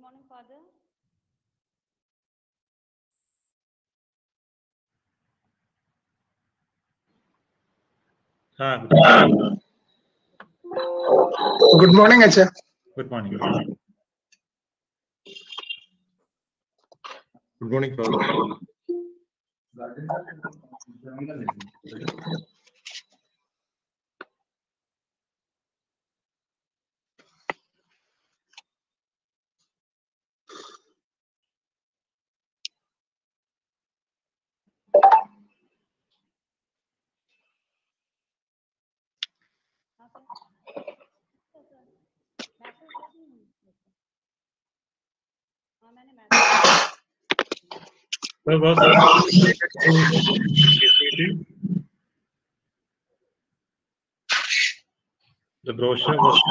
Good morning, Father. Ah, good ah. morning. Good Acha. Good morning. Good morning, good morning Father. So was the brochure was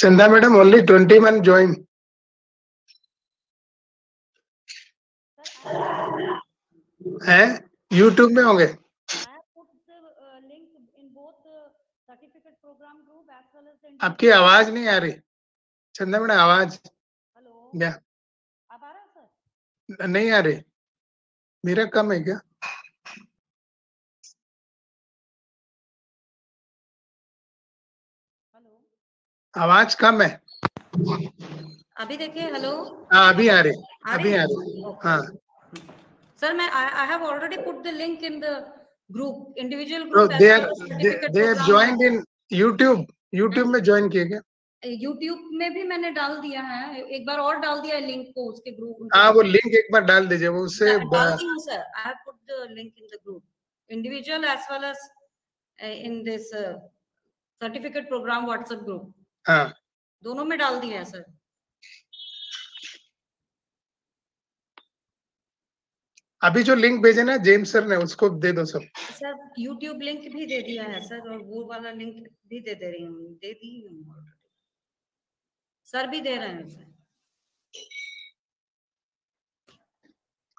Chanda madam only twenty men join है YouTube में होंगे आपकी आवाज़ नहीं आ रही। चंदा madam आवाज़। क्या नहीं आ रही। मेरा कम है क्या? आवाज़ कम है। अभी देखिए हेलो हाँ अभी आ रही अभी आ? रही हाँ। सर मैं I have already put the link in the group individual group they are they have joined in YouTube YouTube में ज्वाइन किए क्या? यूट्यूब में भी मैंने डाल दिया है एक बार और डाल दिया है लिंक को उसके ग्रुप हाँ वो लिंक एक बार डाल दीजिए वो उससे डाल दी हूँ sir I have put the link in the group individual as well as in this certificate programme WhatsApp group हाँ। दोनों में डाल दिया है सर। अभी जो लिंक भेजे ना जेम्स सर ने उसको दे दो सब। सर यूट्यूब लिंक भी दे दिया है सर और वो वाला लिंक भी दे दे रही हूँ। दे दी हूँ सर भी दे रहे हैं सर।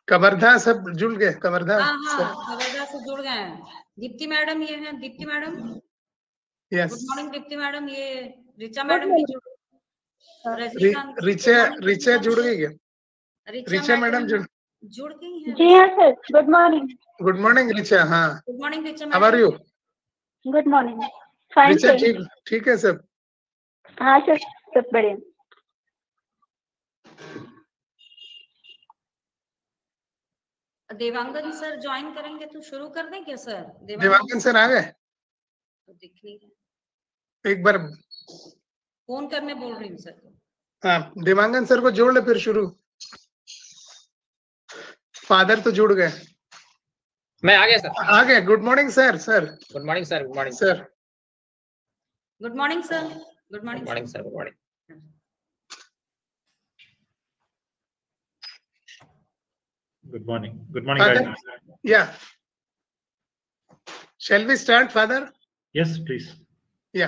कवर्धा सब जुड़ गए कवर्धा हाँ हाँ सबसे जुड़ गए हैं। दीप्ति मैडम ये हैं Deepti madam. Yes good morning Deepti madam ये रिचा मैडम जुड़ रिचा रिचा जुड़ गई क्या? रिचा मैडम जुड़ जुड़ गई हैं। जी हाँ sir good morning. Good morning Richa हाँ। Good morning Richa how are you good morning. Fine Richa ठीक ठीक है सब? हाँ सर सब बढ़िया। देवांगन सर ज्वाइन करेंगे तो शुरू कर दें क्या सर देवांगन सर आ गए? तो दिख नहीं रहा। एक बार फ़ोन करने बोल रही हूँ सर को। हाँ देवांगन सर को जोड़ ले फिर शुरू। फादर तो जुड़ गए। मैं आ गया सर। आ गए। Good morning sir sir good morning sir good morning sir good morning sir good morning good morning sir good morning Good morning. Good morning, Father? guys. या shall we start father? Yes, please. या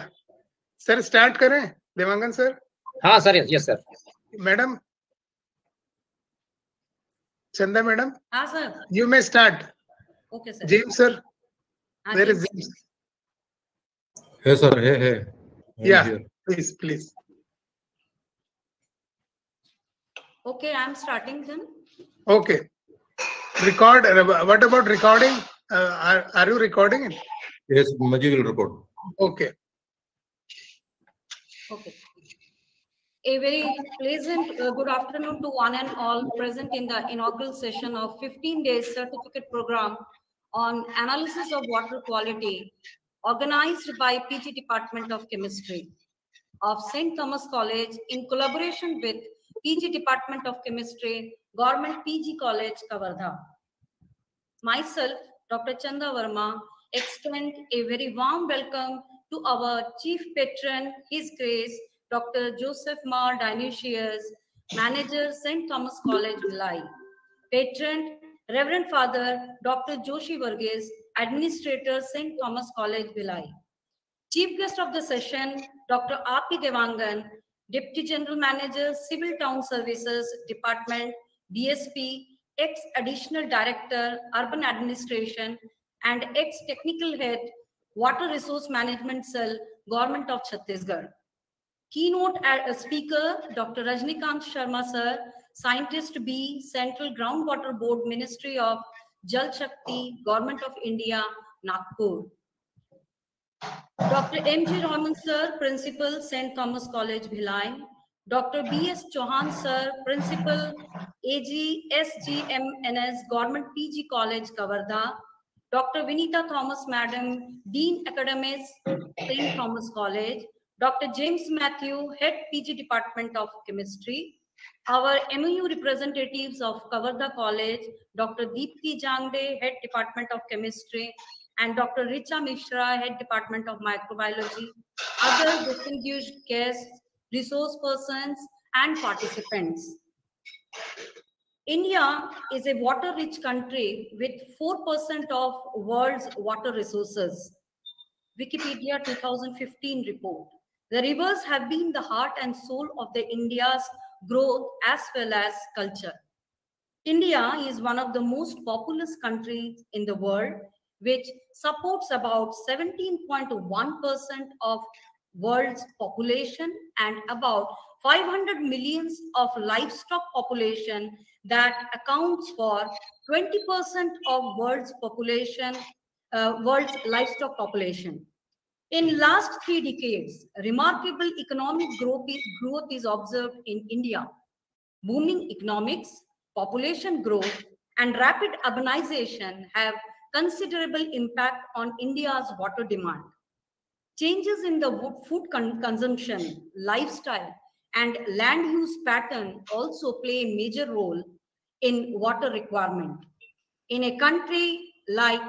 sir start करें। Dewangan sir हाँ sir yes sir madam Chanda madam हाँ sir you may start okay sir James sir हाँ where ji is James Hey, sir. Hey, hey. I'm Yeah. here. Please please okay I am starting then Okay. Record. uh, What about recording? Uh, are, are you recording it? Yes, Maji will report. Okay. Okay. A very pleasant uh, good afternoon to one and all present in the inaugural session of 15 days certificate program on analysis of water quality organized by PG Department of Chemistry of St. Thomas College in collaboration with PG Department of Chemistry, Government PG College, Kavardha. Myself, Dr. Chanda Verma, extend a very warm welcome to our chief patron, His Grace, Dr. Joseph Mar Dionysius, Manager, St. Thomas College, Bhilai. Patron, Reverend Father Dr. Joshi Varghese, Administrator, St. Thomas College, Bhilai. Chief guest of the session, Dr. R.P. Devangan, Deputy General Manager, Civil Town Services Department, BSP, ex-Additional Director, Urban Administration, and ex-Technical Head, Water Resource Management Cell, Government of Chhattisgarh. Keynote uh, speaker, Dr. Rajnikant Sharma, sir, Scientist B, Central Groundwater Board, Ministry of Jal Shakti, Government of India, Nagpur. Dr. M.G. Raman, sir, Principal, St. Thomas College, Bhilai. Dr. B.S. Chauhan, sir, Principal, AG, SGMNS, Government PG College, Kavardha. Dr. Vinita Thomas, Madam, Dean Academies, St. Thomas College. Dr. James Matthew, Head PG Department of Chemistry. Our MOU representatives of Kavardha College, Dr. Deepti Jangde, Head Department of Chemistry, and Dr. Richa Mishra, Head Department of Microbiology, other distinguished guests, resource persons, and participants. India is a water-rich country with 4% of world's water resources. Wikipedia 2015 report. The rivers have been the heart and soul of the India's growth as well as culture. India is one of the most populous countries in the world, which supports about 17.1% of world's population and about 500 millions of livestock population that accounts for 20% of world's population, uh, world's livestock population. In last three decades, remarkable economic growth is, growth is observed in India. Booming economics, population growth, and rapid urbanization have considerable impact on India's water demand. Changes in the food con consumption, lifestyle, and land use pattern also play a major role in water requirement. In a country like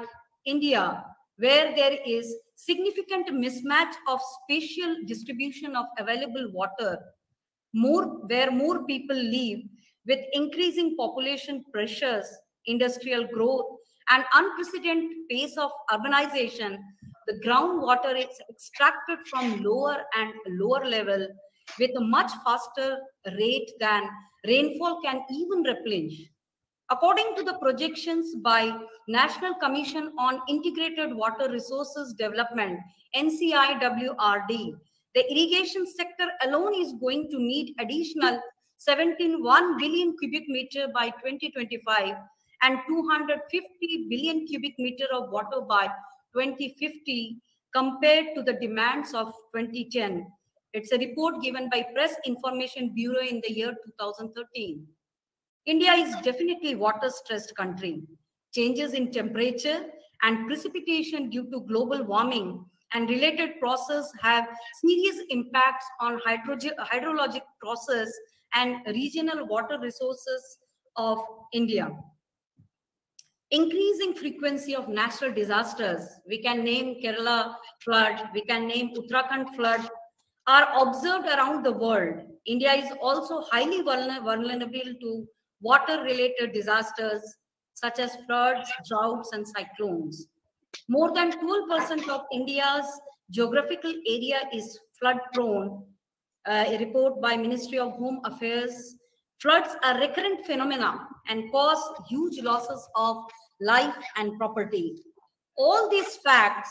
India, where there is significant mismatch of spatial distribution of available water, more where more people live with increasing population pressures, industrial growth, and unprecedented pace of urbanization, the groundwater is extracted from lower and lower level with a much faster rate than rainfall can even replenish. According to the projections by National Commission on Integrated Water Resources Development, NCIWRD, the irrigation sector alone is going to need additional 17.1 billion cubic meter by 2025 and 250 billion cubic meter of water by 2050 compared to the demands of 2010. It's a report given by Press Information Bureau in the year 2013. India is definitely water stressed country. Changes in temperature and precipitation due to global warming and related process have serious impacts on hydrologic process and regional water resources of India. Increasing frequency of natural disasters, we can name Kerala flood, we can name Uttarakhand flood, are observed around the world. India is also highly vulnerable to water-related disasters such as floods, droughts, and cyclones. More than 12% of India's geographical area is flood-prone. Uh, a report by Ministry of Home Affairs. Floods are recurrent phenomena and cause huge losses of life and property. All these facts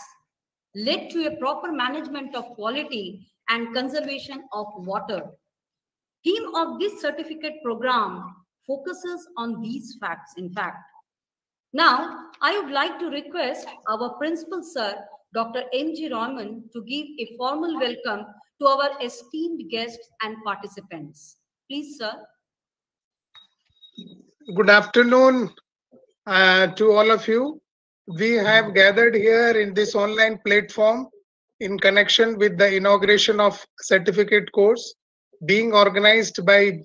led to a proper management of quality and conservation of water. Theme of this certificate program focuses on these facts, in fact. Now, I would like to request our principal, sir, Dr. M.G. Raman, to give a formal welcome to our esteemed guests and participants. Please, sir. Good afternoon uh, to all of you. we have gathered here in this online platform in connection with the inauguration of certificate course being organized by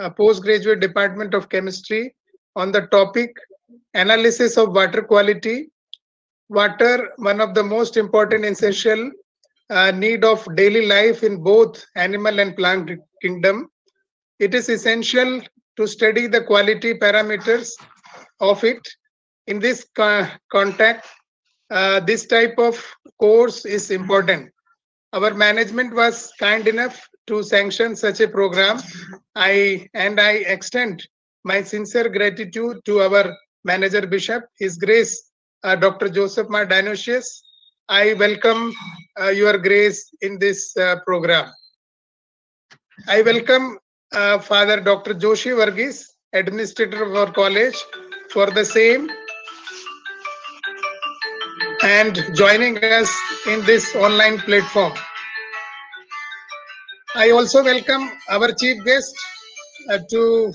a postgraduate department of chemistry on the topic analysis of water quality. Water one of the most important essential uh, need of daily life in both animal and plant kingdom. It is essential to study the quality parameters of it. In this co- context uh, this type of course is important. Our management was kind enough to sanction such a program. I and i extend my sincere gratitude to our manager bishop his grace uh, dr joseph Dionysius. i welcome uh, your grace in this uh, program. I welcome uh, father dr joshi varghese administrator of our college for the same and joining us in this online platform. I also welcome our chief guest uh, to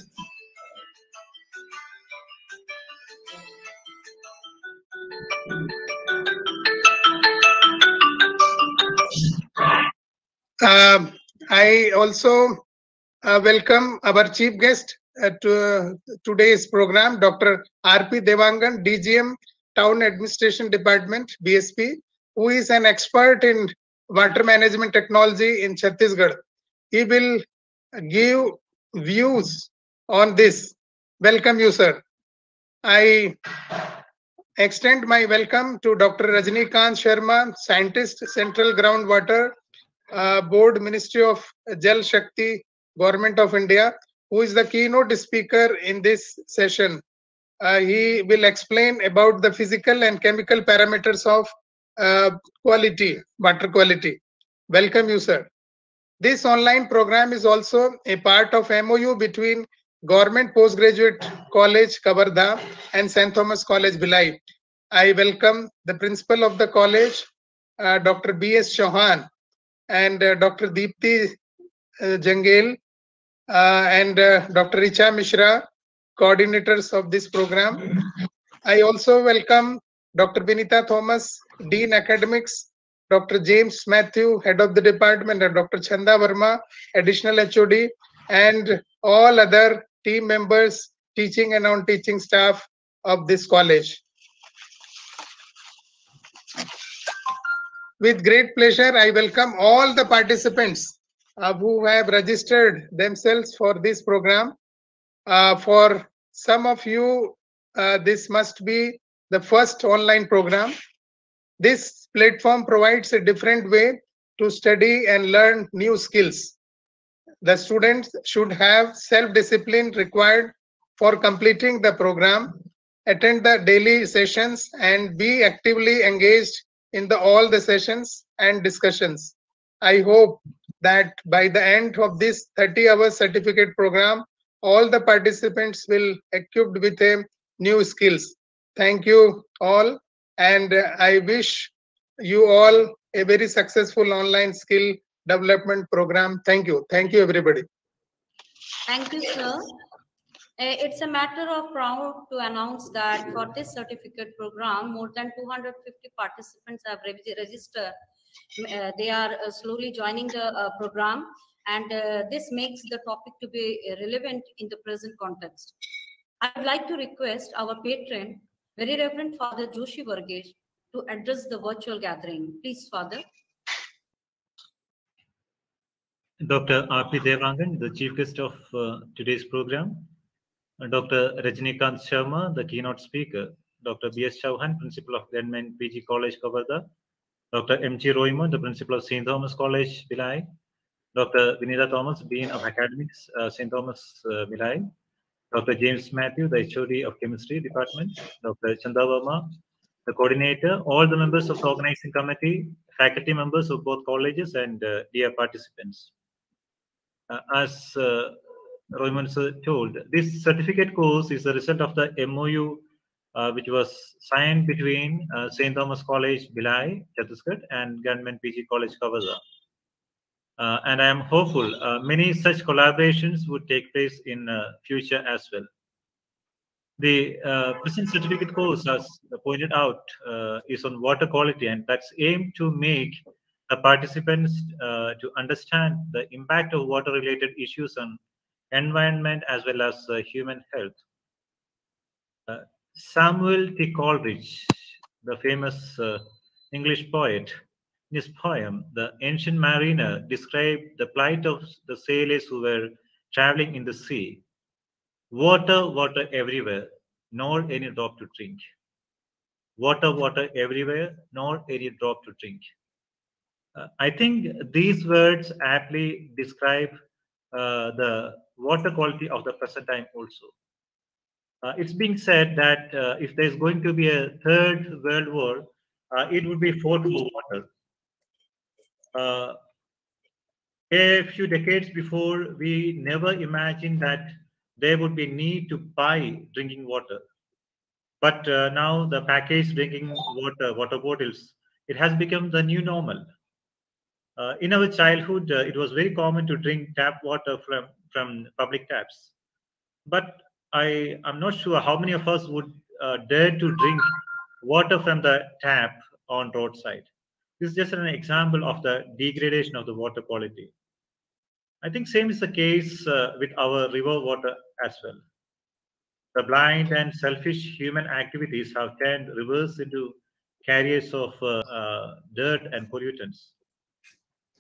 Um, I also uh, welcome our chief guest uh, to today's program, Dr. R.P. Devangan, DGM Town Administration Department, BSP, who is an expert in water management technology in Chhattisgarh. He will give views on this. Welcome you, sir. I extend my welcome to Dr. Rajni Rajnikant Sharma, scientist, Central Groundwater uh, Board, Ministry of Jal Shakti, Government of India, who is the keynote speaker in this session he will explain about the physical and chemical parameters of uh, quality, water quality. Welcome you, sir. This online program is also a part of MOU between Government Postgraduate College, Kavardha and St. Thomas College, Bhilai. I welcome the principal of the college, uh, Dr. B.S. Chauhan and uh, Dr. Deepti uh, uh, and uh, Dr. Richa Mishra, coordinators of this program. I also welcome Dr. Vinita Thomas, Dean Academics, Dr. James Matthew, Head of the Department, and Dr. Chanda Verma, Additional HOD, and all other team members, teaching and non-teaching staff of this college. With great pleasure, I welcome all the participants uh, who have registered themselves for this program. Uh, for some of you, uh, this must be the first online program. This platform provides a different way to study and learn new skills. The students should have self-discipline required for completing the program, attend the daily sessions, and be actively engaged in the all the sessions and discussions. I hope that by the end of this 30-hour certificate program, all the participants will equipped with a new skills. Thank you all, and I wish you all a very successful online skill development program. Thank you. Thank you, everybody. Thank you, sir. It's a matter of proud to announce that for this certificate program, more than 250 participants have registered. Uh, They are uh, slowly joining the uh, program, and uh, this makes the topic to be relevant in the present context. I would like to request our patron, Very Reverend Father Joshi Varghese, to address the virtual gathering. Please, Father. Dr. R.P. Devangan, the chief guest of uh, today's program. Uh, Dr. Rajnikant Sharma, the keynote speaker. Dr. B.S. Chauhan, principal of Government PG College, Kavardha. Dr. M.G. Roima, the principal of St. Thomas College, Bhilai. Dr. Vinita Thomas, Dean of Academics, uh, St. Thomas, uh, Bhilai. Dr. James Matthew, the HOD of Chemistry Department. Dr. Chanda Verma, the coordinator, all the members of the organizing committee, faculty members of both colleges, and uh, dear participants. Uh, as uh, Royman sir told, this certificate course is the result of the MOU uh, which was signed between uh, St. Thomas College, Bhilai, Chhattisgarh, and Government PG College, Kavardha. Uh, and I am hopeful uh, many such collaborations would take place in uh, future as well. The uh, present certificate course, as pointed out, uh, is on water quality, and that's aimed to make the participants uh, to understand the impact of water-related issues on environment as well as human health. Samuel T. Coleridge, the famous English poet, in his poem, The Ancient Mariner, described the plight of the sailors who were traveling in the sea. Water, water everywhere, nor any drop to drink. Water, water everywhere, nor any drop to drink. Uh, I think these words aptly describe uh, the water quality of the present time also. Uh, it's being said that uh, if there's going to be a third world war, uh, it would be fought for water. Uh, a few decades before, we never imagined that there would be need to buy drinking water. But uh, now the packaged drinking water, water bottles, it has become the new normal. Uh, in our childhood, uh, it was very common to drink tap water from, from public taps. But I am not sure how many of us would uh, dare to drink water from the tap on roadside. This is just an example of the degradation of the water quality. I think same is the case uh, with our river water as well. The blind and selfish human activities have turned rivers into carriers of uh, uh, dirt and pollutants.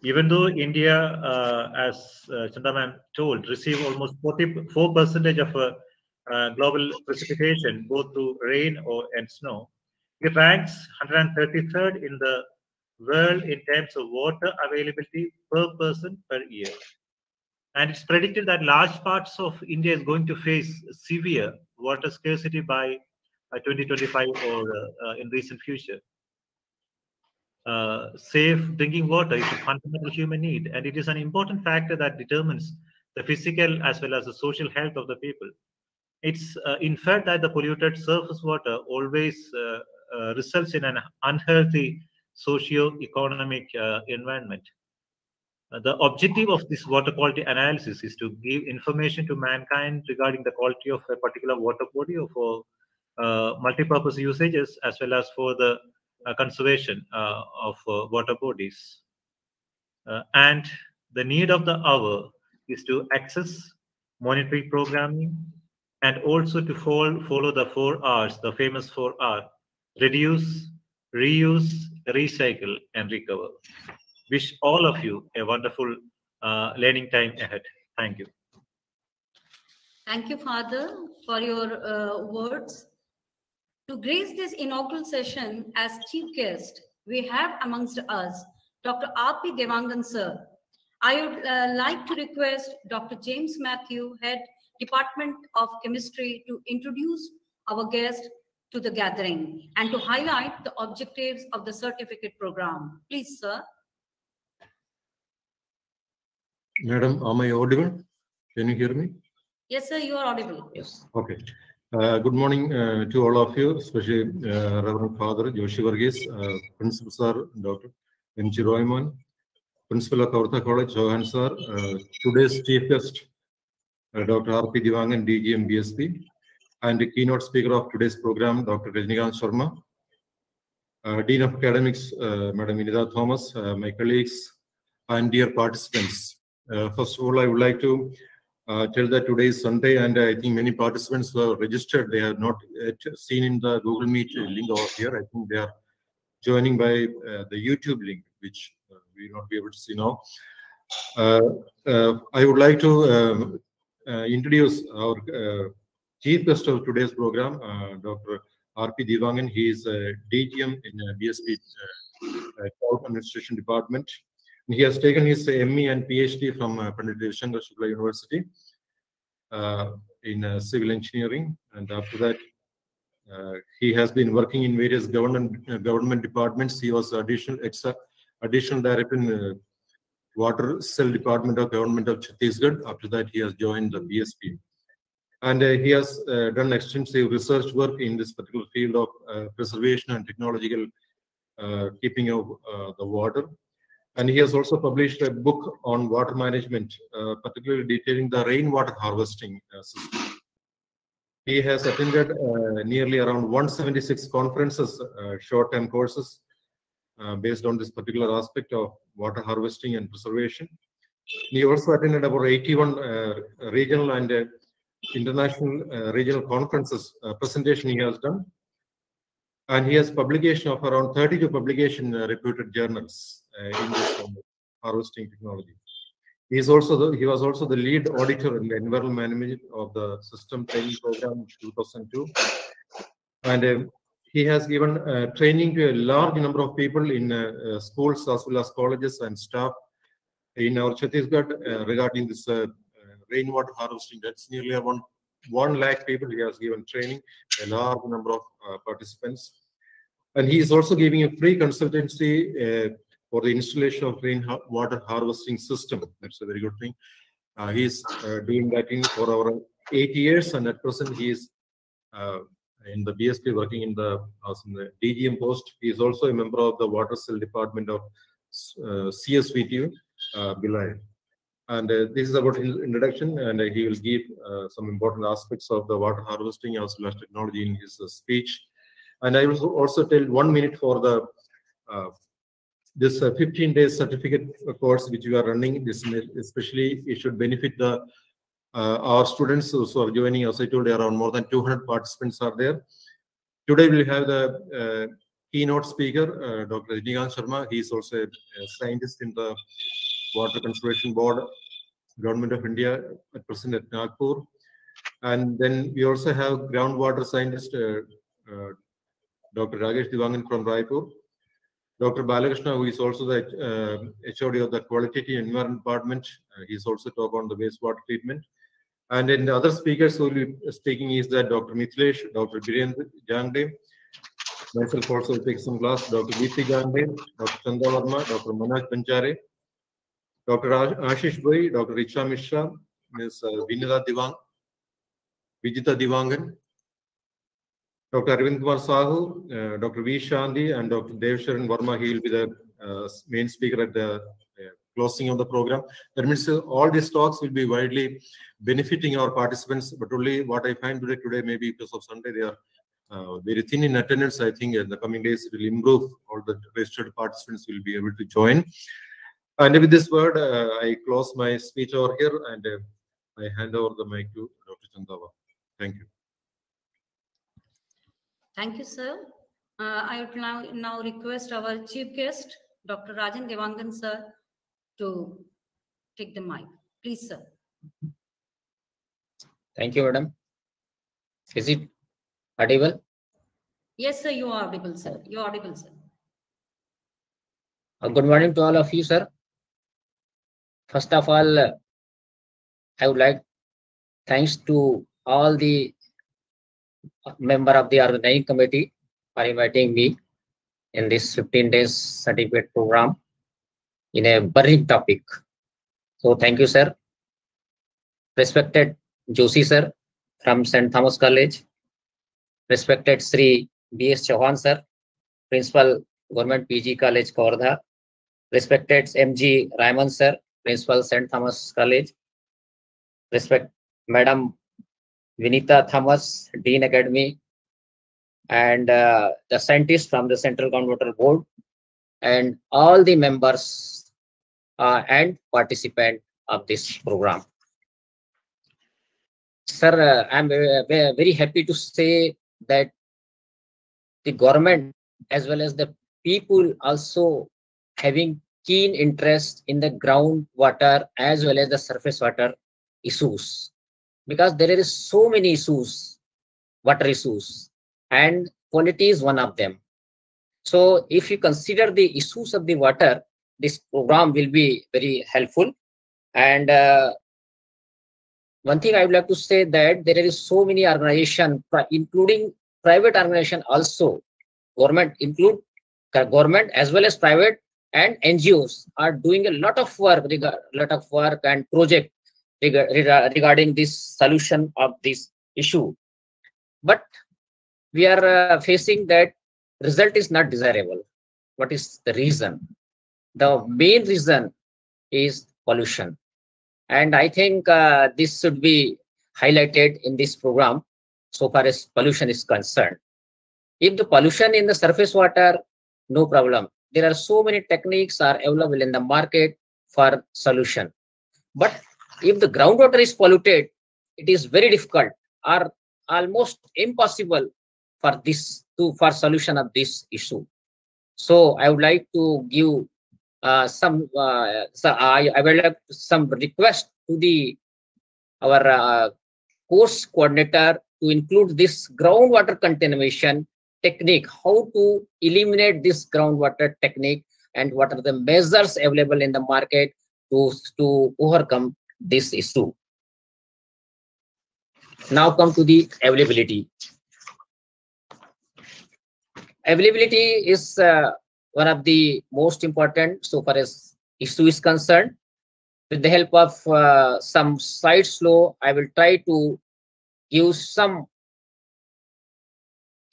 Even though India, uh, as uh, Chandaman told, receive almost 44 percentage of uh, uh, global precipitation, both through rain or and snow, it ranks 133rd in the world in terms of water availability per person per year. And it's predicted that large parts of India is going to face severe water scarcity by uh, 2025 or uh, in recent future. Uh, safe drinking water is a fundamental human need, and it is an important factor that determines the physical as well as the social health of the people. It's uh, inferred that the polluted surface water always uh, uh, results in an unhealthy socio-economic uh, environment. Uh, the objective of this water quality analysis is to give information to mankind regarding the quality of a particular water body or for uh, multi-purpose usages as well as for the uh, conservation uh, of water bodies. And the need of the hour is to access monitoring programming and also to follow, follow the four R's, the famous four R, reduce, reuse, recycle, and recover. Wish all of you a wonderful uh, learning time ahead. Thank you. Thank you, Father, for your uh, words. To grace this inaugural session as chief guest, we have amongst us Dr. R.P. Devangan, sir. I would uh, like to request Dr. James Matthew, Head, Department of Chemistry, to introduce our guest to the gathering and to highlight the objectives of the certificate program. Please, sir. Madam, am I audible? Can you hear me? Yes, sir, you are audible. Yes. Okay. Uh, good morning uh, to all of you, especially uh, Reverend Father Joshi Varghese, uh, Principal Sir Dr. M. G. Royman, Principal of Kaurtha College, Johan Sir, uh, today's chief guest, uh, Dr. R. P. Divangan, DGM BSP, and the keynote speaker of today's program, Dr. Rajnikant Sharma, uh, Dean of Academics, uh, Madam Vinita Thomas, uh, my colleagues, and dear participants. Uh, first of all, I would like to uh, tell that today is Sunday, and I think many participants who have registered, they are not seen in the Google Meet link over here. I think they are joining by uh, the YouTube link, which we will not be able to see now. I would like to um, introduce our chief guest of today's program, uh, Dr. R.P. Divangan. He is a DGM in uh, BSP uh, Cloud Administration Department. He has taken his ME and PhD from uh, Pandit Devshankar Shukla University in civil engineering, and after that, uh, he has been working in various government uh, government departments. He was additional ex additional director in uh, water cell department of government of Chhattisgarh. After that, he has joined the BSP, and uh, he has uh, done extensive research work in this particular field of uh, preservation and technological keeping of the water. And he has also published a book on water management, particularly detailing the rainwater harvesting system. He has attended uh, nearly around 176 conferences, uh, short-term courses uh, based on this particular aspect of water harvesting and preservation. He also attended about 81 uh, regional and international uh, regional conferences uh, presentation he has done. And he has publication of around 32 publication uh, reputed journals uh, in this harvesting technology. He is also the, he was also the lead auditor in the environmental management of the system training program 2002. And um, he has given uh, training to a large number of people in uh, schools as well as colleges and staff in our Chhattisgarh regarding this rainwater harvesting. That's nearly one one lakh people he has given training, a large number of uh, participants. And he is also giving a free consultancy uh, for the installation of rainwater harvesting system. That's a very good thing. Uh, he is uh, doing that in for our eight years, and at present he is uh, in the BSP working in the, in the DGM post. He is also a member of the Water Cell Department of uh, CSVTU, uh, Bhilai. And uh, this is about introduction, and uh, he will give uh, some important aspects of the water harvesting as well as technology in his uh, speech. And I will also tell one minute for the uh, this uh, 15 days certificate course which we are running. This especially it should benefit the our students who are joining. As I told you, around more than 200 participants are there. Today we have the keynote speaker, Dr. Rajnikant Sharma. He is also a scientist in the Water Conservation Board, Government of India, at present at Nagpur. And then we also have groundwater scientist, uh, uh, Dr. Rajesh Divangan from Raipur. Dr. Balakrishna, who is also the uh, HOD of the Qualitative Environment Department, uh, he's also talk on the wastewater treatment. And then the other speakers who will be speaking is that Dr. Mithilesh, Dr. Birendra Jangde, myself also take some class, Dr. Deepthi Jangde, Dr. Chanda Verma, Dr. Manoj Panchare, Dr. Ashish Bhai, Dr. Richa Mishra, Ms. uh, Vinita Divang, Vijita Divangan, Dr. Arvind Kumar Sahu, uh, Dr. V. And Dr. Dev Sharan Verma. He will be the uh, main speaker at the uh, closing of the program. That means uh, all these talks will be widely benefiting our participants. But only what I find today, today maybe because of Sunday, they are uh, very thin in attendance. I think in the coming days it will improve. All the registered participants will be able to join. And with this word, uh, I close my speech over here and uh, I hand over the mic to Dr. Chandava. Thank you. Thank you, sir. Uh, I would now, now request our chief guest, Dr. Rajan Devangan, sir, to take the mic. Please, sir. Thank you, madam. Is it audible? Yes, sir, you are audible, sir. You are audible, sir. Uh, Good morning to all of you, sir. First of all, I would like thanks to all the member of the organizing committee for inviting me in this 15 days certificate program in a burning topic. So thank you, sir. Respected Joshi, sir, from St. Thomas College. Respected Sri B.S. Chauhan, sir, Principal Government PG College, Kordha. Respected MG Raymond, sir, Principal St. Thomas College. Respect Madam Vinita Thomas, Dean Academy, and uh, the scientists from the Central Groundwater Board, and all the members uh, and participant of this program. Sir, uh, I'm very happy to say that the government as well as the people also having keen interest in the groundwater as well as the surface water issues. Because there is so many issues water issues and quality is one of them. So if you consider the issues of the water this program will be very helpful. And uh, one thing i would like to say that there is so many organization including private organization also government include government as well as private and ngos are doing a lot of work regard lot of work and project rega- rega- regarding this solution of this issue but we are uh, facing that result is not desirable what is the reason the main reason is pollution and i think uh, this should be highlighted in this program so far as pollution is concerned. If the pollution in the surface water, no problem. There are so many techniques are available in the market for solution. But if the groundwater is polluted, it is very difficult or almost impossible for this to for solution of this issue. So I would like to give uh, some uh, so I, I have some request to the our uh, course coordinator to include this groundwater contamination technique, how to eliminate this groundwater technique and what are the measures available in the market to, to overcome this issue. Now come to the availability. Availability is uh, one of the most important so far as issue is concerned. With the help of uh, some slide slow, I will try to give some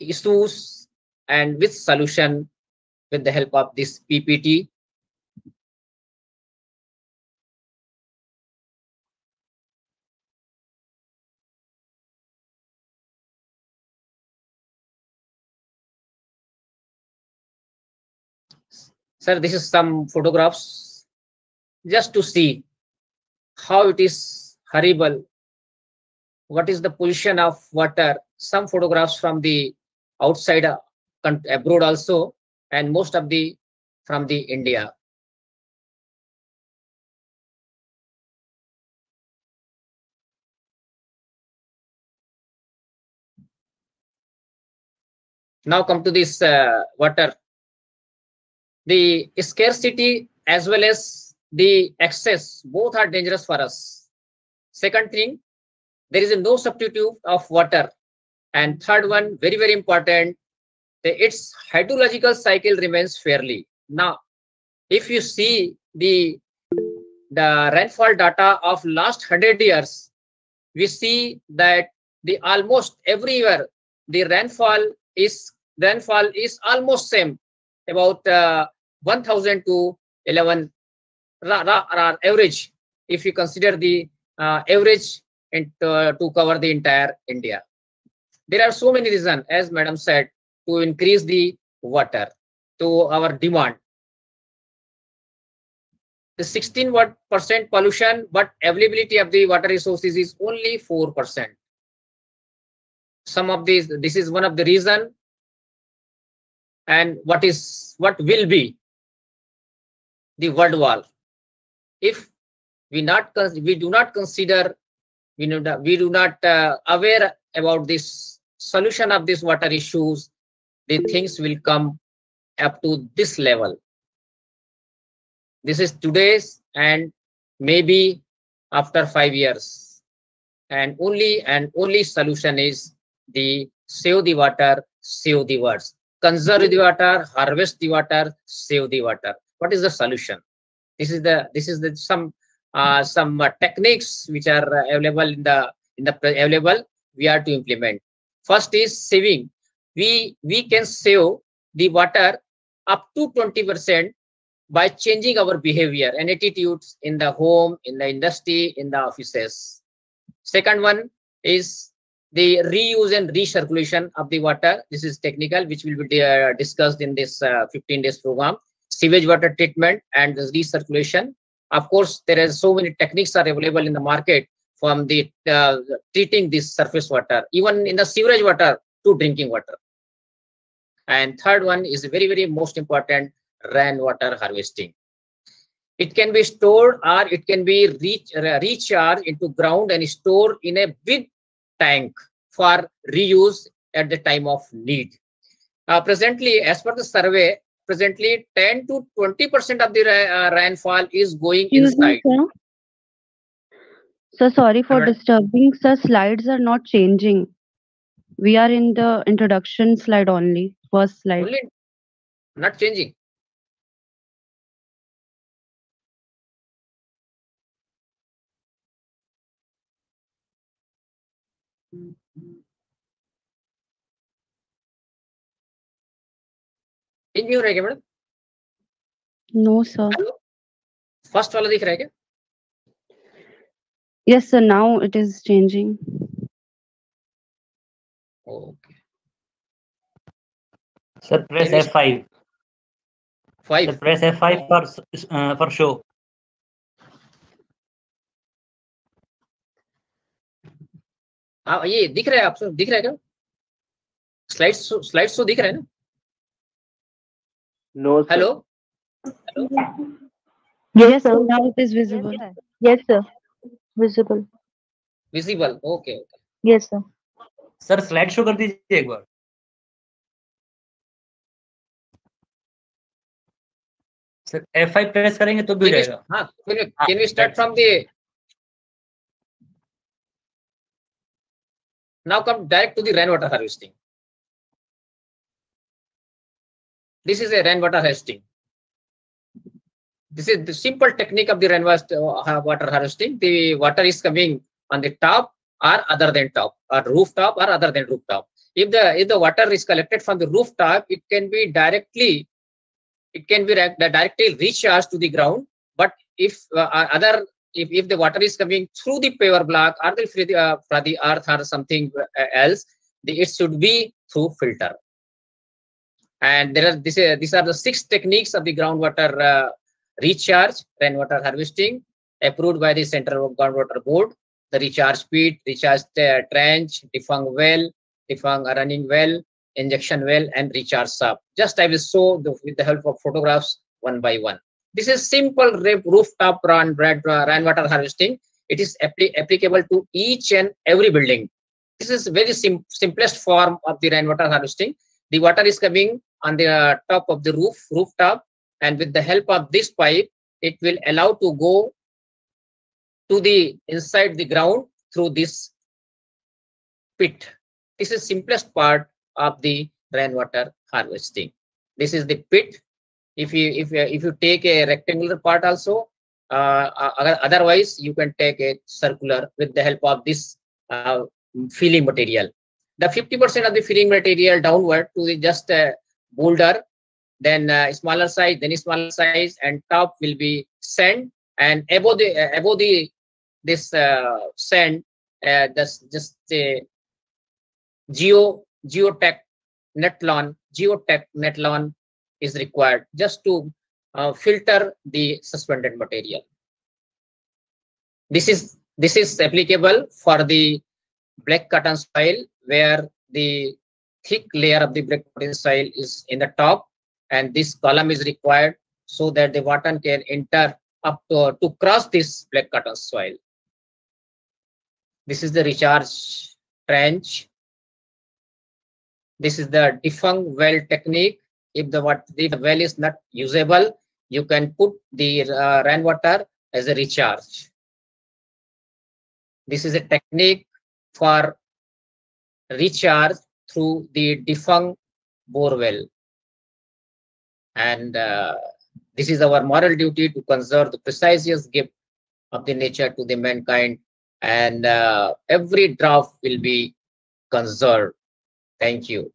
issues and with solution with the help of this PPT. Sir, this is some photographs just to see how it is horrible. What is the position of water? Some photographs from the outside uh, abroad also, and most of the from the India. Now come to this uh, water. The scarcity as well as the excess both are dangerous for us. Second thing, there is no substitute of water. And third one, very, very important, its hydrological cycle remains fairly. Now, if you see the, the rainfall data of last 100 years, we see that the almost everywhere the rainfall is rainfall is almost same about uh, 1000 to 11 ra- ra- ra- average if you consider the uh, average in, uh, to cover the entire india there are so many reasons as madam said to increase the water to our demand. The 16 what percent pollution but availability of the water resources is only 4 percent. Some of these this is one of the reason. And what is what will be the world war if we not we do not consider we do not, we do not uh, aware about this solution of these water issues the things will come up to this level. This is today's and maybe after 5 years. And only and only solution is the save the water save the words. Conserve the water harvest the water save the water. What is the solution? This is the this is the some uh, some uh, techniques which are available in the in the available we are to implement first is saving we we can save the water up to 20 percent by changing our behavior and attitudes in the home in the industry in the offices second one is the reuse and recirculation of the water. This is technical, which will be uh, discussed in this uh, 15 days program. Sewage water treatment and recirculation. Of course, there are so many techniques are available in the market from the uh, treating this surface water, even in the sewerage water to drinking water. And third one is very, very most important, rainwater harvesting. It can be stored or it can be reach, recharged into ground and stored in a big tank for reuse at the time of need. Uh, presently, as per the survey, presently 10 to 20 percent of the ra- uh, rainfall is going Excuse inside. me, sir. Sir, sorry for Alright. disturbing. Sir, slides are not changing. We are in the introduction slide only, first slide. Only not changing. Change नहीं हो रहा है क्या madam No, sir. First वाला दिख रहा है क्या Yes, sir, now it is changing. Okay. Sir, press Can we- F5. Sir, Five. press F5 for s- uh, for show. हाँ ये दिख रहा है आपको दिख रहा है क्या स्लाइड स्लाइड शो दिख रहा है ना No, sir. Hello Yes, sir. Now it is visible. Yes, sir. Visible visible okay okay yes sir slide show कर दीजिए एक बार। सर F5 प्रेस करेंगे तो भी रहेगा can we start from the now come direct to the rain water harvesting this is a rain water harvesting this is the simple technique of the rainwater uh, harvesting. The water is coming on the top or other than top or rooftop or other than rooftop. If the if the water is collected from the rooftop it can be directly it can be direct- directly recharged to the ground. But if uh, other if, if the water is coming through the paver block or the, uh, the earth or something uh, else the, it should be through filter. And there are this, uh, these are the six techniques of the groundwater uh, recharge rainwater harvesting approved by the central groundwater board. The recharge pit recharge uh, trench defunct well defunct running well injection well and recharge sub just i will show the, with the help of photographs one by one. This is simple roof- rooftop run rainwater harvesting. It is appli- applicable to each and every building. This is very sim- simplest form of the rainwater harvesting. The water is coming on the uh, top of the roof rooftop and with the help of this pipe it will allow to go to the inside the ground through this pit. This is simplest part of the rainwater harvesting. This is the pit. If you if you if you take a rectangular part also uh, otherwise you can take a circular with the help of this uh, filling material. The 50% of the filling material downward to the just uh, boulder then uh, smaller size then smaller size and top will be sand and above the uh, above the this uh, sand uh, just just uh, geo geotech netlon geotech netlon is required just to uh, filter the suspended material. This is this is applicable for the black cotton soil where the thick layer of the black cotton soil is in the top and this column is required so that the water can enter up to, to cross this black cotton soil. This is the recharge trench. This is the defunct well technique. If the if the well is not usable you can put the uh, rainwater as a recharge. This is a technique for recharge through the defunct bore well and uh, this is our moral duty to conserve the precious gift of the nature to the mankind. And uh, every drop will be conserved. Thank you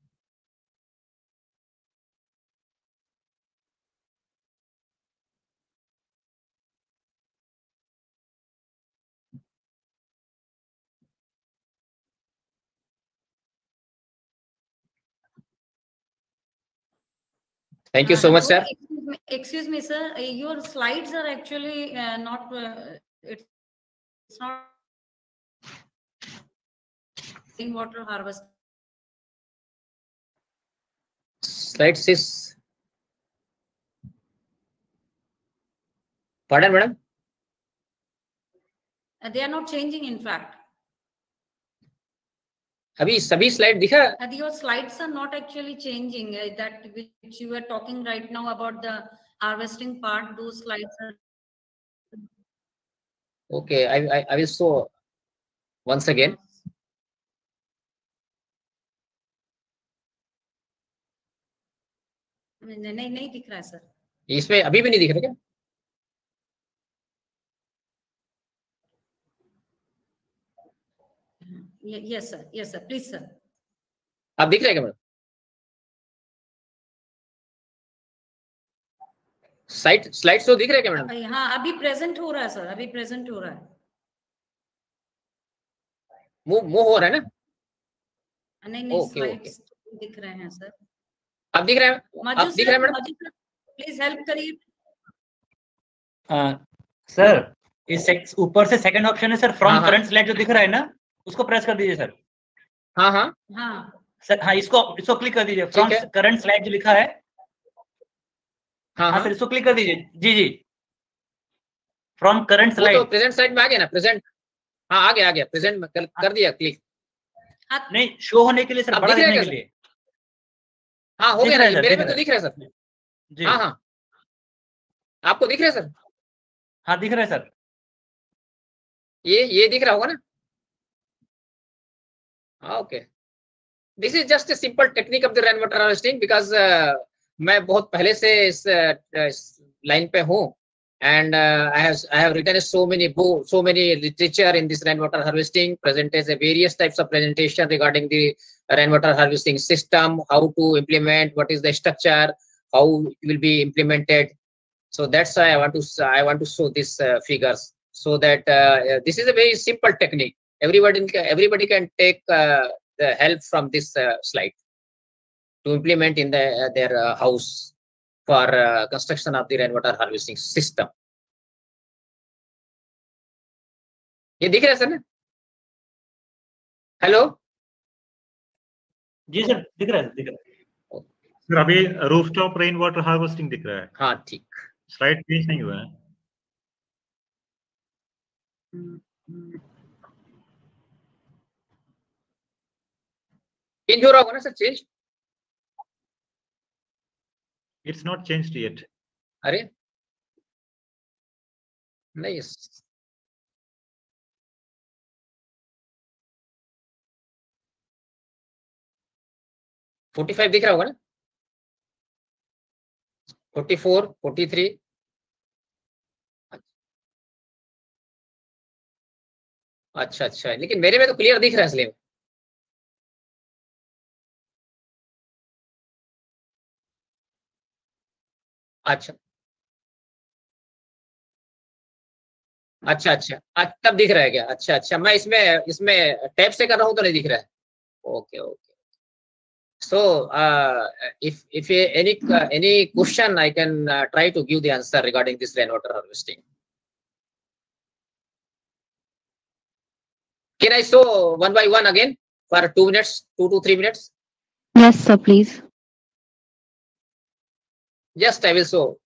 thank you so much sir Excuse me- Excuse me, sir, uh, your slides are actually uh, not, uh, it's it's not water harvest. slide six pardon madam Uh, They are not changing in fact. अभी सभी slide दिखा? अभी your slides are not actually changing that which you are talking right now about the harvesting part दो slides are okay I I I will show once again नहीं नहीं दिख रहा है सर इसमें अभी भी नहीं दिख रहा क्या yes sir yes sir please sir आप दिख रहे हैं क्या मैडम? साइट स्लाइड शो दिख रहे हैं क्या मैडम? हाँ अभी प्रेजेंट हो रहा है सर अभी प्रेजेंट हो रहा है। मूव मूव हो रहा है ना? नहीं नहीं Okay, okay. दिख रहे हैं सर अब दिख रहा है? अब दिख रहा है मैडम? प्लीज़ हेल्प करिए। सर इस ऊपर से सेकंड ऑप्शन है सर फ्रॉम। करंट स्लाइड जो दिख रहा है ना? उसको प्रेस कर दीजिए सर हाँ हाँ। हाँ। सर हाँ इसको इसको क्लिक कर दीजिए। फ्रॉम करंट स्लाइड जो लिखा है। हाँ हाँ हाँ। सर इसको क्लिक कर दीजिए। जी जी। फ्रॉम करंट वो तो स्लाइड प्रेजेंट साइड में आ गया ना? प्रेजेंट हाँ आ गया आ गया। प्रेजेंट में कर, कर दिया क्लिक हाँ। नहीं शो होने के लिए सर बड़ा दिख रहा है दिखने के लिए। हाँ हो दिख गया रहा ना मेरे में तो दिख रहा है सर जी। हाँ हाँ। आपको दिख रहा है सर हाँ दिख रहा है सर ये ये दिख रहा होगा ना? हाँ okay this is just a simple technique of the rain water harvesting because मैं बहुत पहले से इस लाइन पे हूँ and I have I have written so many books so many literature in this rainwater harvesting presented a various types of presentation regarding the rainwater harvesting system how to implement what is the structure how it will be implemented so that's why i want to s- i want to show these uh, figures so that uh, uh, this is a very simple technique everybody can, everybody can take uh, the help from this uh, slide to implement in the, uh, their uh, house for uh, construction of the rainwater harvesting system ये दिख रहा है sir ना hello जी sir दिख रहा है दिख रहा है सर अभी रूफटॉप रेन वाटर हार्वेस्टिंग दिख रहा है हाँ ठीक स्लाइड चेंज नहीं हुआ है चेंज हो रहा होगा ना sir change it's not changed yet अरे। नहीं फोर्टी फाइव दिख रहा होगा ना? फोर्टी फोर फोर्टी थ्री अच्छा अच्छा लेकिन मेरे में तो क्लियर दिख रहा है इसलिए। अच्छा अच्छा अच्छा तब दिख रहा है क्या अच्छा अच्छा मैं इसमें इसमें टैप से कर रहा हूँ तो नहीं दिख रहा है okay okay so if if any any question I can try to give the answer regarding this rain water harvesting Can I show one by one again for two minutes, two to three minutes? Yes, sir. Please. Just i will. Show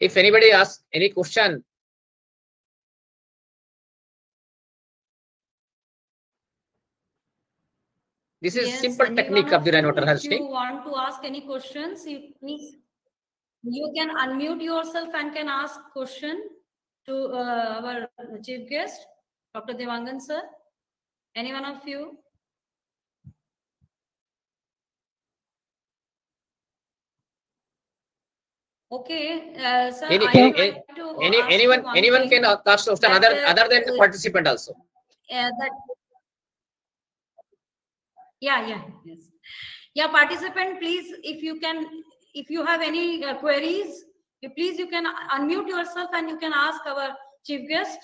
if anybody asks any question this is Yes, simple technique of the rainwater If you want to ask any questions, you please, you can unmute yourself and can ask question to uh, our chief guest, Dr. Devangan sir. Any one of you? Okay, uh, sir. any I any, would like to any ask anyone one anyone thing, can ask question other uh, other than the participant also uh, that yeah yeah yes yeah participant please if you can if you have any uh, queries you please you can unmute yourself and you can ask our chief guest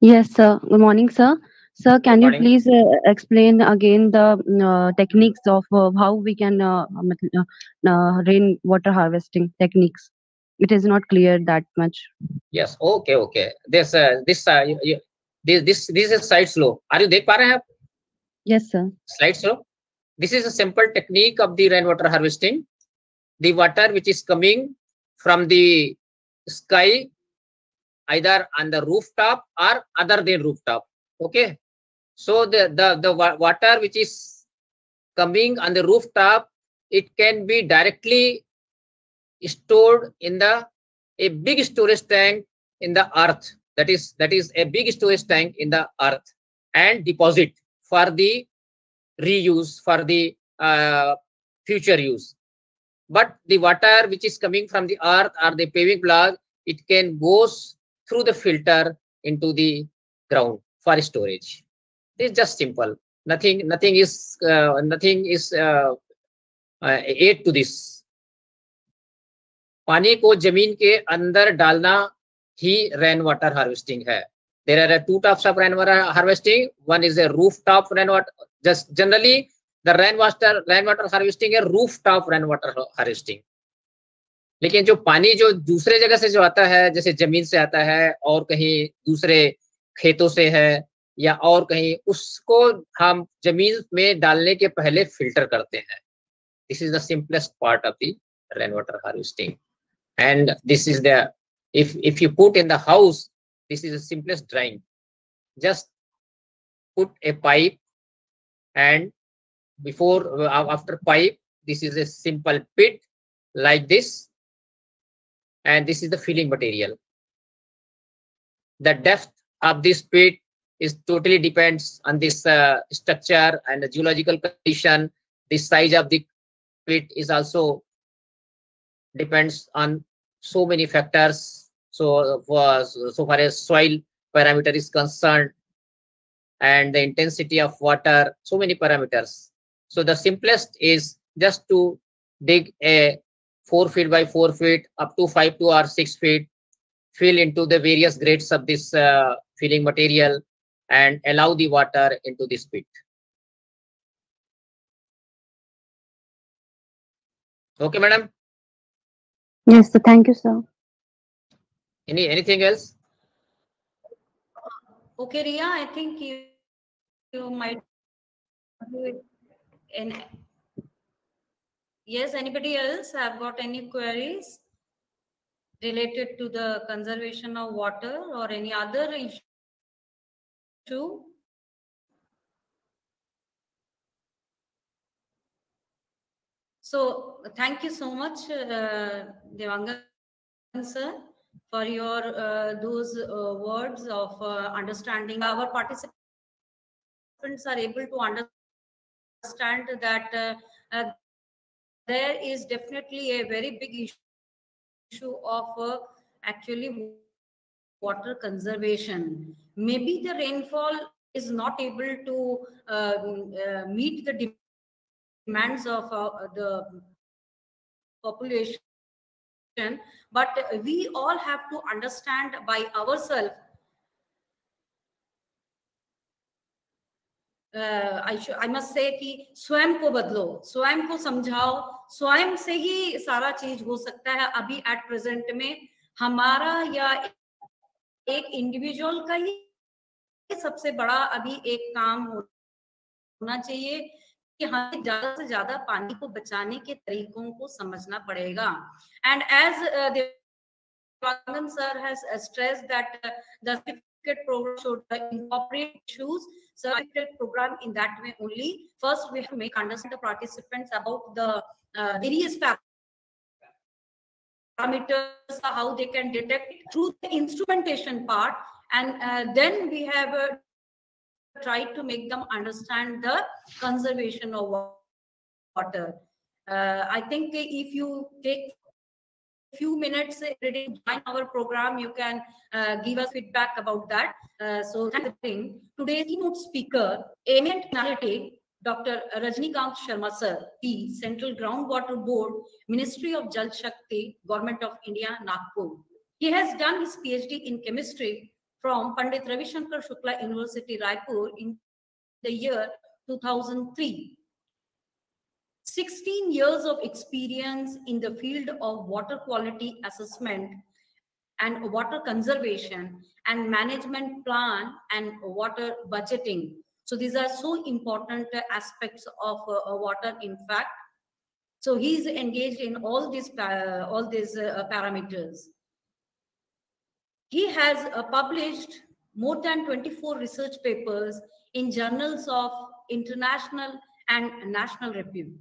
Yes, sir. Good morning, sir. Sir, can you morning. please uh, explain again the mm, uh, techniques of uh, how we can uh, mat- uh, uh, rain water harvesting techniques? It is not clear that much. yes okay okay this uh, this uh, you, you, this this this is slide slow are you देख पा रहे हैं आप Yes, sir. slide slow this is a simple technique of the rainwater harvesting the water which is coming from the sky either on the rooftop or other than rooftop okay so the the the water which is coming on the rooftop it can be directly stored in the a big storage tank in the earth. That is that is a big storage tank in the earth and deposit for the reuse for the uh, future use. But the water which is coming from the earth or the paving block, it can goes through the filter into the ground for storage. It's just simple. Nothing, nothing is, uh, nothing is uh, uh, aid to this. पानी को ज़मीन के अंदर डालना ही rain water harvesting है there are two types of rainwater harvesting one is a rooftop rainwater just generally the rainwater rainwater harvesting है rooftop rainwater harvesting लेकिन जो पानी जो दूसरे जगह से जो आता है जैसे ज़मीन से आता है और कहीं दूसरे खेतों से है या और कहीं, उसको हम ज़मीन में डालने के पहले फ़िल्टर करते हैं। This is the simplest part of the rain water harvesting and this is the if if you put in the house this is the simplest drawing just put a pipe and before after pipe this is a simple pit like this and this is the filling material the depth of this pit is totally depends on this uh, structure and the geological condition. The size of the pit is also depends on so many factors. So for so far as soil parameter is concerned and the intensity of water so many parameters. So the simplest is just to dig a four feet by four feet up to five to or six feet fill into the various grades of this uh, filling material and allow the water into this pit okay madam Yes, sir. Thank you, sir. any anything else Okay, Ria, I think you, you might in. Yes, anybody else have got any queries related to the conservation of water or any other issue? So thank you so much, uh, Devangan sir, for your uh, those uh, words of uh, understanding. Our participants are able to understand that uh, uh, there is definitely a very big issue of uh, actually water conservation. Maybe the rainfall is not able to um, uh, meet the demands of uh, the population but we all have to understand by ourselves uh, I, should, I must say कि स्वयं को बदलो स्वयं को समझाओ स्वयं से ही सारा चीज हो सकता है अभी एट प्रेजेंट में हमारा या एक इंडिविजुअल का ही सबसे बड़ा अभी एक काम होना चाहिए कि हमें ज़्यादा से ज़्यादा पानी को बचाने के तरीकों को समझना पड़ेगा। And as sir has stress that the programme should programme in that way only first we have make understand the participants about the various factors parameters how they can detect through the instrumentation part and uh, then we have uh, tried to make them understand the conservation of water. Uh, I think if you take few minutes ready to join our program, you can uh, give us feedback about that. Uh, so thing. Today's keynote speaker, eminent analytic, Dr. Rajnikant Sharma sir, P, Central Groundwater Board, Ministry of Jal Shakti, Government of India, Nagpur. He has done his PhD in chemistry from Pandit Ravi Shankar Shukla University, Raipur in the year 2003. 16 years of experience in the field of water quality assessment and water conservation and management plan and water budgeting. So these are so important aspects of water, in fact. So he's engaged in all these, all these uh, parameters. He has uh, published more than 24 research papers in journals of international and national repute.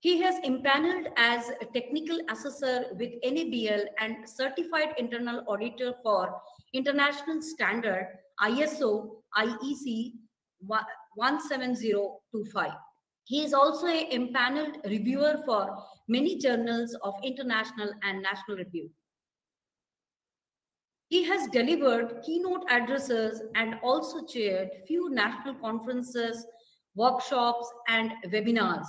He has impaneled as a technical assessor with NABL and certified internal auditor for international standard ISO IEC 17025. He is also a impaneled reviewer for many journals of international and national review. He has delivered keynote addresses and also chaired few national conferences, workshops, and webinars.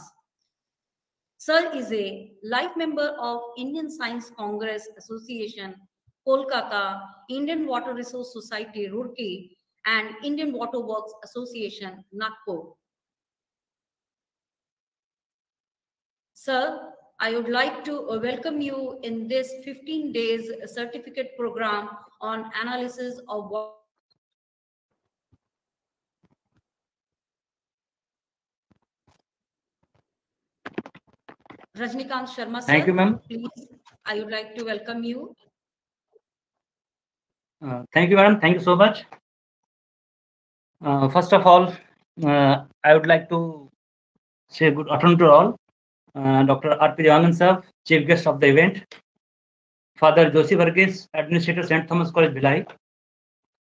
Sir is a life member of Indian Science Congress Association, Kolkata, Indian Water Resource Society, Roorkee, and Indian Water Works Association, Nagpur. Sir, I would like to uh, welcome you in this 15 days certificate program on analysis of water. Rajnikant Sharma, sir, Thank you, ma'am. Please, I would like to welcome you. Uh, thank you, madam. Thank you so much. Uh, first of all, uh, I would like to say good afternoon to all. Uh, Dr. R.P. Devangan sir, chief guest of the event. Father Joshi Varghese, administrator, St. Thomas College, Bhilai.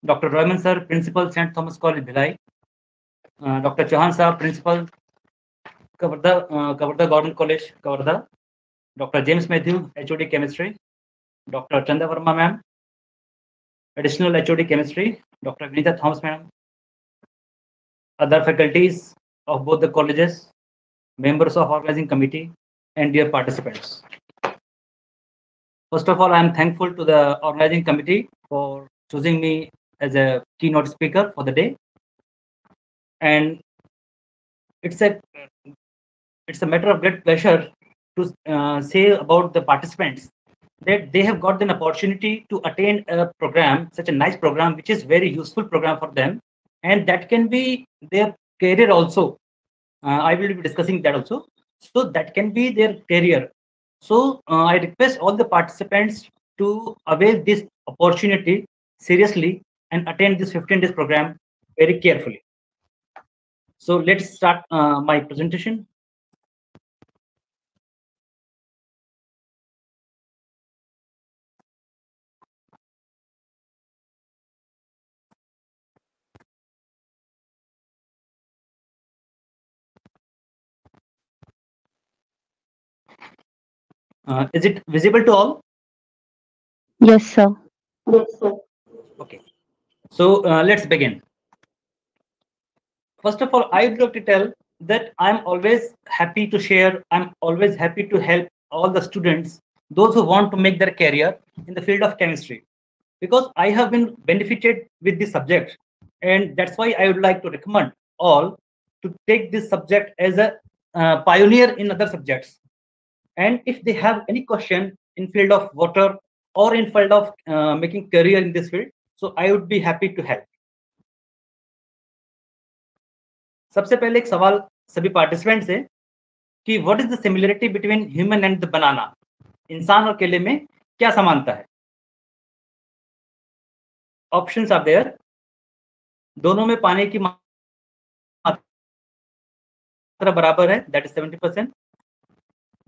Dr. Royman sir, principal, St. Thomas College, Bhilai. Uh, Dr. Chauhan sir, principal, Kavardha, uh, Kavardha Government College, Kavardha. Dr. James Matthew, HOD Chemistry. Dr. Chanda Verma ma'am, additional HOD Chemistry, Dr. Vinita Thomas ma'am, other faculties of both the colleges, members of organizing committee, and dear participants. First of all, I am thankful to the organizing committee for choosing me as a keynote speaker for the day. And it's a it's a matter of great pleasure to uh, say about the participants that they have got an opportunity to attend a program, such a nice program, which is very useful program for them, and that can be their career also. Uh, I will be discussing that also. So that can be their career. So uh, I request all the participants to avail this opportunity seriously and attend this 15 days program very carefully. So let's start uh, my presentation. Uh, is it visible to all? Yes, sir. Yes, sir. Okay. So uh, let's begin. First of all, I would like to tell that I'm always happy to share, I'm always happy to help all the students, those who want to make their career in the field of chemistry. Because I have been benefited with this subject. And that's why I would like to recommend all to take this subject as a uh, pioneer in other subjects. And if they have any question in field of water or in field of uh, making career in this field, so I would be happy to help. सबसे पहले एक सवाल सभी participant से कि what is the similarity between human and the banana इंसान और केले में क्या समानता है ऑप्शंस आर देयर दोनों में पानी की मात्रा बराबर है that is 70 percent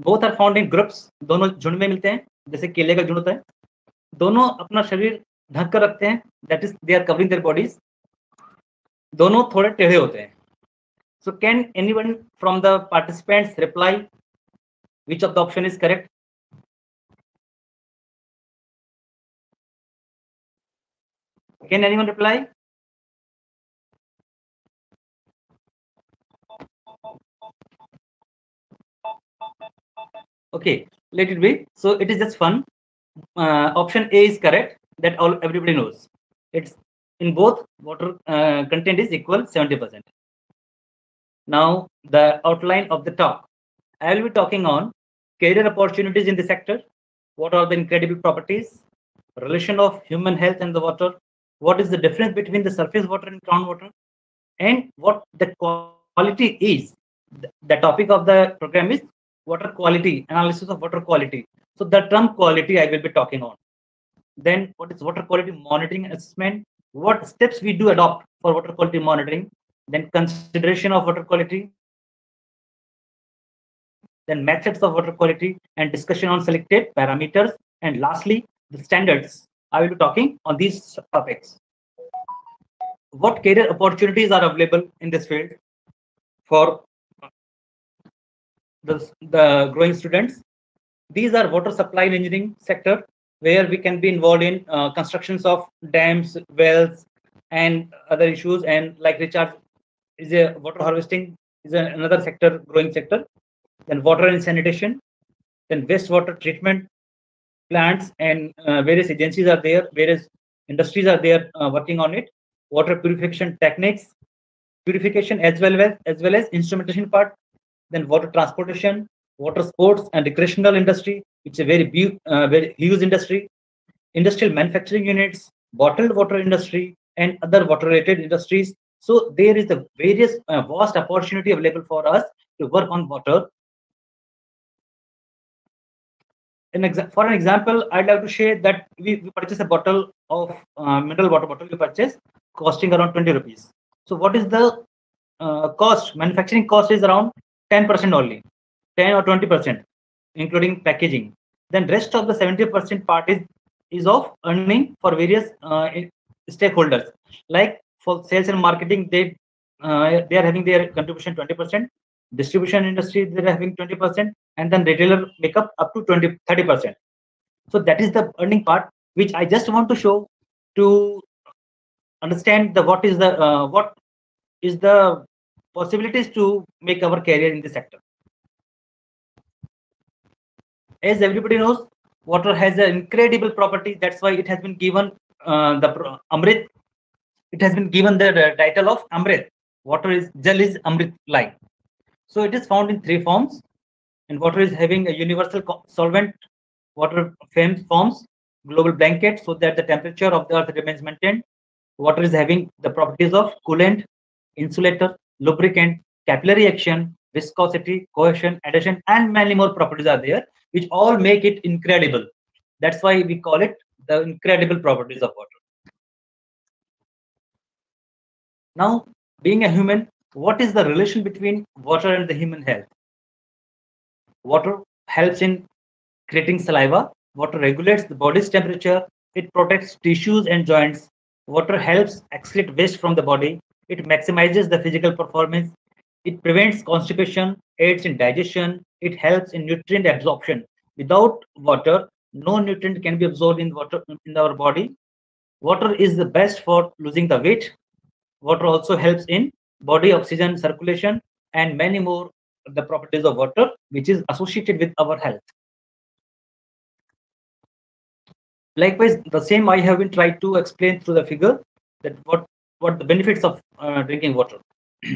both are found in groups दोनों झुंड में मिलते हैं, जैसे केले का झुंड होता है। दोनों अपना शरीर ढक कर रखते हैं that is they are covering their bodies दोनों थोड़े टेढ़े होते हैं। So can anyone from the participants reply which of the option is correct can anyone reply? Okay, let it be. So it is just fun. Uh, option A is correct. That all everybody knows. It's in both water uh, content is equal 70%. Now, the outline of the talk. I will be talking on career opportunities in the sector. What are the incredible properties? Relation of human health and the water. What is the difference between the surface water and groundwater? And what the quality is. The topic of the program is water quality, analysis of water quality. So the term quality I will be talking on. Then what is water quality monitoring assessment? What steps we do adopt for water quality monitoring? then consideration of water quality then methods of water quality and discussion on selected parameters, and lastly, the standards. I will be talking on these topics. What career opportunities are available in this field for the, the growing students? These are water supply and engineering sector, where we can be involved in uh, constructions of dams, wells, and other issues. And like recharge is a water harvesting is a, another sector, growing sector. Then water and sanitation, then wastewater treatment plants and uh, various agencies are there, various industries are there uh, working on it. Water purification techniques, purification as well as as well as instrumentation part. Then water transportation, water sports and recreational industry, which is a very uh, very huge industry. Industrial manufacturing units, bottled water industry, and other water related industries. So there is a various uh, vast opportunity available for us to work on water an exa- for an example, I'd like to share that we, we purchase a bottle of uh, mineral water bottle we purchase costing around 20 rupees. So what is the uh, cost? Manufacturing cost is around 10% only, 10 or 20%, including packaging. Then rest of the 70% part is, is of earning for various uh, stakeholders. Like for sales and marketing, they uh, they are having their contribution 20%. Distribution industry, they're having 20% and then retailer make up up to 20 30 percent so that is the earning part which i just want to show to understand the what is the uh, what is the possibilities to make our career in the sector. As everybody knows water has an incredible property. That's why it has been given uh, the amrit. It has been given the, title of amrit. Water is jal is amrit like so it is found in three forms. And water is having a universal solvent water forms global blanket so that the temperature of the earth remains maintained. Water is having the properties of coolant insulator lubricant capillary action viscosity cohesion adhesion and many more properties are there which all make it incredible that's why we call it the incredible properties of water now being a human what is the relation between water and the human health Water helps in creating saliva. Water regulates the body's temperature. It protects tissues and joints. Water helps excrete waste from the body. It maximizes the physical performance. It prevents constipation, aids in digestion. It helps in nutrient absorption. Without water, no nutrient can be absorbed in water in our body. Water is the best for losing the weight. Water also helps in body oxygen circulation and many more the properties of water which is associated with our health likewise the same i have been tried to explain through the figure that what what the benefits of uh, drinking water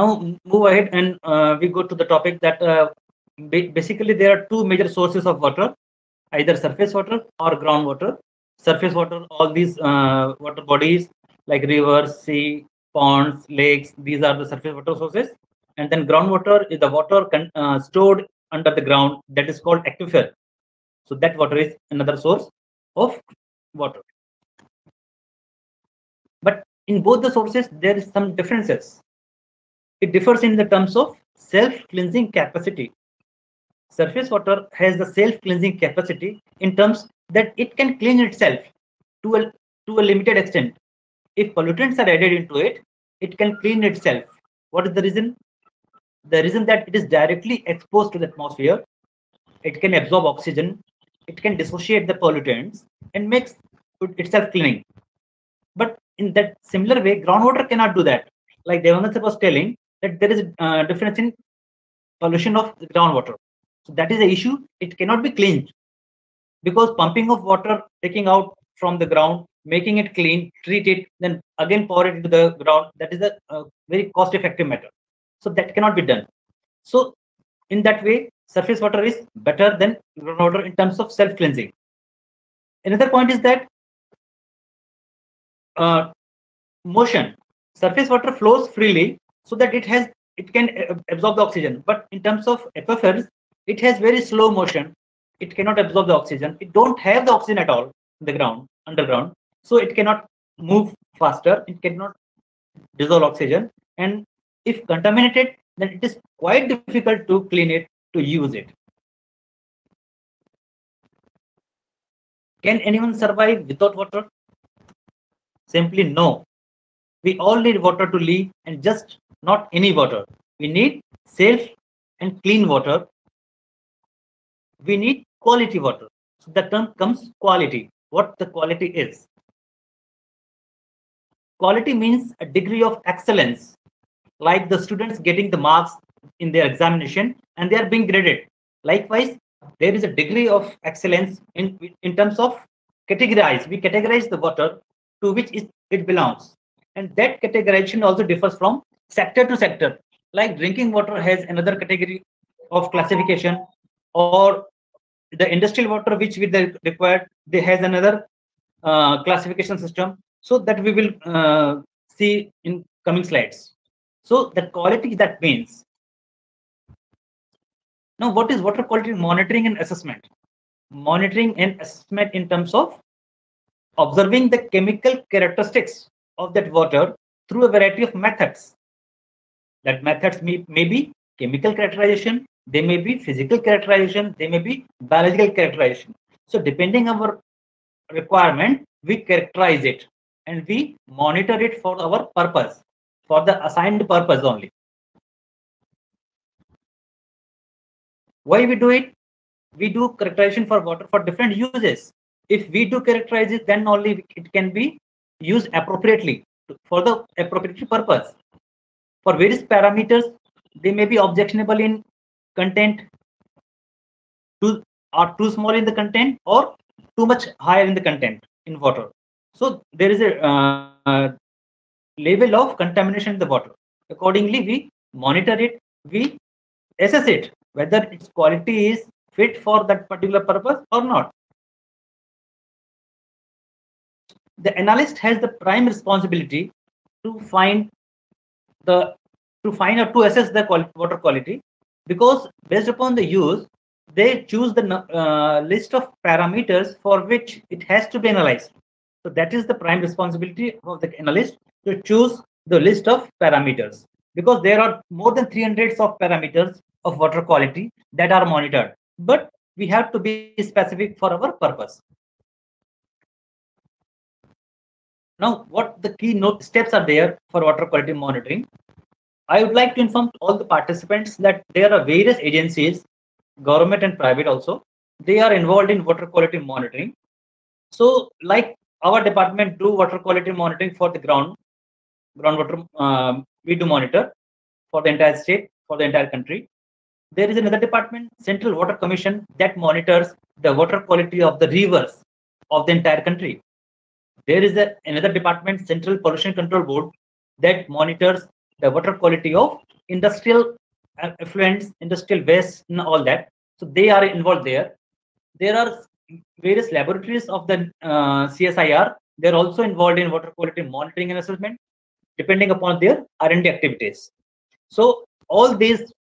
now move ahead and uh, we go to the topic that uh, basically there are two major sources of water either surface water or groundwater surface water all these uh, water bodies like rivers sea ponds, lakes, these are the surface water sources. And then groundwater is the water uh, stored under the ground that is called aquifer. So that water is another source of water. But in both the sources, there is some differences. It differs in the terms of self-cleansing capacity. Surface water has the self-cleansing capacity in terms that it can clean itself to a, to a limited extent if pollutants are added into it, it can clean itself. What is the reason? The reason that it is directly exposed to the atmosphere, it can absorb oxygen, it can dissociate the pollutants and makes itself cleaning. But in that similar way, groundwater cannot do that. Like Devananda was telling that there is a uh, difference in pollution of groundwater. So that is the issue. It cannot be cleaned because pumping of water, taking out from the ground making it clean, treat it, then again pour it into the ground. That is a, a very cost effective method. So that cannot be done. So in that way, surface water is better than groundwater in terms of self cleansing. Another point is that uh, motion. Surface water flows freely so that it has it can absorb the oxygen. But in terms of aquifers, it has very slow motion. It cannot absorb the oxygen. It don't have the oxygen at all in the ground, underground so it cannot move faster it cannot dissolve oxygen and if contaminated, then it is quite difficult to clean it, to use it. Can anyone survive without water? Simply no. We all need water to live and just not any water. We need safe and clean water. We need quality water. So the term comes quality, what the quality is. Quality means a degree of excellence, like the students getting the marks in their examination and they are being graded. Likewise, there is a degree of excellence in, in terms of categorize. We categorize the water to which it, it belongs. And that categorization also differs from sector to sector. Like drinking water has another category of classification or the industrial water which we required, they has another uh, classification system. So that we will uh, see in coming slides. So the quality that means now, what is water quality monitoring and assessment? Monitoring and assessment in terms of observing the chemical characteristics of that water through a variety of methods. That methods may, may be chemical characterization, they may be physical characterization, they may be biological characterization. So depending on our requirement, we characterize it and we monitor it for our purpose, for the assigned purpose only. Why we do it? We do characterization for water for different uses. If we do characterize it, then only it can be used appropriately for the appropriate purpose. For various parameters, they may be objectionable in content, too, or too small in the content, or too much higher in the content in water. So there is a uh, level of contamination in the water. Accordingly, we monitor it, we assess it whether its quality is fit for that particular purpose or not. The analyst has the prime responsibility to find the to find or to assess the quality, water quality because based upon the use they choose the uh, list of parameters for which it has to be analyzed so that is the prime responsibility of the analyst to choose the list of parameters because there are more than 300 of parameters of water quality that are monitored. But we have to be specific for our purpose. Now what the key steps are there for water quality monitoring? I would like to inform all the participants that there are various agencies government and private also they are involved in water quality monitoring. So like our department do water quality monitoring for the ground groundwater um, we do monitor for the entire state for the entire country there is another department, Central Water Commission, that monitors the water quality of the rivers of the entire country. There is a, another department, Central Pollution Control Board, that monitors the water quality of industrial effluents, industrial waste, and all that. So they are involved there. There are various laboratories of the uh, CSIR. They're also involved in water quality monitoring and assessment, depending upon their R&D activities. So all these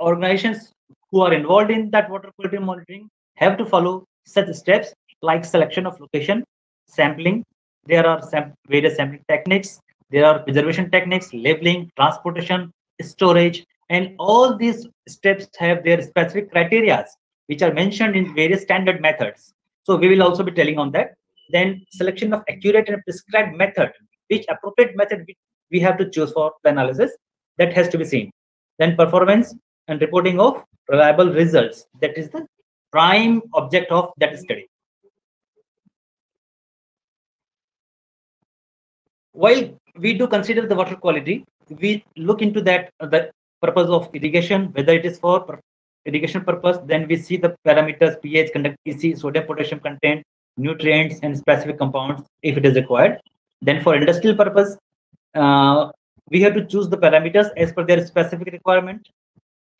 organizations who are involved in that water quality monitoring have to follow such steps like selection of location, sampling. There are sam various sampling techniques. There are preservation techniques, labeling, transportation, storage, and all these steps have their specific criteria, which are mentioned in various standard methods. So we will also be telling on that. Then selection of accurate and prescribed method, which appropriate method we have to choose for the analysis that has to be seen. Then performance, and reporting of reliable results. That is the prime object of that study. While we do consider the water quality, we look into that uh, the purpose of irrigation, whether it is for irrigation purpose, then we see the parameters pH, conductivity, sodium potassium content, nutrients, and specific compounds if it is required. Then for industrial purpose, uh, we have to choose the parameters as per their specific requirement.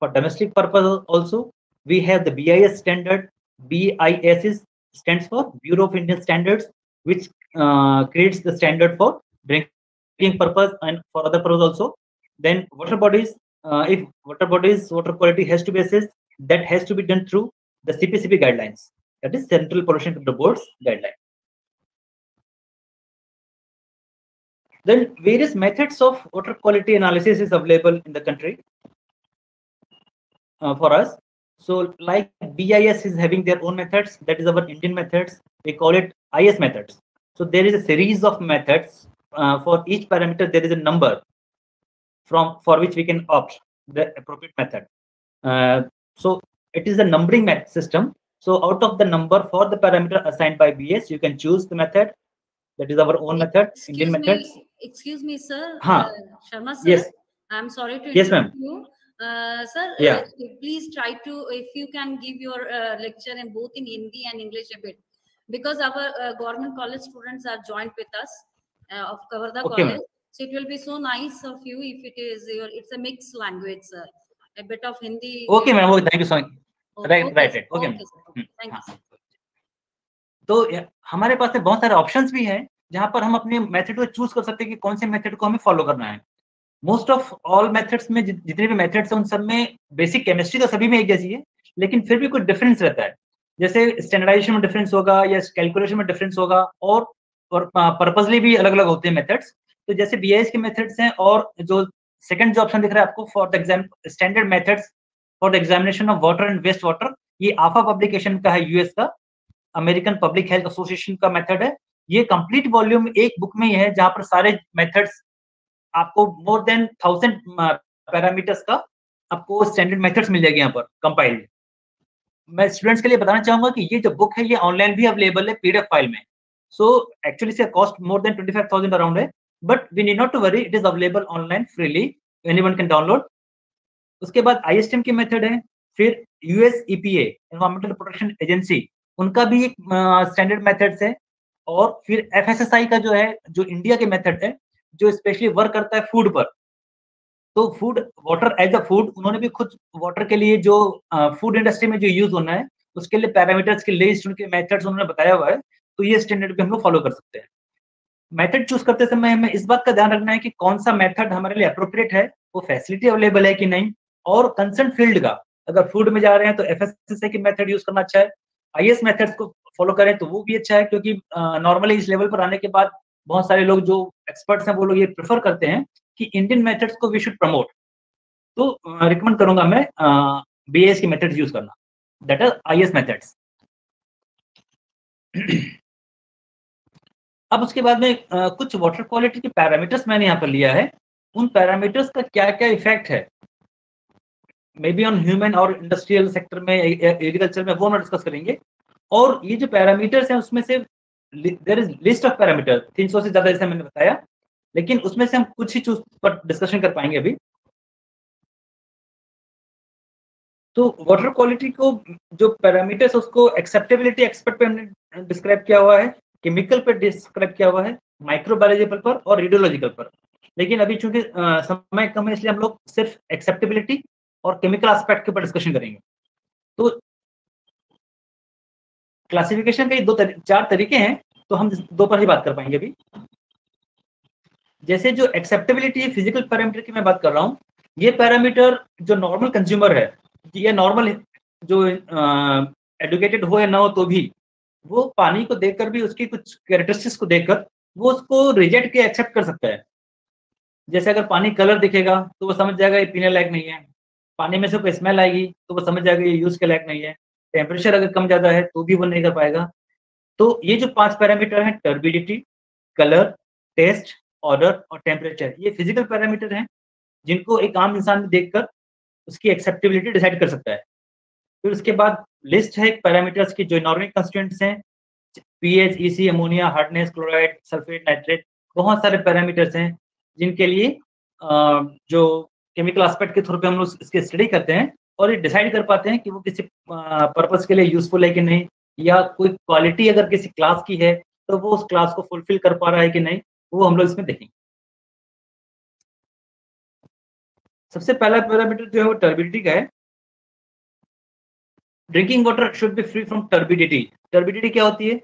For domestic purpose also, we have the BIS standard. BIS is, stands for Bureau of Indian Standards, which uh, creates the standard for drinking purpose and for other purpose also. Then water bodies, uh, if water bodies water quality has to be assessed, that has to be done through the CPCB guidelines. That is Central Pollution Control Board's guideline. Then various methods of water quality analysis is available in the country uh, for us. So like BIS is having their own methods, that is our Indian methods. We call it IS methods. So there is a series of methods uh, for each parameter. There is a number from for which we can opt the appropriate method. Uh, so it is a numbering system. So out of the number for the parameter assigned by BS, you can choose the method. That is our own method, Excuse Indian me, methods. Excuse me, sir. Huh. Uh, Sharma sir. Yes. I'm sorry to Yes, ma'am. interrupt you. Uh, sir, Yeah. uh, please try to, if you can give your uh, lecture in both in Hindi and English a bit. Because our uh, government college students are joined with us uh, of Kavarda Okay, ma'am. College. So it will be so nice of you if it is your, it's a mixed language, sir. A bit of Hindi. Okay, ma'am. Okay, thank you so much. Oh, Right, okay, right, right. Okay, Okay, Okay, Thank you, हाँ. sir. तो हमारे पास बहुत सारे options भी हैं जहाँ पर हम अपने मेथड को चूज़ कर सकते हैं कि कौन से मेथड को हमें फॉलो करना है मोस्ट ऑफ़ ऑल मेथड्स में जितने भी मेथड्स हैं, उन सब में बेसिक केमिस्ट्री तो सभी में एक जैसी है, लेकिन फिर भी कुछ डिफरेंस रहता है। जैसे स्टैंडर्डाइजेशन में डिफरेंस होगा, या कैलकुलेशन में डिफरेंस होगा, और पर्पजली भी अलग अलग होते हैं मेथड्स तो जैसे बी के मेथड्स हैं, और जो सेकंड जो ऑप्शन दिख रहा है आपको for the exam standard methods for the examination of water and waste water ये आफा पब्लिकेशन का है यूएस का अमेरिकन पब्लिक हेल्थ एसोसिएशन का मेथड है। ये कंप्लीट वॉल्यूम एक बुक में ही है, जहाँ पर सारे मेथड्स आपको मोर देन थाउज़ेंड पैरामीटर्स का आपको स्टैंडर्ड मेथड्स मिल जाएगी यहाँ पर कंपाइल्ड मैं स्टूडेंट्स के लिए बताना चाहूँगा कि ये जो बुक है, ये ऑनलाइन भी अवेलेबल है पीडीएफ फ़ाइल में. सो एक्चुअली से cost more than twenty five thousand around है but we need not to worry it is available online freely anyone can download उसके बाद आईएसटीएम की मेथड है, फिर US EPA Environmental Protection Agency उनका भी एक स्टैंडर्ड मेथड्स है, और फिर एफएसएसआई का जो है, जो इंडिया के मेथड है जो स्पेशली वर्क करता है फ़ूड पर। तो food water as a food उन्होंने भी खुद वाटर के लिए जो फ़ूड इंडस्ट्री में जो यूज़ होना है, उसके लिए पैरामीटर्स की लिस्ट उनके मेथड्स उन्होंने बताया हुआ है तो ये स्टैंडर्ड भी हम लोग फॉलो कर सकते हैं। मेथड चूज़ करते समय हमें इस बात का ध्यान रखना है कि कौन सा मेथड हमारे लिए अप्रोप्रिएट है, वो फैसिलिटी अवेलेबल है कि नहीं, और कंसर्न फ़ील्ड का। अगर फ़ूड में जा रहे हैं तो एफ़ एस की मेथड यूज़ करना अच्छा है। आई मेथड्स को फॉलो करें तो वो भी अच्छा है, क्योंकि नॉर्मली इस लेवल पर आने के बाद बहुत सारे लोग जो एक्सपर्ट्स हैं, वो लोग ये प्रेफर करते हैं कि इंडियन मेथड्स को वी शुड प्रमोट तो रिकमेंड करूँगा मैं बी एस की मेथड्स यूज़ करना। That is I S methods अब उसके बाद में कुछ वाटर क्वालिटी के पैरामीटर्स मैंने यहाँ पर लिया है। उन पैरामीटर्स का क्या क्या इफ़ेक्ट है? मे बी ऑन ह्यूमन और इंडस्ट्रियल सेक्टर में एग्रीकल्चर में, वो हम डिस्कस करेंगे। और ये जो पैरामीटर्स हैं, उसमें से there is list of parameter तीन सौ से ज़्यादा जैसे मैंने बताया। लेकिन उसमें से हम कुछ ही चूज़ पर डिस्कशन कर पाएँगे अभी। तो वाटर क्वालिटी को जो पैरामीटर्स उसको एक्सेप्टेबिलिटी एक्सपर्ट पे हमने डिस्क्राइब किया हुआ है केमिकल पे डिस्क्राइब किया हुआ है माइक्रोबायोलॉजिकल पर और रेडियोलॉजिकल पर। लेकिन अभी चूँकि समय कम है, इसलिए हम लोग सिर्फ़ एक्सेप्टेबिलिटी और केमिकल एस्पेक्ट के ऊपर डिस्कशन करेंगे। तो क्लासिफिकेशन के दो तरी, चार तरीके हैं तो हम दो पर ही बात कर पाएँगे अभी। जैसे जो एक्सेप्टेबिलिटी फ़िज़िकल पैरामीटर की मैं बात कर रहा हूँ ये पैरामीटर जो नॉर्मल कंज्यूमर है ये नॉर्मल जो एडुकेटेड हो या ना हो तो भी वो पानी को देखकर भी उसकी कुछ कैरेक्टरिस्टिक्स को देखकर वो उसको रिजेक्ट के एक्सेप्ट कर सकता है। जैसे अगर पानी कलर दिखेगा तो वो समझ जाएगा ये पीने लायक नहीं है। पानी में से कोई स्मेल आएगी तो वो समझ जाएगा ये यूज़ के लायक नहीं है। टेम्परेचर अगर कम ज़्यादा है तो भी वो नहीं कर पाएगा। तो ये जो पाँच पैरामीटर हैं टर्बिडिटी कलर टेस्ट ऑर्डर और टेम्परेचर ये फ़िज़िकल पैरामीटर हैं, जिनको एक आम इंसान देखकर उसकी एक्सेप्टेबिलिटी डिसाइड कर सकता है। फिर उसके बाद लिस्ट है पैरामीटर्स की, जो इनऑर्गेनिक कंस्टेंट्स हैं PH EC ammonia hardness chloride sulphate nitrate बहुत सारे पैरामीटर्स हैं, जिनके लिए जो केमिकल एस्पेक्ट के थ्रू पे हम लोग इसकी स्टडी करते हैं। और ये डिसाइड कर पाते हैं कि वो किसी पर्पस के लिए यूजफुल है कि नहीं, या कोई क्वालिटी अगर किसी क्लास की है तो वो उस क्लास को फुलफिल कर पा रहा है कि नहीं, वो हम लोग इसमें देखेंगे। सबसे पहला पैरामीटर जो है वो टर्बिडिटी का है। Drinking water should be free from turbidity turbidity क्या होती है?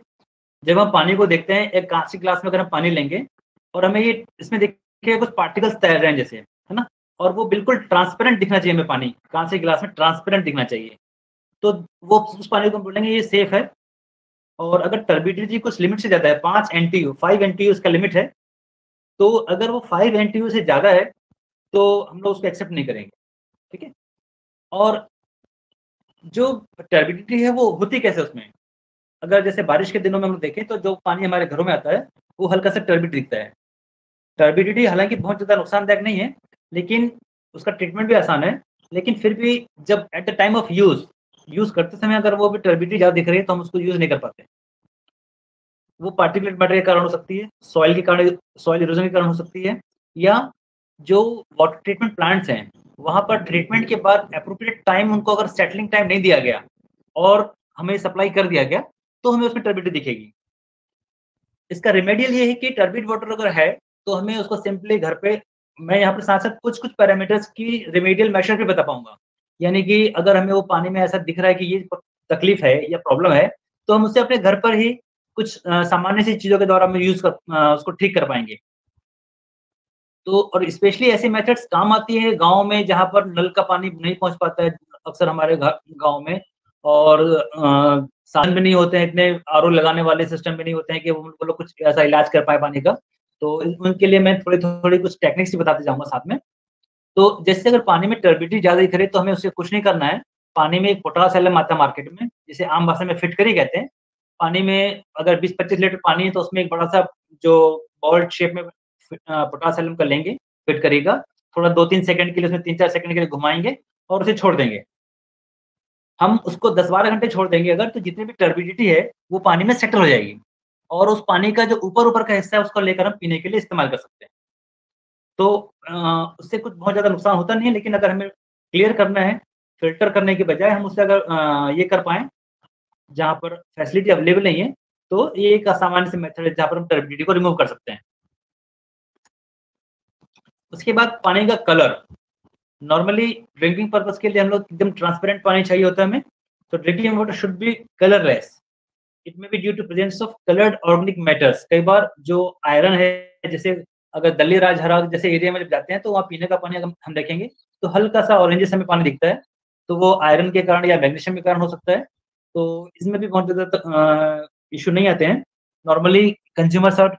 जब हम पानी को देखते हैं, एक कांच की ग्लास में अगर हम पानी लेंगे, और हमें ये, इसमें देखिए कुछ पार्टिकल्स तैर रहे हैं जैसे, है ना? और वो बिल्कुल ट्रांसपेरेंट दिखना चाहिए हमें पानी। कांच गिलास में ट्रांसपेरेंट दिखना चाहिए। तो वो उस पानी को हम बोलेंगे ये सेफ़ है। और अगर टर्बिडिटी कुछ लिमिट से ज़्यादा है, पाँच N T U five N T U उसका लिमिट है तो अगर वो फाइव एन टी यू से ज़्यादा है तो हम लोग उसको एक्सेप्ट नहीं करेंगे। ठीक है? और जो टर्बिडिटी है, वो होती कैसे उसमें? अगर जैसे बारिश के दिनों में हम लोग देखें तो जो पानी हमारे घरों में आता है, वो हल्का सा टर्बिड दिखता है। टर्बिडिटी हालाँकि बहुत ज़्यादा नुकसानदायक नहीं है लेकिन उसका ट्रीटमेंट भी आसान है। लेकिन फिर भी जब at the time of use use करते समय अगर वो भी टर्बिडिटी ज़्यादा दिख रही है तो हम उसको यूज़ नहीं कर पाते। वो पार्टिकुलेट मैटर के कारण हो सकती है सॉइल के कारण सॉइल इरोजन के कारण हो सकती है, या जो वाटर ट्रीटमेंट प्लांट्स हैं, वहाँ पर ट्रीटमेंट के बाद अप्रोप्रिएट टाइम उनको अगर सेटलिंग टाइम नहीं दिया गया, और हमें सप्लाई कर दिया गया तो हमें उसमें टर्बिडिटी दिखेगी। इसका रिमेडियल ये है कि टर्बिड वाटर अगर है तो हमें उसको सिंपली घर पे मैं यहाँ पर साथ साथ कुछ कुछ पैरामीटर्स की रिमेडियल मेजर भी बता पाऊँगा। यानी कि अगर हमें वो पानी में ऐसा दिख रहा है कि ये तकलीफ़ है या प्रॉब्लम है तो हम उसे अपने घर पर ही कुछ सामान्य सी चीज़ों के द्वारा हम यूज़ कर उसको ठीक कर पाएँगे। तो और स्पेशली ऐसे मेथड्स काम आती है गाँव में जहाँ पर नल का पानी नहीं पहुँच पाता है अक्सर हमारे गाँव में। और साधन भी नहीं होते हैं, इतने आरओ लगाने वाले सिस्टम भी नहीं होते हैं कि वो लोग कुछ ऐसा इलाज कर पाए पानी का। तो उनके लिए मैं थोड़ी थोड़ी कुछ टेक्निक्स भी बताते जाऊँगा साथ में। तो जैसे अगर पानी में टर्बिडिटी ज़्यादा दिख रही तो हमें उससे कुछ नहीं करना है। पानी में एक पोटास एलम आता है मार्केट में, जिसे आम भाषा में फिट करी कहते हैं। पानी में अगर 20-25 लीटर पानी है तो उसमें एक बड़ा सा जो बॉल्ट शेप में पोटास एलम का लेंगे फिट करेगा। थोड़ा दो तीन सेकंड के लिए उसमें तीन चार सेकंड के लिए घुमाएँगे और उसे छोड़ देंगे। हम उसको दस बारह घंटे छोड़ देंगे अगर तो जितनी भी टर्बिडिटी है, वो पानी में सेटल हो जाएगी। और उस पानी का जो ऊपर ऊपर का हिस्सा है, उसको लेकर हम पीने के लिए इस्तेमाल कर सकते हैं। तो उससे कुछ बहुत ज़्यादा नुकसान होता नहीं है, लेकिन अगर हमें क्लियर करना है, फ़िल्टर करने के बजाय हम उससे अगर ये कर पाए, जहाँ पर फैसिलिटी अवेलेबल नहीं है तो ये एक असामान्य से मेथड है, जहाँ पर हम टर्बिडिटी को रिमूव कर सकते हैं। उसके बाद पानी का कलर। नॉर्मली ड्रिंकिंग पर्पज के लिए हम लोग एकदम ट्रांसपेरेंट पानी चाहिए होता है हमें तो drinking water should be colourless. It may be due to presence of coloured organic matters कई बार जो आयरन है, जैसे अगर दल्ली राजहरा जैसे एरिया में जाते हैं तो वहाँ पीने का पानी अगर हम देखेंगे तो हल्का सा ऑरेंज हमें पानी दिखता है। तो वो आयरन के कारण या मैग्नीशियम के कारण हो सकता है। तो इसमें भी बहुत ज़्यादा इशू नहीं आते हैं। नॉर्मली कंज्यूमर्स और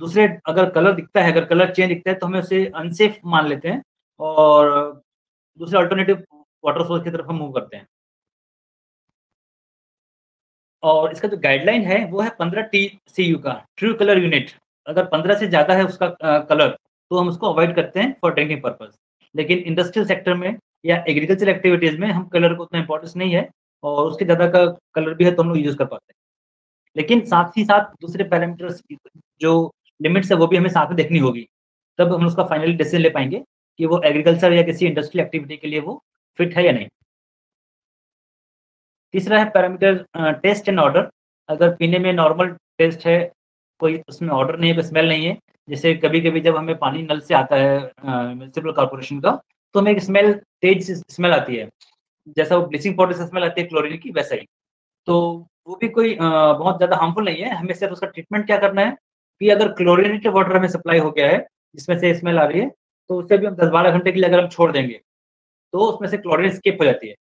दूसरे अगर कलर दिखता है, अगर कलर चेंज दिखता है तो हमें उसे अनसेफ मान लेते हैं और दूसरे अल्टरनेटिव वाटर सोर्स की तरफ़ हम मूव करते हैं। और इसका जो गाइडलाइन है, वो है पंद्रह टी सी यू का ट्रू कलर यूनिट अगर पंद्रह से ज़्यादा है उसका कलर तो हम उसको अवॉइड करते हैं फॉर ड्रिंकिंग पर्पज लेकिन इंडस्ट्रियल सेक्टर में या एग्रीकल्चर एक्टिविटीज़ में हम कलर को उतना इंपॉर्टेंस नहीं है और उसके ज़्यादा का कलर भी है तो हम लोग यूज़ कर पाते हैं। लेकिन साथ ही साथ दूसरे पैरामीटर्स जो लिमिट्स है, वो भी हमें साथ में देखनी होगी। तब हम उसका फाइनली डिसीज़न ले पाएँगे कि वो एग्रीकल्चर या किसी इंडस्ट्रियल एक्टिविटी के लिए वो फिट है या नहीं। तीसरा है पैरामीटर टेस्ट एंड ऑर्डर अगर पीने में नॉर्मल टेस्ट है कोई उसमें ऑर्डर नहीं है कोई स्मेल नहीं है जैसे कभी कभी जब हमें पानी नल से आता है म्यूनसिपल कॉर्पोरेशन का तो हमें एक स्मेल तेज स्मेल आती है। जैसा वो ब्लीचिंग पाउडर से स्मेल आती है क्लोरीन की वैसा ही। तो वो भी कोई आ, बहुत ज़्यादा हार्मफुल नहीं है। हमें सिर्फ़ उसका ट्रीटमेंट क्या करना है कि अगर क्लोरिनेटेड वाटर हमें सप्लाई हो गया है जिसमें से स्मेल आ रही है तो उससे भी हम दस बारह घंटे के लिए अगर हम छोड़ देंगे तो उसमें से क्लोरीन स्किप हो जाती है।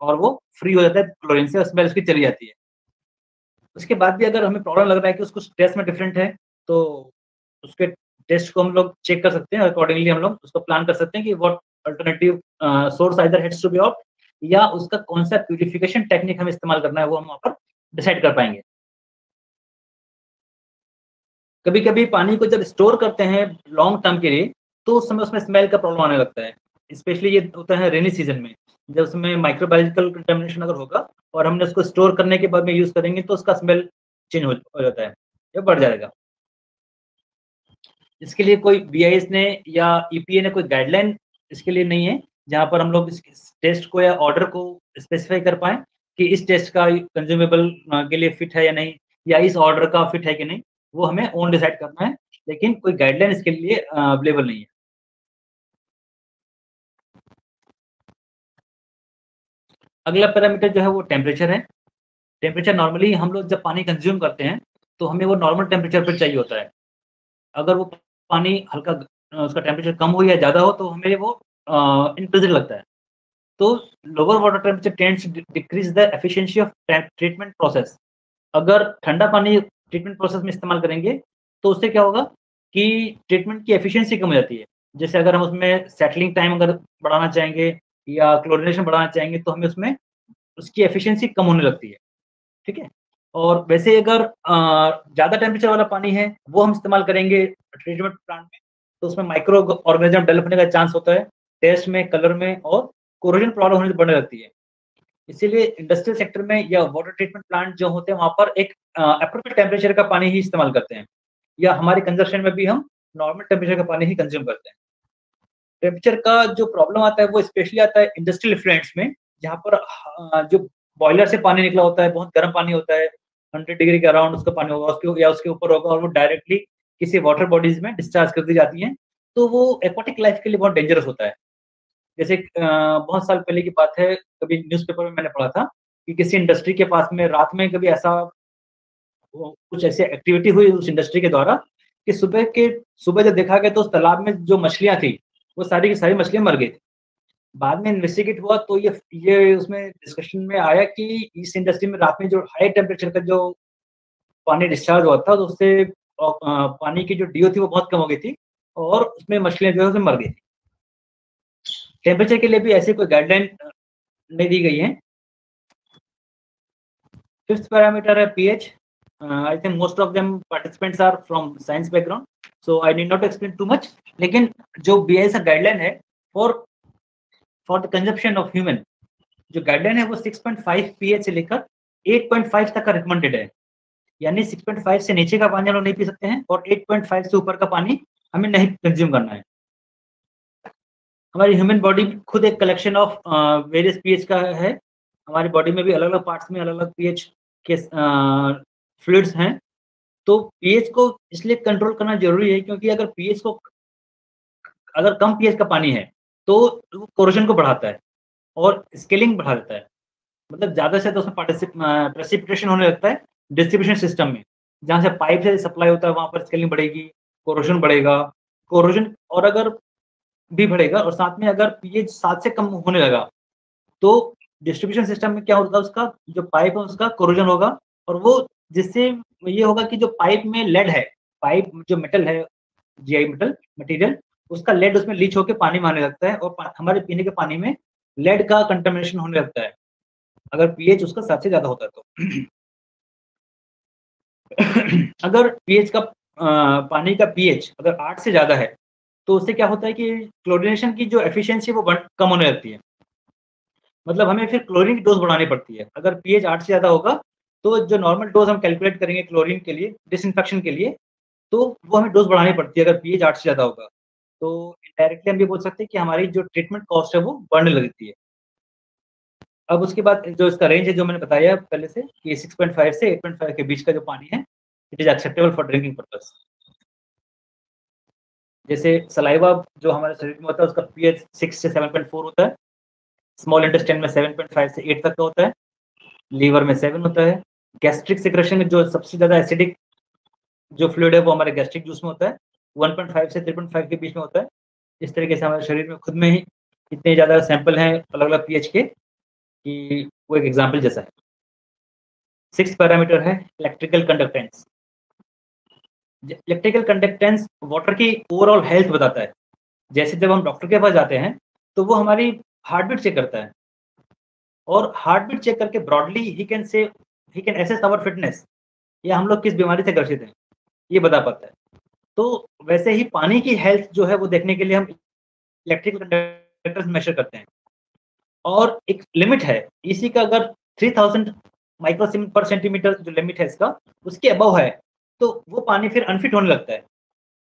और वो फ्री हो जाता है क्लोरीन से स्मेल उसकी चली जाती है। उसके बाद भी अगर हमें प्रॉब्लम लग रहा है कि उसको टेस्ट में डिफरेंट है तो उसके टेस्ट को हम लोग चेक कर सकते हैं अकॉर्डिंगली हम लोग उसको प्लान कर सकते हैं कि what alternative source either heads to be of या उसका कौन सा प्यूरिफिकेशन टेक्निक हमें इस्तेमाल करना है, वो हम वहाँ पर डिसाइड कर पाएँगे। कभी कभी पानी को जब स्टोर करते हैं लॉन्ग टर्म के लिए तो उस समय उसमें स्मेल का प्रॉब्लम आने लगता है। स्पेशली ये होता है रेनी सीज़न में। जब उसमें माइक्रोबायोलॉजिकल कंटेमिनेशन अगर होगा और हमने उसको स्टोर करने के बाद में यूज़ करेंगे तो उसका स्मेल चेंज हो, जाता है या बढ़ जाएगा। इसके लिए कोई बीआईएस ने या ईपीए e ने कोई गाइडलाइन इसके लिए नहीं है जहाँ पर हम लोग इस टेस्ट को या ऑर्डर को स्पेसिफाई कर पाए कि इस टेस्ट का कंज्यूमेबल के लिए फिट है या नहीं या इस ऑर्डर का फिट है कि नहीं वो हमें ओन डिसाइड करना है लेकिन कोई गाइडलाइन इसके लिए अवेलेबल नहीं है। अगला पैरामीटर जो है वो टेम्परेचर है। टेम्परेचर नॉर्मली हम लोग जब पानी कंज्यूम करते हैं तो हमें वो नॉर्मल टेम्परेचर पर चाहिए होता है। अगर वो पानी हल्का उसका टेम्परेचर कम हो या ज़्यादा हो तो हमें वो इनप्रेजेंट लगता है। तो lower water temperature tends decrease the efficiency of treatment process अगर ठंडा पानी ट्रीटमेंट प्रोसेस में इस्तेमाल करेंगे तो उससे क्या होगा कि ट्रीटमेंट की एफिशिएंसी कम हो जाती है। जैसे अगर हम उसमें सेटलिंग टाइम अगर बढ़ाना चाहेंगे या क्लोरिनेशन बढ़ाना चाहेंगे तो हमें उसमें उसकी एफिशिएंसी कम होने लगती है, ठीक है? और वैसे अगर ज़्यादा टेम्परेचर वाला पानी है, वो हम इस्तेमाल करेंगे ट्रीटमेंट प्लांट में तो उसमें माइक्रो ऑर्गेनिज्म डेवलप होने का चांस होता है टेस्ट में कलर में और कोरोजन प्रॉब्लम होने बढ़ने लगती है। इसीलिए इंडस्ट्रियल सेक्टर में या वाटर ट्रीटमेंट प्लांट जो होते हैं, वहाँ पर एक अप्रोप्रिएट टेम्परेचर का पानी ही इस्तेमाल करते हैं, या हमारे कंजप्शन में भी हम नॉर्मल टेम्परेचर का पानी ही कंज्यूम करते हैं। टेम्परेचर का जो प्रॉब्लम आता है, वो स्पेशली आता है इंडस्ट्रियल इफ्लुएंट्स में, जहाँ पर जो बॉयलर से पानी निकला होता है, बहुत गर्म पानी होता है हंड्रेड डिग्री के अराउंड उसका पानी होगा, उसके, या उसके ऊपर होगा और वो डायरेक्टली किसी वाटर बॉडीज में डिस्चार्ज कर दी जाती है तो वो एक्वाटिक लाइफ के लिए बहुत डेंजरस होता है। जैसे बहुत साल पहले की बात है, कभी न्यूज़पेपर में मैंने पढ़ा था कि किसी इंडस्ट्री के पास में रात में कभी ऐसा कुछ ऐसी एक्टिविटी हुई उस इंडस्ट्री के द्वारा कि सुबह के, सुबह जब देखा गया तो उस तालाब में जो मछलियाँ थी वो सारी की सारी मछलियाँ मर गई थी। बाद में इन्वेस्टिगेट हुआ तो ये ये उसमें डिस्कशन में आया कि इस इंडस्ट्री में रात में जो हाई टेम्परेचर का जो पानी डिस्चार्ज हुआ था तो उससे पानी की जो डीओ थी वो बहुत कम हो गई थी और उसमें मछलियाँ जो है मर गई थी। टेम्परेचर के लिए भी ऐसी कोई गाइडलाइन नहीं दी गई है। फिफ्थ पैरामीटर है pH I think most of them participants are from science background so I need not explain too much लेकिन जो बी आई गाइडलाइन है for for the consumption of human जो गाइडलाइन है, वो 6.5 पीएच से लेकर 8.5 तक का रिकमेंडेड है। यानी 6.5 से नीचे का पानी हम लोग नहीं पी सकते हैं, और 8.5 से ऊपर का पानी हमें नहीं कंज्यूम करना है। हमारी ह्यूमन बॉडी खुद एक कलेक्शन ऑफ़ वेरियस पीएच का है। हमारी बॉडी में भी अलग अलग पार्ट्स में अलग अलग पीएच के फ्लूड्स हैं तो पीएच को इसलिए कंट्रोल करना ज़रूरी है क्योंकि अगर पीएच को, अगर कम पीएच का पानी है तो कोरोजन को बढ़ाता है और स्केलिंग बढ़ा देता है। मतलब ज़्यादा से ज़्यादा उसमें प्रेसिपिटेशन होने लगता है डिस्ट्रीब्यूशन सिस्टम में। जहाँ से पाइप से सप्लाई होता है, वहाँ पर स्केलिंग बढ़ेगी कोरोजन बढ़ेगा। कोरोजन और अगर भी बढ़ेगा और साथ में अगर पीएच सात से कम होने लगा तो डिस्ट्रीब्यूशन सिस्टम में क्या होगा उसका, जो पाइप है उसका कोरोजन होगा और वो जिससे ये होगा कि जो पाइप में लेड है पाइप जो मेटल है जीआई मेटल मटेरियल उसका लेड उसमें लीच होकर पानी में आने लगता है और हमारे पीने के पानी में लेड का कंटेमिनेशन होने लगता है। अगर पीएच उसका सात से ज़्यादा होता है तो। अगर पीएच का आ, पानी का पीएच अगर आठ से ज़्यादा है तो उससे क्या होता है कि क्लोरिनेशन की जो एफिशिएंसी वो कम होने लगती है। मतलब हमें फिर क्लोरीन की डोज बढ़ानी पड़ती है। अगर पीएच आठ से ज़्यादा होगा तो जो नॉर्मल डोज हम कैलकुलेट करेंगे क्लोरीन के लिए डिसइंफेक्शन के लिए तो वो हमें डोज बढ़ानी पड़ती है अगर पीएच आठ से ज़्यादा होगा। तो इनडायरेक्टली हम ये बोल सकते हैं कि हमारी जो ट्रीटमेंट कॉस्ट है वो बढ़ने लगती है। अब उसके बाद जो इसका रेंज है जो मैंने बताया पहले से कि 6.5 से 8.5 के बीच का जो पानी है it is acceptable for drinking purpose जैसे सलाइवा जो हमारे शरीर में होता है, उसका पीएच सिक्स से सेवन पॉइंट फोर होता है स्मॉल इंटेस्टाइन में सेवन पॉइंट फाइव से एट तक का होता है। लीवर में सेवन होता है। गैस्ट्रिक सिक्रेशन में जो सबसे ज़्यादा एसिडिक जो फ्लूड है, वो हमारे गैस्ट्रिक जूस में होता है। वन पॉइंट फाइव से थ्री पॉइंट फाइव के बीच में होता है। इस तरीके से हमारे शरीर में खुद में ही इतने ज़्यादा सैंपल हैं अलग अलग पी के कि वो एक एग्ज़ाम्पल जैसा है। सिक्स पैरामीटर है electrical conductance electrical conductance water की ओवरऑल हेल्थ बताता है। जैसे जब हम डॉक्टर के पास जाते हैं तो वो हमारी हार्ट बीट चेक करता है। और हार्ट बीट चेक करके broadly he can say he can assess our fitness या हम लोग किस बीमारी से ग्रसित हैं? ये बता पाता है। तो वैसे ही पानी की हेल्थ जो है वो देखने के लिए हम इलेक्ट्रिकल कंडक्टर्स मेजर करते हैं। और एक लिमिट है, इसी का अगर 3000 माइक्रोसीमेंट पर सेंटीमीटर जो लिमिट है इसका, उसके अबव है तो वो पानी फिर अनफिट होने लगता है।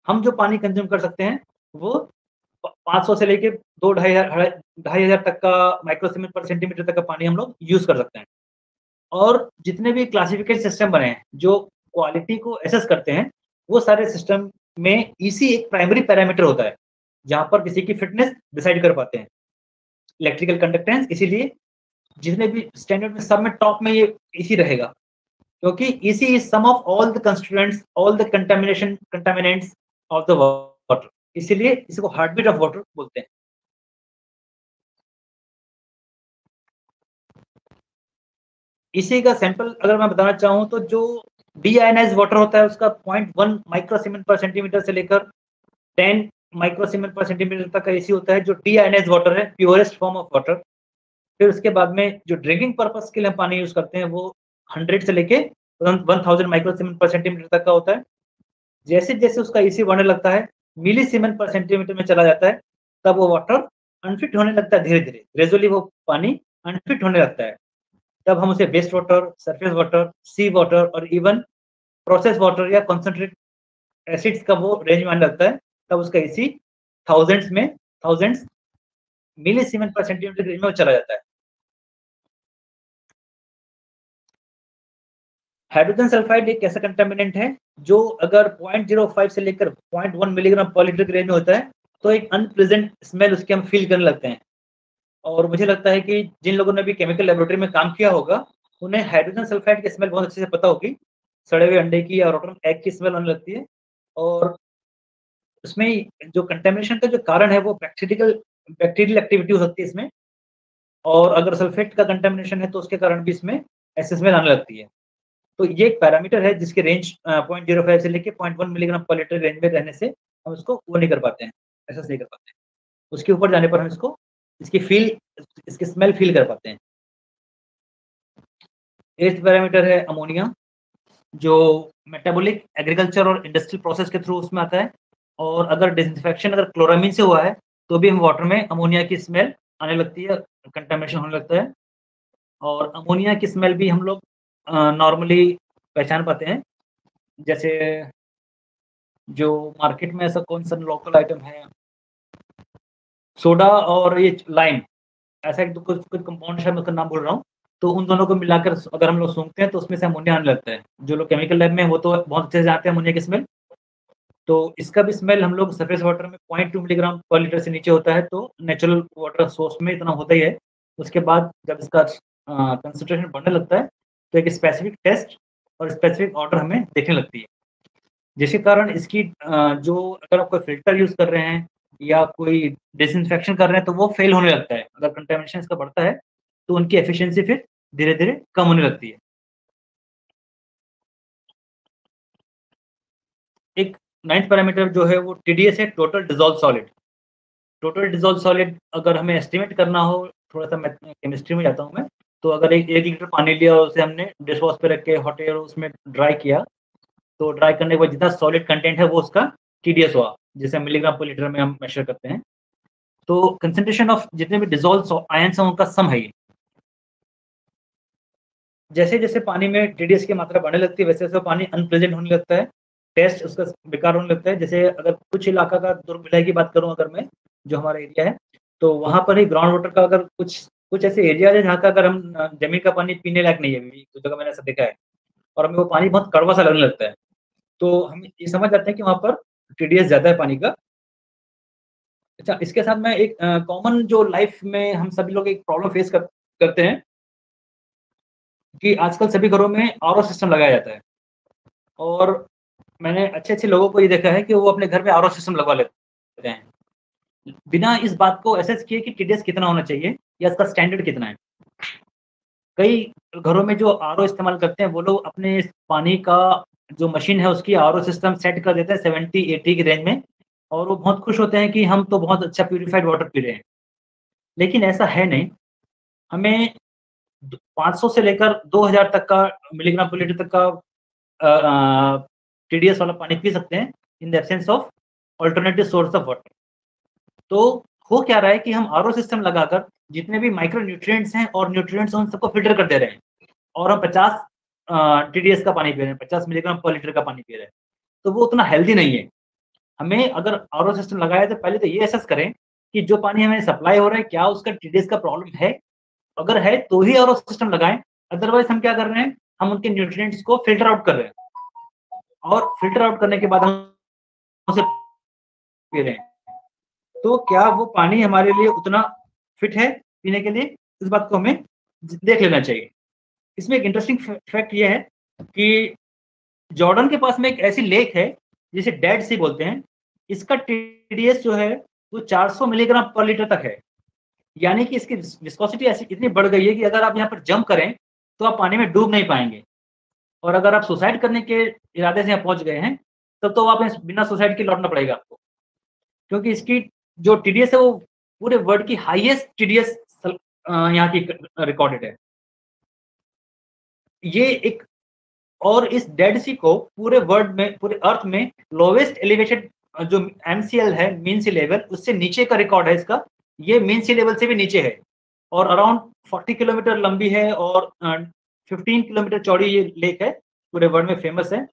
हम जो पानी कंज्यूम कर सकते हैं, वो 500 से लेके दो ढाई ढाई हज़ार तक का माइक्रोसीमेंट पर सेंटीमीटर तक का पानी हम लोग यूज़ कर सकते हैं। और जितने भी क्लासिफिकेशन सिस्टम बने हैं, जो क्वालिटी को एसेस करते हैं, वो सारे सिस्टम में इसी एक प्राइमरी पैरामीटर होता है, जहाँ पर किसी की फिटनेस डिसाइड कर पाते हैं। इलेक्ट्रिकल कंडक्टेंस इसीलिए जितने भी स्टैंडर्ड में सब में टॉप में ये इसी रहेगा, क्योंकि EC is sum of all the constituents all the contamination contaminants of the water इसीलिए इसको हार्ट बीट ऑफ़ वाटर बोलते हैं। इसी का सैंपल अगर मैं बताना चाहूँ तो जो डी आयनाइज वाटर होता है उसका पॉइंट वन माइक्रोसीमेंट पर सेंटीमीटर से लेकर टेन माइक्रोसीमेंट पर सेंटीमीटर तक का एसी होता है, जो डी आयनाइज वाटर है प्योरेस्ट फॉर्म ऑफ़ वाटर फिर उसके बाद में जो ड्रिंकिंग पर्पज के लिए हम पानी यूज़ करते हैं, वो हंड्रेड से लेके वन थाउज़ेंड माइक्रोसीमेंट पर सेंटीमीटर तक का होता है। जैसे जैसे उसका एसी बढ़ने लगता है मिली सीमेंट पर सेंटीमीटर में चला जाता है, तब वो वाटर अनफिट होने लगता है धीरे धीरे ग्रेजुअली वो पानी अनफिट होने लगता है। तब हम उसे waste water surface water sea water और इवन प्रोसेस वाटर या कॉन्सेंट्रेट एसिड्स का वो रेंज में लगता है, तब उसका एसी थाउजेंड्स में thousands milli siemens per centimetre range में चला जाता है। हाइड्रोजन सल्फाइड एक ऐसा कंटामिनेंट है जो अगर 0.05 से लेकर 0.1 मिलीग्राम पर लीटर की रेंज में होता है तो एक अनप्रेजेंट स्मेल उसके हम फील करने लगते हैं। और मुझे लगता है कि जिन लोगों ने भी केमिकल लेबोरेटरी में काम किया होगा, उन्हें हाइड्रोजन सल्फाइड की स्मेल बहुत अच्छे से पता होगी। सड़े हुए अंडे की या रोटन एग की स्मेल होने लगती है। और उसमें जो कंटेमिनेशन का जो कारण है, वो बैक्टीरियल बैक्टीरियल एक्टिविटी हो सकती है इसमें। और अगर सल्फेट का कंटेमिनेशन है तो उसके कारण भी इसमें ऐसे स्मेल आने लगती है। तो ये एक पैरामीटर है जिसके रेंज पॉइंट ज़ीरो फाइव से लेके point one milligram per litre range में रहने से हम उसको वो नहीं कर पाते हैं, ऐसा नहीं कर पाते हैं। उसके ऊपर जाने पर हम इसको, इसकी फील इसकी स्मेल फील कर पाते हैं। एथ पैरामीटर है अमोनिया, जो मेटाबॉलिक एग्रीकल्चर और इंडस्ट्रियल प्रोसेस के थ्रू उसमें आता है। और अगर डिसइंफेक्शन अगर क्लोरामीन से हुआ है तो भी हम वाटर में अमोनिया की स्मेल आने लगती है कंटामिनेशन होने लगता है। और अमोनिया की स्मेल भी हम लोग नॉर्मली पहचान पाते हैं। जैसे जो मार्केट में ऐसा कौन सा लोकल आइटम है? सोडा और ये लाइम ऐसा एक कुछ कुछ कंपाउंड है मैं उसका नाम बोल रहा हूँ। तो उन दोनों को मिलाकर अगर हम लोग सूंघते हैं तो उसमें से अमोनिया आने लगता है। जो लोग केमिकल लैब में वो तो बहुत अच्छे से जानते हैं अमोनिया की स्मेल तो इसका भी स्मेल हम लोग सरफेस वाटर में point two milligram per litre से नीचे होता है तो नेचुरल वाटर सोर्स में इतना होता ही है। उसके बाद जब इसका कंसनट्रेशन बढ़ने लगता है तो एक स्पेसिफिक टेस्ट और स्पेसिफिक ऑर्डर हमें देखने लगती है। जिसके कारण इसकी जो अगर आप कोई फ़िल्टर यूज़ कर रहे हैं या कोई डिसइंफेक्शन कर रहे हैं तो वो फेल होने लगता है। अगर कंटेमिनेशन इसका बढ़ता है तो उनकी एफिशिएंसी फिर धीरे धीरे कम होने लगती है। एक नाइन्थ पैरामीटर जो है, वो टीडीएस है total dissolve solid total dissolve solid अगर हमें एस्टिमेट करना हो, थोड़ा सा मैं केमिस्ट्री में जाता हूँ मैं तो अगर एक एक लीटर पानी लिया और उसे हमने, डिश वॉश पे रख के, हॉट एयर उसमें ड्राई किया तो ड्राई करने के बाद जितना सॉलिड कंटेंट है वो उसका टीडीएस हुआ, जिसे मिलीग्राम पर लीटर में हम मेजर करते हैं। तो कंसेंट्रेशन ऑफ़ जितने भी डिजोल्व आयंस हैं, उनका सम है ये। जैसे जैसे पानी में टीडीएस की मात्रा बढ़ने लगती है, वैसे वैसे पानी अनप्रेजेंट होने लगता है टेस्ट उसका बेकार होने लगता है। जैसे अगर कुछ इलाका का दुर्भिलाई की बात करूँ अगर मैं, जो हमारा एरिया है तो वहाँ पर ही ग्राउंड वाटर का अगर कुछ कुछ ऐसे एरिया है जहाँ का अगर हम ज़मीन का पानी पीने लायक नहीं है अभी तो जगह मैंने ऐसा देखा है। और हमें वो पानी बहुत कड़वा सा लगने लगता है। तो हम ये समझ जाते हैं कि वहाँ पर टीडीएस ज़्यादा है पानी का। अच्छा इसके साथ में एक कॉमन जो लाइफ में हम सभी लोग एक प्रॉब्लम फेस कर, करते हैं कि आजकल सभी घरों में आर सिस्टम लगाया जाता है। और मैंने अच्छे अच्छे लोगों को ये देखा है कि वो अपने घर में आरओ सिस्टम लगवा लेते हैं। बिना इस बात को एसेस किए कि टीडीएस कितना होना चाहिए। या इसका स्टैंडर्ड कितना है? कई घरों में जो आरओ इस्तेमाल करते हैं, वो लोग अपने पानी का जो मशीन है, उसकी आरओ सिस्टम सेट कर देते हैं सेवेंटी एटी की रेंज में और वो बहुत खुश होते हैं कि हम तो बहुत अच्छा प्योरीफाइड वाटर पी रहे हैं। लेकिन ऐसा है नहीं। हमें 500 से लेकर 2000 तक का मिलीग्राम पर लीटर तक का टीडीएस वाला पानी पी सकते हैं in the absence of alternative source of water तो हो क्या रहा है कि हम आरओ सिस्टम लगाकर जितने भी माइक्रो न्यूट्रिएंट्स हैं और न्यूट्रिएंट्स उन सबको फ़िल्टर कर दे रहे हैं। और हम 50 टीडीएस का पानी पी रहे हैं 50 मिलीग्राम पर लीटर का पानी पी रहे हैं। तो वो उतना हेल्दी नहीं है। हमें अगर आरओ सिस्टम लगाया तो पहले तो ये एसेस करें कि जो पानी हमें सप्लाई हो रहा है, क्या उसका टीडीएस का प्रॉब्लम है? अगर है तो ही आरओ सिस्टम लगाएँ। अदरवाइज़ हम क्या कर रहे हैं? हम उनके न्यूट्रिएंट्स को फ़िल्टर आउट कर रहे हैं। और फ़िल्टर आउट करने के बाद हम उसे पी रहे हैं। तो क्या वो पानी हमारे लिए उतना फिट है पीने के लिए? इस बात को हमें देख लेना चाहिए। इसमें एक इंटरेस्टिंग फैक्ट ये है कि जॉर्डन के पास में एक ऐसी लेक है, जिसे डेड सी बोलते हैं। इसका टीडीएस जो है, वो 400 मिलीग्राम पर लीटर तक है। यानी कि इसकी विस्कोसिटी ऐसी इतनी बढ़ गई है कि अगर आप यहाँ पर जंप करें तो आप पानी में डूब नहीं पाएँगे। और अगर आप सुसाइड करने के इरादे से यहाँ पहुँच गए हैं, तब तो वापस बिना सुसाइड के लौटना पड़ेगा आपको। क्योंकि इसकी जो टीडीएस है, वो पूरे वर्ल्ड की हाईएस्ट टीडीएस यहाँ की रिकॉर्डेड है। ये एक, और इस डेड सी को पूरे वर्ल्ड में, पूरे अर्थ में लोवेस्ट एलिवेटेड जो एमसीएल है मीन सी लेवल उससे नीचे का रिकॉर्ड है इसका। ये मीन सी लेवल से भी नीचे है। और अराउंड 40 किलोमीटर लंबी है और 15 किलोमीटर चौड़ी ये लेक है, पूरे वर्ल्ड में फ़ेमस है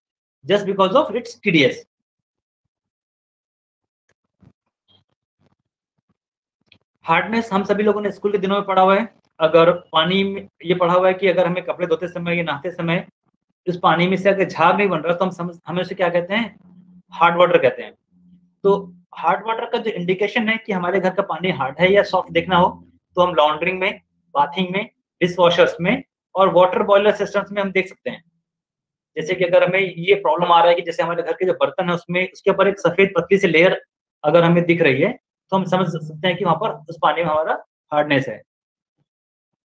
just because of its TDS hardness हम सभी लोगों ने स्कूल के दिनों में पढ़ा हुआ है। अगर पानी में ये पढ़ा हुआ है कि अगर हमें कपड़े धोते समय या नहाते समय इस पानी में से अगर झाग नहीं बन रहा तो हम समझ, हमें उसे क्या कहते हैं? हार्ड वाटर कहते हैं। तो हार्ड वाटर का जो इंडिकेशन है कि हमारे घर का पानी हार्ड है या सॉफ्ट देखना हो तो हम लॉन्ड्रिंग में बाथिंग में डिश वॉशर्स में और वाटर बॉयलर सिस्टम्स में हम देख सकते हैं। जैसे कि अगर हमें ये प्रॉब्लम आ रहा है कि जैसे हमारे घर के जो बर्तन है उसमें, उसके ऊपर एक सफ़ेद पतली सी लेयर अगर हमें दिख रही है तो हम समझ सकते हैं कि वहाँ पर उस पानी में हमारा हार्डनेस है।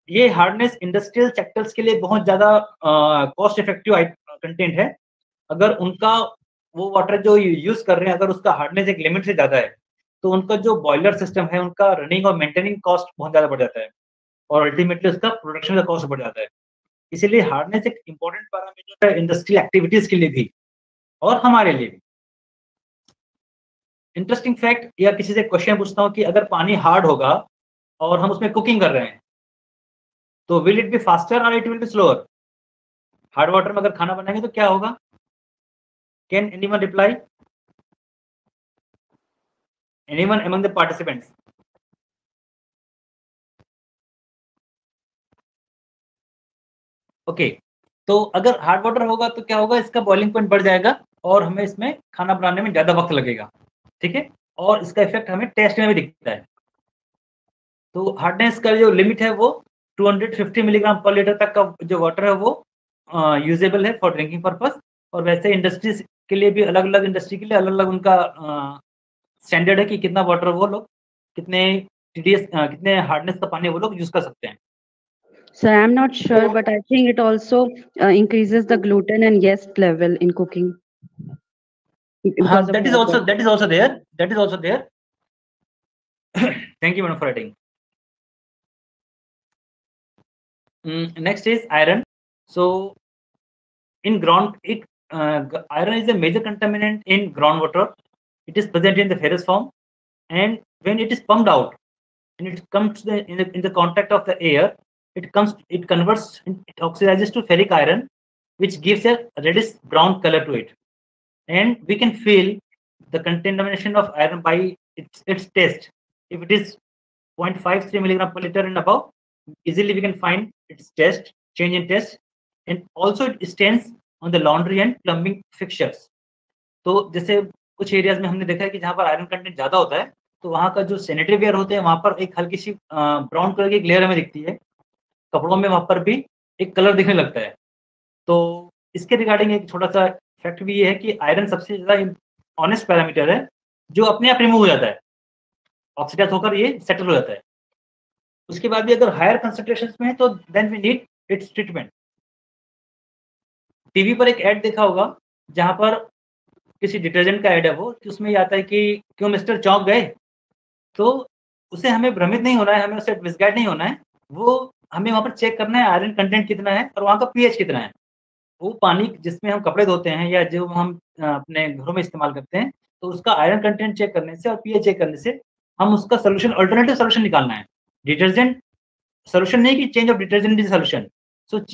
ये हार्डनेस इंडस्ट्रियल सेक्टर्स के लिए बहुत ज़्यादा कॉस्ट इफ़ेक्टिव कंटेंट है। अगर उनका वो वाटर जो यूज़ कर रहे हैं, अगर उसका हार्डनेस एक लिमिट से ज़्यादा है तो उनका जो बॉयलर सिस्टम है, उनका रनिंग और मेंटेनिंग कॉस्ट बहुत ज़्यादा बढ़ जाता है। और अल्टीमेटली उसका प्रोडक्शन का कॉस्ट बढ़ जाता है। इसीलिए हार्डनेस एक इंपॉर्टेंट पैरामीटर है इंडस्ट्रियल एक्टिविटीज़ के लिए भी और हमारे लिए भी। इंटरेस्टिंग फैक्ट या किसी से क्वेश्चन पूछता हूँ कि अगर पानी हार्ड होगा और हम उसमें कुकिंग कर रहे हैं तो विल इट बी फास्टर और it will be slower hard water में अगर खाना बनाएँगे तो क्या होगा? Can anyone reply anyone among the participants okay तो अगर हार्ड वाटर होगा तो क्या होगा? इसका बॉइलिंग पॉइंट बढ़ जाएगा और हमें इसमें खाना बनाने में ज़्यादा वक्त लगेगा। ठीक है? और इसका इफ़ेक्ट हमें टेस्ट में भी दिखता है। तो हार्डनेस का जो लिमिट है वो 250 मिलीग्राम पर लीटर तक का जो वाटर है वो यूजेबल है फॉर ड्रिंकिंग पर्पस और वैसे इंडस्ट्रीज़ के लिए भी अलग अलग इंडस्ट्री के लिए अलग अलग उनका स्टैंडर्ड है कि कितना वाटर वो लोग कितने टीडीएस कितने हार्डनेस का पानी वो लोग यूज़ कर सकते हैं। So I'm not sure, but I think it also uh, increases the gluten and yeast level in cooking. Uh, that is also that is also there. That is also there. Thank you, madam, for writing. Mm, next is iron. So, in ground, it uh, iron is a major contaminant in groundwater. It is present in the ferrous form, and when it is pumped out, and it comes to the in the, in the contact of the air, it comes it converts it oxidizes to ferric iron which gives a reddish brown color to it and we can feel the contamination of iron by its, its taste if it is 0.53 milligram per liter and above easily we can find its taste change in taste and also it stains on the laundry and plumbing fixtures तो जैसे कुछ areas में हमने देखा है कि जहाँ पर आयरन कंटेंट ज़्यादा होता है तो वहाँ का जो सैनिटरी वेयर होते हैं वहाँ पर एक हल्की सी ब्राउन कलर की एक लेयर हमें दिखती है कपड़ों में वहाँ पर भी एक कलर दिखने लगता है तो इसके रिगार्डिंग एक छोटा सा फैक्ट भी ये है कि आयरन सबसे ज़्यादा ऑनेस्ट पैरामीटर है, जो अपने आप रिमूव हो जाता है। ऑक्सीडाइज होकर ये सेटल हो जाता है। उसके बाद भी अगर हायर कंसेंट्रेशन में है तो then we need its treatment TV पर एक एड देखा होगा, जहाँ पर किसी डिटर्जेंट का एड है वो तो उसमें ये आता है कि क्यों मिस्टर चौंक गए? तो उसे हमें भ्रमित नहीं होना है, हमें उसे मिसगाइड नहीं होना है। वो हमें वहाँ पर चेक करना है, आयरन कंटेंट कितना है, और वहाँ का पीएच कितना है। वो पानी जिसमें हम कपड़े धोते हैं या जो हम अपने घरों में इस्तेमाल करते हैं तो उसका आयरन कंटेंट चेक करने से और पीएच चेक करने से हम उसका सोल्यूशन अल्टरनेटिव सोल्यूशन निकालना है। डिटर्जेंट सोल्यूशन नहीं कि change of detergent is solution so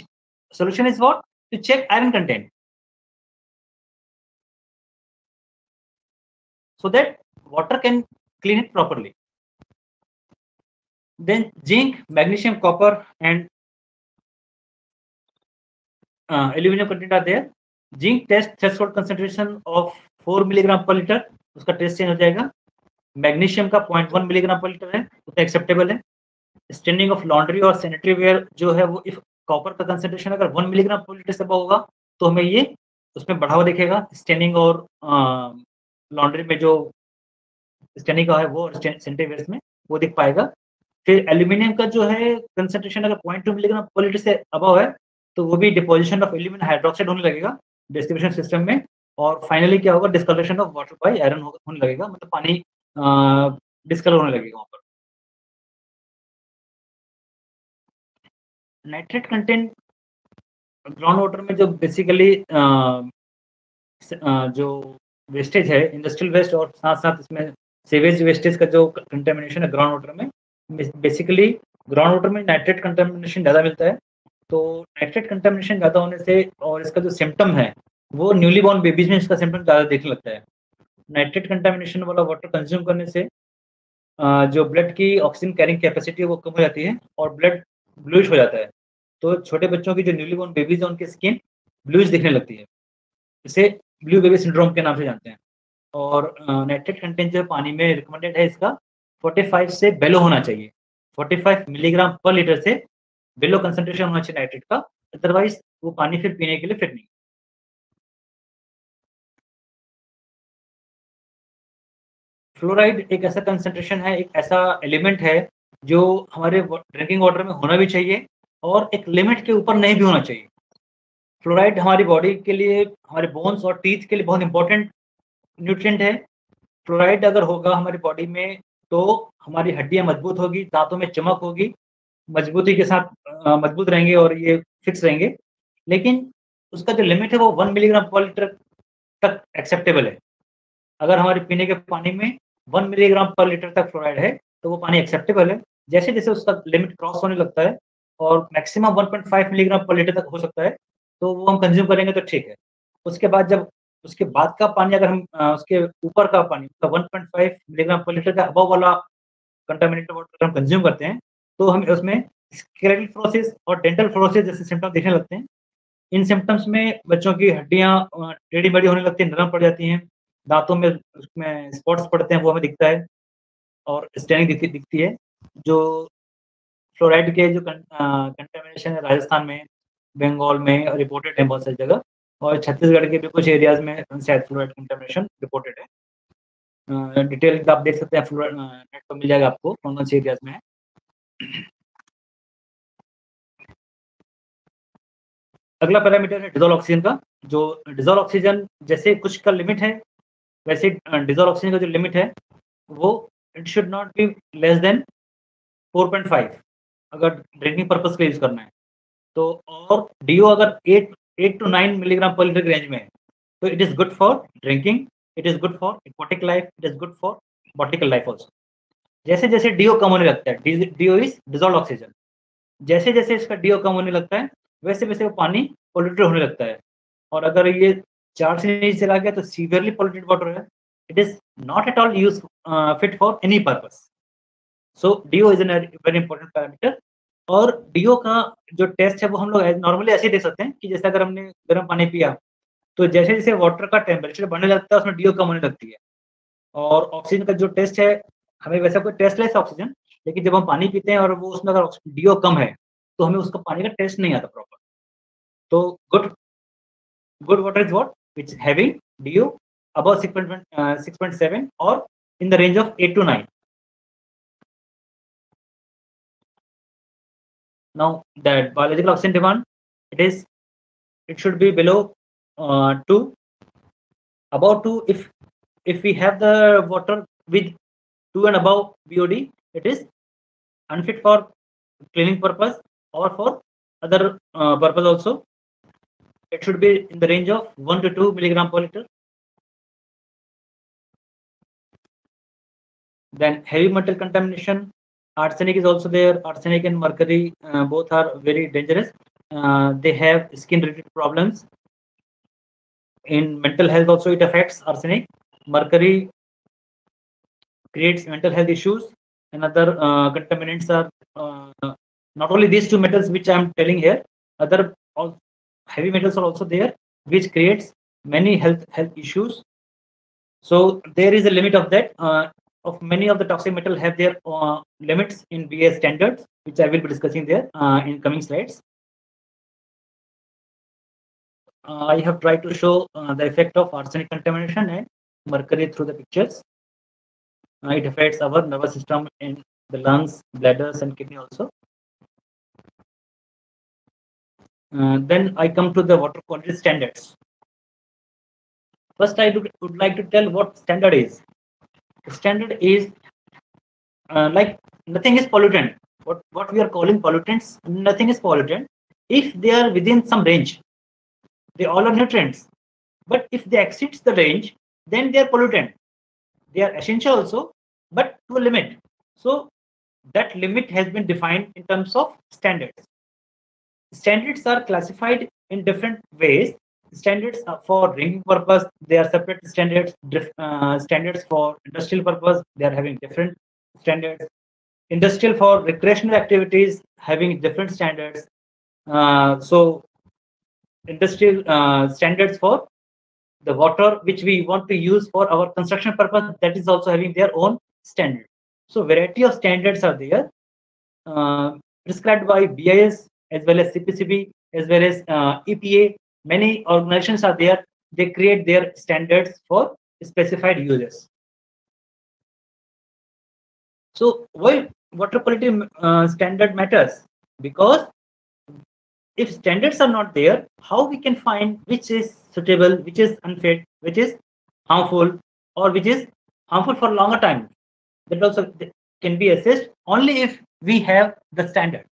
solution is what to check iron content so that water can clean it properly then zinc, magnesium, copper and uh, aluminum content are there. Zinc test threshold concentration of 4 milligram per liter उसका taste change हो जाएगा. Magnesium का 0.1 milligram पर litre है उतना acceptable है. Standing of laundry और sanitary ware जो है वो इफ़ कॉपर का कंसेंट्रेशन अगर 1 मिलीग्राम पर लीटर से होगा तो हमें ये उसमें बढ़ावा दिखेगा. स्टैंडिंग और लॉन्ड्री में जो स्टैंडिंग का है वो सैनिटरी वेयर में वो दिख पाएगा. फिर एल्यूमिनियम का जो है कंसेंट्रेशन अगर point two milligram per litre से अबव है तो वो भी डिपोजिशन ऑफ़ एल्यूमिनियम हाइड्रोक्साइड होने लगेगा डिस्ट्रीब्यूशन सिस्टम में। और फाइनली क्या होगा? Discolouration of water by iron होने लगेगा। मतलब पानी डिस्कलर होने लगेगा वहाँ पर। नाइट्रेट कंटेंट ग्राउंड वाटर में जो बेसिकली जो वेस्टेज है इंडस्ट्रियल वेस्ट और साथ साथ इसमें सीवेज वेस्टेज का जो कंटेमिनेशन है ग्राउंड वाटर में बेसिकली ग्राउंड वाटर में नाइट्रेट कंटेमिनेशन ज़्यादा मिलता है। तो नाइट्रेट कंटेमिनेशन ज़्यादा होने से और इसका जो सिम्टम है, वो न्यूली बॉर्न बेबीज में इसका सिम्टम ज़्यादा देखने लगता है। नाइट्रेट कंटेमिनेशन वाला वाटर कंज्यूम करने से जो ब्लड की ऑक्सीजन कैरिंग कैपेसिटी है वो कम हो जाती है और ब्लड ब्लूइश हो जाता है। तो छोटे बच्चों की जो न्यूली बॉर्न बेबीज है, उनकी स्किन ब्लूइश दिखने लगती है। इसे ब्लू बेबी सिंड्रोम के नाम से जानते हैं। और नाइट्रेट कंटेंट जो पानी में रिकमेंडेड है, इसका 45 से बेलो होना चाहिए। 45 मिलीग्राम पर लीटर से बेलो कंसेंट्रेशन होना चाहिए नाइट्रेट का अदरवाइज़ वो पानी फिर पीने के लिए फिट नहीं। फ्लोराइड एक ऐसा कंसेंट्रेशन है, एक ऐसा एलिमेंट है जो हमारे ड्रिंकिंग वाटर में होना भी चाहिए और एक लिमिट के ऊपर नहीं भी होना चाहिए। फ्लोराइड हमारी बॉडी के लिए, हमारे बोन्स और टीथ के लिए बहुत इंपॉर्टेंट न्यूट्रिएंट है। फ्लोराइड अगर होगा हमारी बॉडी में तो हमारी हड्डियाँ मज़बूत होगी, दांतों में चमक होगी, मजबूती के साथ मज़बूत रहेंगे और ये फिक्स रहेंगे। लेकिन उसका जो लिमिट है वो वन मिलीग्राम पर लीटर तक एक्सेप्टेबल है। अगर हमारे पीने के पानी में वन मिलीग्राम पर लीटर तक फ्लोराइड है तो वो पानी एक्सेप्टेबल है। जैसे जैसे उसका लिमिट क्रॉस होने लगता है और मैक्सिमम 1.5 मिलीग्राम पर लीटर तक हो सकता है तो वो हम कंज्यूम करेंगे तो ठीक है। उसके बाद जब उसके बाद का पानी अगर हम आ, उसके ऊपर का पानी तो 1.5 मिलीग्राम पर लीटर का अबव वाला कंटामिनेटेड वाटर हम कंज्यूम करते हैं तो हम उसमें स्केलेटल फ्लोसिस और डेंटल फ्लोसिस जैसे सिम्टम दिखने लगते हैं। इन सिम्टम्स में बच्चों की हड्डियाँ टेढ़ी बड़ी होने लगती हैं, नरम पड़ जाती हैं। दांतों में उसमें स्पॉट्स पड़ते हैं, वो हमें दिखता है और स्टैनिंग दिखती दिखती है। जो फ्लोराइड के जो कंटेमिनेशन है राजस्थान में, बंगाल में रिपोर्टेड है बहुत सारी जगह और छत्तीसगढ़ के भी कुछ एरियाज़ में शायद फ्लोराइड कंटेमिनेशन रिपोर्टेड है। डिटेल आप देख सकते हैं फ्लोराइड नेट पर मिल जाएगा आपको कौन कौन से एरियाज़ में है। अगला पैरामीटर है डिजोल ऑक्सीजन का, जो डिजोल ऑक्सीजन जैसे कुछ का लिमिट है, वैसे डिजोल ऑक्सीजन का जो लिमिट है, वो it should not be less than 4.5 अगर ड्रिंकिंग पर्पज के यूज़ करना है। तो और डीओ अगर at eight to nine milligram per litre range में है तो it is good for drinking it is good for aquatic life it is good for botanical life also जैसे जैसे डीओ कम होने लगता है डीओ इज़ डिजोल्व ऑक्सीजन जैसे जैसे इसका डीओ कम होने लगता है वैसे वैसे वो पानी पोल्यूटेड होने लगता है। और अगर ये चार से नीचे चला गया तो सीवियरली पोल्यूटेड वाटर है। It is not at all use fit for any purpose so DO is an very important parameter और डीओ का जो टेस्ट है वो हम लोग नॉर्मली ऐसे देख सकते हैं कि जैसे अगर हमने गर्म पानी पिया तो जैसे जैसे वाटर का टेम्परेचर बढ़ने लगता है, उसमें डीओ कम होने लगती है। और ऑक्सीजन का जो टेस्ट है, हमें वैसा कोई टेस्ट लेस ऑक्सीजन लेकिन जब हम पानी पीते हैं और वो उसमें अगर डीओ कम है तो हमें उसका पानी का टेस्ट नहीं आता प्रॉपर तो good good water is what which having D U अब सिक्स पॉइंट सेवन और in the range of eight to nine now that biological oxygen demand it is it should be below two about two if if we have the water with two and about B OD it is unfit for cleaning purpose or for other uh, purpose also. It should be in the range of one to two milligram per liter. Then heavy metal contamination arsenic is also there. Arsenic and mercury uh, both are very dangerous. Uh, they have skin related problems. In mental health also it affects arsenic. Mercury creates mental health issues. And other uh, contaminants are uh, not only these two metals which i am telling here other heavy metals are also there which creates many health health issues so there is a limit of that uh, of many of the toxic metal have their uh, limits in BS standards, which I will be discussing there uh, in coming slides. Uh, I have tried to show uh, the effect of arsenic contamination and mercury through the pictures. Uh, it affects our nervous system in the lungs, bladders, and kidney also. Uh, then I come to the water quality standards. First, I would, like to tell what standard is. Standard is uh, like nothing is pollutant. What, what we are calling pollutants, nothing is pollutant. If they are within some range, they all are nutrients. But if they exceed the range, then they are pollutant. They are essential also, but to a limit. So that limit has been defined in terms of standards. Standards are classified in different ways. Standards for drinking purpose, they are separate standards. Uh, standards for industrial purpose, they are having different standards. Industrial for recreational activities, having different standards. Uh, so industrial uh, standards for the water which we want to use for our construction purpose, that is also having their own standard. So variety of standards are there uh, prescribed by BIS as well as CPCB as well as uh, EPA. Many organizations are there. They create their standards for specified users. So why water quality uh, standard matters? Because if standards are not there, how we can find which is suitable, which is unfit, which is harmful, or which is harmful for longer time? that also can be assessed only if we have the standard.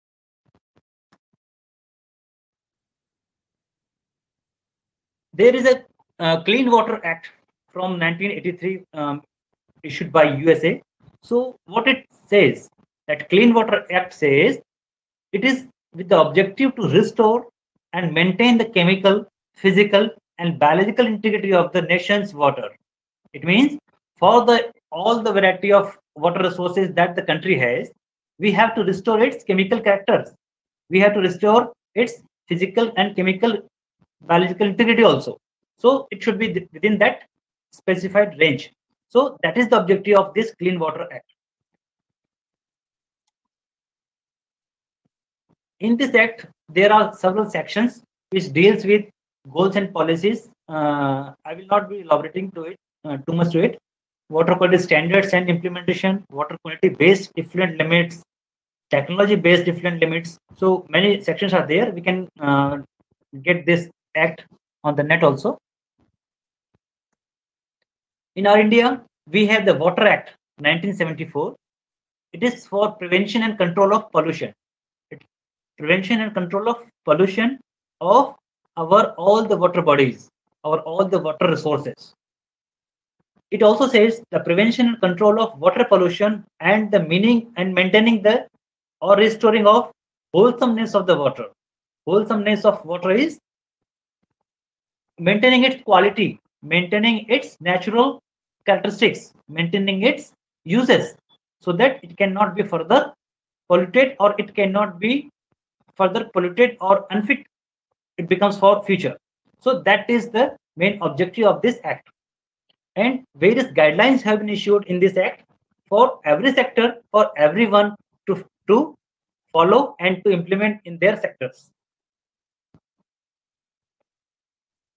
There is a uh, Clean Water Act from 1983 um, issued by USA. So what it says that Clean Water Act says it is with the objective to restore and maintain the chemical, physical, and biological integrity of the nation's water. It means for the all the variety of water resources that the country has, we have to restore its chemical characters. We have to restore its physical and chemical biological integrity also. So it should be within that specified range. So that is the objective of this Clean Water Act. In this act, there are several sections which deals with goals and policies. Uh, I will not be elaborating to it uh, too much to it water quality standards and implementation, water quality based effluent limits, technology based different limits. So many sections are there. We can uh, get this act on the net also. In our India, we have the Water Act 1974. It is for prevention and control of pollution. It, prevention and control of pollution of our all the water bodies, our all the water resources. It also says the prevention and control of water pollution and the meaning and maintaining the or restoring of wholesomeness of the water. Wholesomeness of water is maintaining its quality, maintaining its natural characteristics, maintaining its uses so that it cannot be further polluted or it cannot be further polluted or unfit it becomes for future. So that is the main objective of this act. And various guidelines have been issued in this act for every sector for everyone to to follow and to implement in their sectors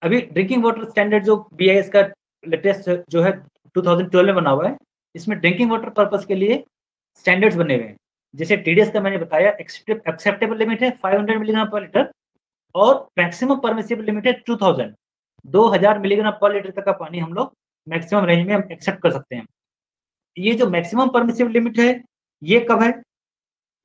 अभी drinking water standard जो BIS का latest जो है 2012 में बना हुआ है, इसमें ड्रिंकिंग वाटर पर्पस के लिए स्टैंडर्ड्स बने हुए हैं। जैसे टीडीएस का मैंने बताया एक्सेप्टेबल लिमिट है 500 मिलीग्राम पर लीटर और मैक्सिमम परमिसिबल लिमिट है 2000 2000 मिलीग्राम पर लीटर तक का पानी हम लोग मैक्सिमम रेंज में हम एक्सेप्ट कर सकते हैं। ये जो मैक्सिमम परमिसिव लिमिट है, ये कब है?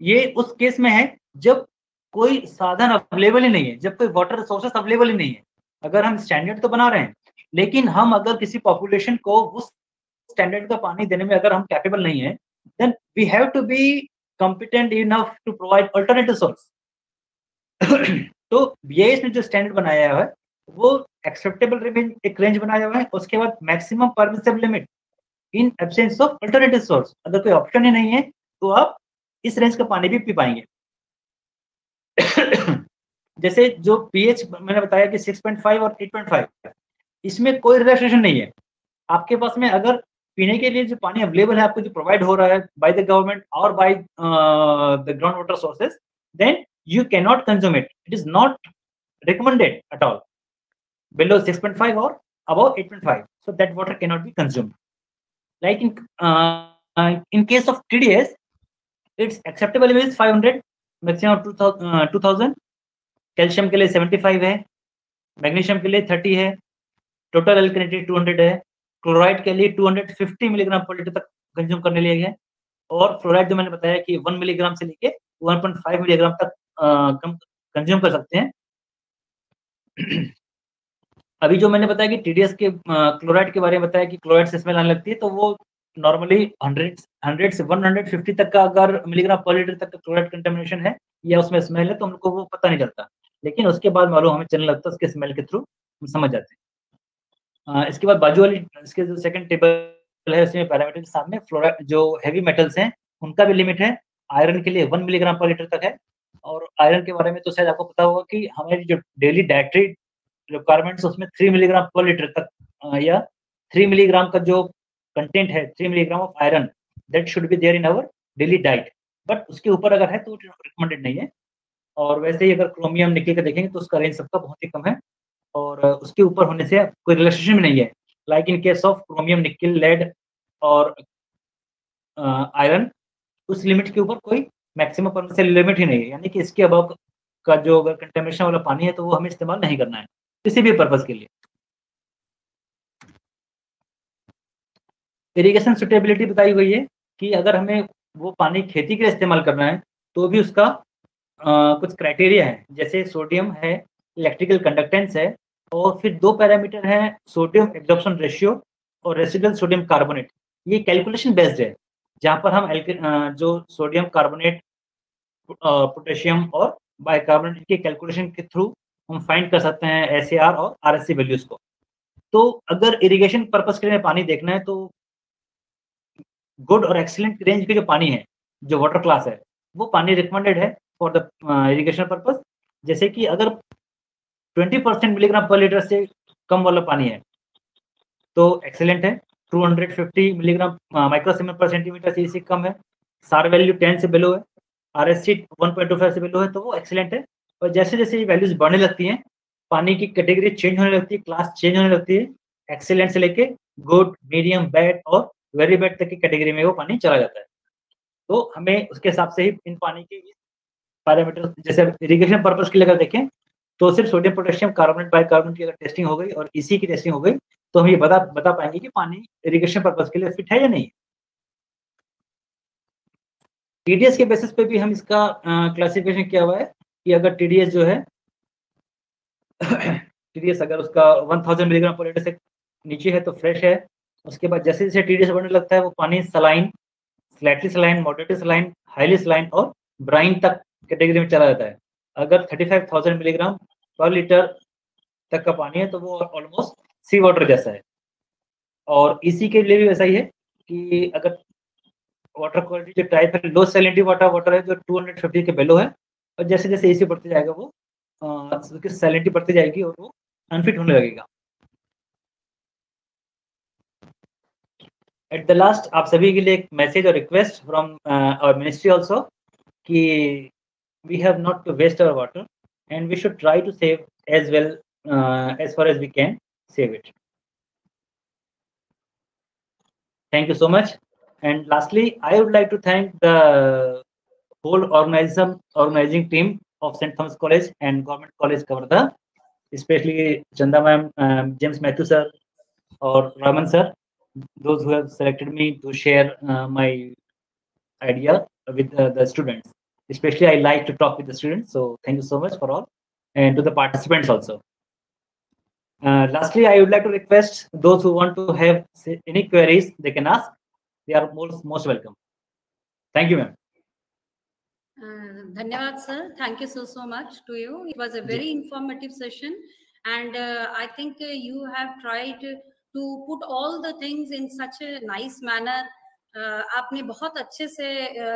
ये उस केस में है जब कोई साधन अवेलेबल ही नहीं है, जब कोई वाटर रिसोर्सेस अवेलेबल ही नहीं है। अगर हम स्टैंडर्ड तो बना रहे हैं, लेकिन हम अगर किसी पॉपुलेशन को उस स्टैंडर्ड का पानी देने में अगर हम कैपेबल नहीं है then we have to be competent enough to provide alternative source तो बीआईएस ने जो स्टैंडर्ड बनाया हुआ है, वो एक्सेप्टेबल रेंज एक रेंज बनाया हुआ है, उसके बाद maximum permissible limit in absence of alternative source अगर कोई ऑप्शन ही नहीं है तो आप इस रेंज का पानी भी पी पाएँगे। जैसे जो पीएच मैंने बताया कि 6.5 और 8.5 इसमें कोई रिलैक्सेशन नहीं है। आपके पास में अगर पीने के लिए जो पानी अवेलेबल है आपको जो प्रोवाइड हो रहा है बाय द गवर्नमेंट और by the ground water sources then you can not consume it it is not recommended at all below 6.5 or above 8.5 so that water cannot be consumed. Like in uh, uh, in case of tds its acceptable limit is 500 maximum 2000, uh, 2000 calcium के लिए 75 है, magnesium के लिए 30 है, total alkalinity 200 है, chloride के लिए 250 milligram पर लीटर तक कंज्यूम करने लिए है, और फ्लोराइड जो मैंने बताया कि 1 मिलीग्राम से लेके 1.5 मिलीग्राम तक कंज्यूम कर सकते हैं। अभी जो मैंने बताया कि टीडीएस के क्लोराइड के बारे में बताया कि क्लोराइड से स्मेल आने लगती है तो वो नॉर्मली हंड्रेड हंड्रेड से वन हंड्रेड फिफ्टी तक का अगर मिलीग्राम पर लीटर तक का क्लोराइड कंटेमिनेशन है या उसमें स्मेल है तो हमको वो पता नहीं चलता। लेकिन उसके बाद मालूम हमें चलने लगता है उसके स्मेल के थ्रू हम समझ जाते हैं। इसके बाद बाजू वाली, इसके जो सेकंड टेबल है उसमें पैरामीटर के सामने फ्लोराइड जो हैवी मेटल्स हैं, उनका भी लिमिट है। आयरन के लिए वन मिलीग्राम पर लीटर तक है। और आयरन के बारे में तो शायद आपको पता होगा कि हमारी जो डेली डायट्री रिक्वायरमेंट्स उसमें थ्री मिलीग्राम पर लीटर तक या थ्री मिलीग्राम का जो कंटेंट है three milligram of iron that should be there in our daily diet but उसके ऊपर अगर है तो रिकमेंडेड नहीं है। और वैसे ही अगर क्रोमियम निकल का देखेंगे तो उसका रेंज सबका बहुत ही कम है और उसके ऊपर होने से कोई रिलेशन भी नहीं है। Like in case of chromium nickel lead और आयरन उस लिमिट के ऊपर कोई मैक्सिमम परमिशन लिमिट ही नहीं है। यानी कि इसके अबाव का जो अगर कंटेमिनेशन वाला पानी है तो वो हमें इस्तेमाल नहीं करना है, किसी भी पर्पज के लिए। इरिगेशन सुटेबिलिटी बताई हुई है कि अगर हमें वो पानी खेती के लिए इस्तेमाल करना है तो भी उसका कुछ क्राइटेरिया है। जैसे सोडियम है इलेक्ट्रिकल कंडक्टेंस है, और फिर दो पैरामीटर हैं सोडियम एब्जॉर्प्शन रेशियो और रेसिडल सोडियम कार्बोनेट ये कैलकुलेशन बेस्ड है, जहाँ पर हम जो सोडियम कार्बोनेट पोटेशियम और बाइकार्बोनेट के कैलकुलेशन के थ्रू हम फाइंड कर सकते हैं एस और आर वैल्यूज़ को। तो अगर इरिगेशन पर्पज के लिए पानी देखना है तो गुड और एक्सीलेंट रेंज के जो पानी है, जो वाटर क्लास है, वो पानी रिकमेंडेड है। फॉर द इरिगेशन पर्पज जैसे कि अगर 20 परसेंट मिलीग्राम पर लीटर से कम वाला पानी है तो एक्सेलेंट है। 250 मिलीग्राम माइक्रोसीमेंट पर सेंटीमीटर से इसी कम है। सार वैल्यू 10 से बिलो है। आर एस सी वन से बिलो है तो वो एक्सेलेंट है। और जैसे जैसे ये वैल्यूज़ बढ़ने लगती हैं, पानी की कैटेगरी चेंज होने लगती है क्लास चेंज होने लगती है एक्सेलेंट से लेके गुड मीडियम बैड और वेरी बैड तक की कैटेगरी में वो पानी चला जाता है। तो हमें उसके हिसाब से ही इन पानी के पैरामीटर जैसे इरिगेशन पर्पज के लिए अगर देखें तो सिर्फ़ sodium potassium carbonate bicarbonate की अगर टेस्टिंग हो गई और इसी की टेस्टिंग हो गई तो हम ये बता बता पाएँगे कि पानी इरिगेशन पर्पज के लिए फिट है या नहीं। टीडीएस के बेसिस पे भी हम इसका क्लासिफिकेशन किया हुआ है कि अगर टीडीएस जो है टीडीएस अगर उसका 1000 मिलीग्राम पर लीटर से नीचे है तो फ्रेश है। उसके बाद जैसे जैसे टीडीएस बढ़ने लगता है, वो पानी saline slightly saline moderately saline highly saline और ब्राइन तक कैटेगरी में चला जाता है। अगर 35,000 मिलीग्राम पर लीटर तक का पानी है तो वो ऑलमोस्ट सी वाटर जैसा है। और इसी के लिए भी वैसा ही है कि अगर वाटर क्वालिटी जो टाइप है लो सैलिनिटी वाटर वाटर है जो 250 के बेलो है और जैसे जैसे इसी बढ़ते जाएगा वो सैलिनिटी बढ़ती जाएगी और वो अनफिट होने लगेगा। एट द लास्ट आप सभी के लिए एक मैसेज और request from our ministry also कि we have not to waste our water and we should try to save as well uh, as far as we can save it. Thank you so much. And lastly i would like to thank the whole organization organizing team of st thomas college and government college kavardha especially chanda ma'am um, james matthew sir or raman sir those who have selected me to share uh, my idea with uh, the students. Especially, I like to talk with the students. So, thank you so much for all, and to the participants also. Uh, lastly, I would like to request those who want to have any queries, they can ask. They are most most welcome. Thank you, ma'am. Uh, Dhanyavad, sir. Thank you so, so much to you. It was a very informative session. And uh, I think uh, you have tried to put all the things in such a nice manner आपने बहुत अच्छे से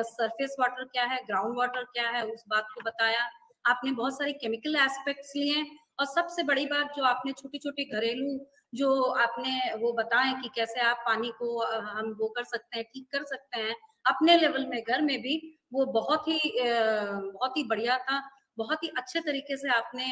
surface water क्या है ground water क्या है, उस बात को बताया। आपने बहुत सारे केमिकल एस्पेक्ट्स लिए और सबसे बड़ी बात जो आपने छोटी छोटी घरेलू जो आपने वो बताए कि कैसे आप पानी को हम वो कर सकते हैं, ठीक कर सकते हैं, अपने लेवल में, घर में भी वो बहुत ही बहुत ही बढ़िया था। बहुत ही अच्छे तरीके से आपने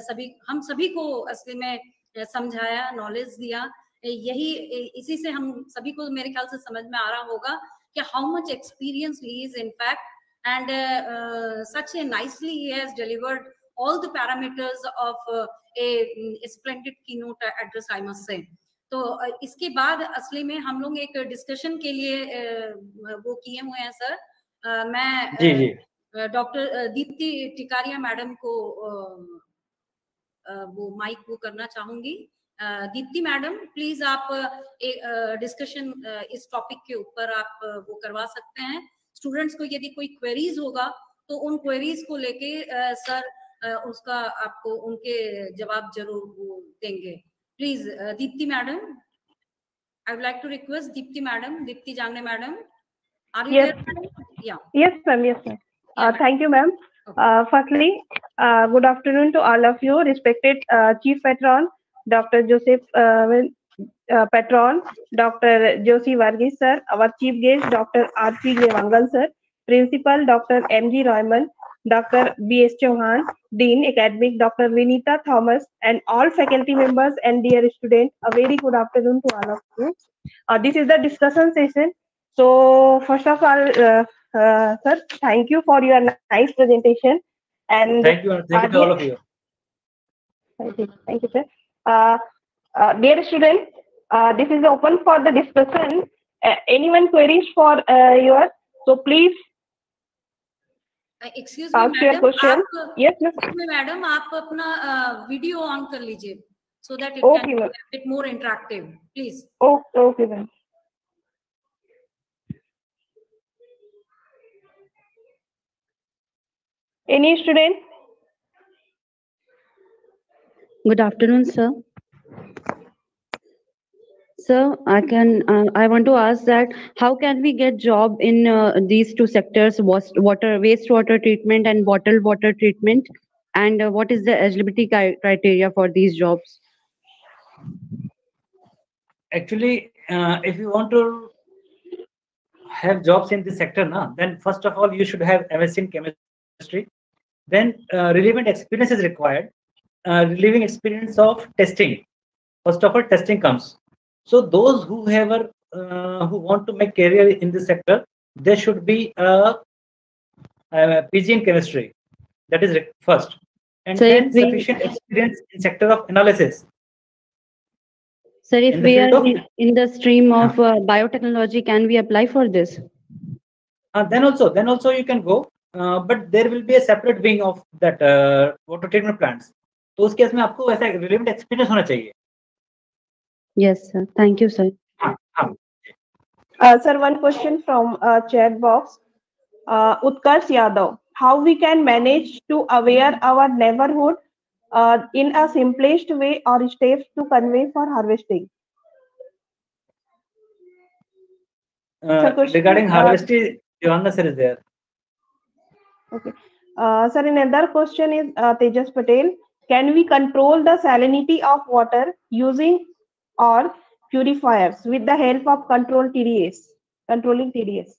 सभी, हम सभी को असली में समझाया नॉलेज दिया। यही इसी से हम सभी को मेरे ख्याल से समझ में आ रहा होगा कि how much experience he is in fact and uh, uh, such a nicely he has delivered all the parameters of uh, a, mm, splendid keynote address, I must say. तो इसके बाद असली में हम लोग एक डिस्कशन के लिए वो किए हुए हैं सर मैं जी जी। डॉक्टर दीप्ति टिकारिया मैडम को वो माइक वो करना चाहूँगी। दीप्ति मैडम प्लीज़ आप एक डिस्कशन इस टॉपिक के ऊपर आप वो करवा सकते हैं स्टूडेंट्स को यदि कोई क्वेरीज होगा तो उन क्वेरीज को लेके सर उसका आपको उनके जवाब ज़रूर वो देंगे please Dipti madam I would like to request Dipti madam Dipti Jangne madam are you. या Uh, ma'am. thank you, ma'am. Uh, firstly, uh, good afternoon to all of you, respected uh, Chief Patron, Dr. Joseph uh, well, uh, Patron, Dr. Joshi Varghese, sir, our Chief Guest, Dr. R.P. Devangan, sir, Principal, Dr. M.G. Royman, Dr. B.S. Chauhan, Dean Academic, Dr. Vinita Thomas, and all faculty members and dear students, a very good afternoon to all of you. Uh, this is the discussion session. So, first of all, uh, uh, sir, thank you for your nice presentation. And thank you thank you to all of you Thank you, thank you, sir. Uh, uh, dear students, uh, this is open for the discussion. Uh, anyone queries for uh, yours? So please excuse me ask your madam question. आप Yes, ma'am. excuse me, madam आप अपना video on कर लीजिए so that it Okay, can ma'am. Bit more interactive please Oh, okay, ma'am. Any student? Good afternoon, sir. Sir, I can, uh, I want to ask that how can we get job in uh, these two sectors, was- water, wastewater treatment and bottled water treatment? And uh, what is the eligibility criteria for these jobs? actually uh, if you want to have jobs in this sector na, then first of all you should have msc in chemistry then uh, relevant experience is required uh, relevant experience of testing. First of all testing comes. So those who have uh, who want to make career in this sector there should be a, a pg in chemistry. That is first. And So then if we- sufficient experience in sector of analysis. Sir, if we are of- in, in the stream of uh, biotechnology, can we apply for this? Uh, then also, then also you can go, uh, but there will be a separate wing of that uh, water treatment plants. तो उस case में आपको वैसा relevant experience होना चाहिए. हाँ हाँ Uh, one question from uh, chat box. Uh, Utkarsh Yadav, how we can manage to aware our neighborhood uh, in a simplest way or steps to convey for harvesting? uh, question, regarding uh, harvesting Johanna sir is there Okay. Uh, sir, another question is uh, Tejas Patel. Can we control the salinity of water using RO purifiers with the help of control TDS, controlling TDS?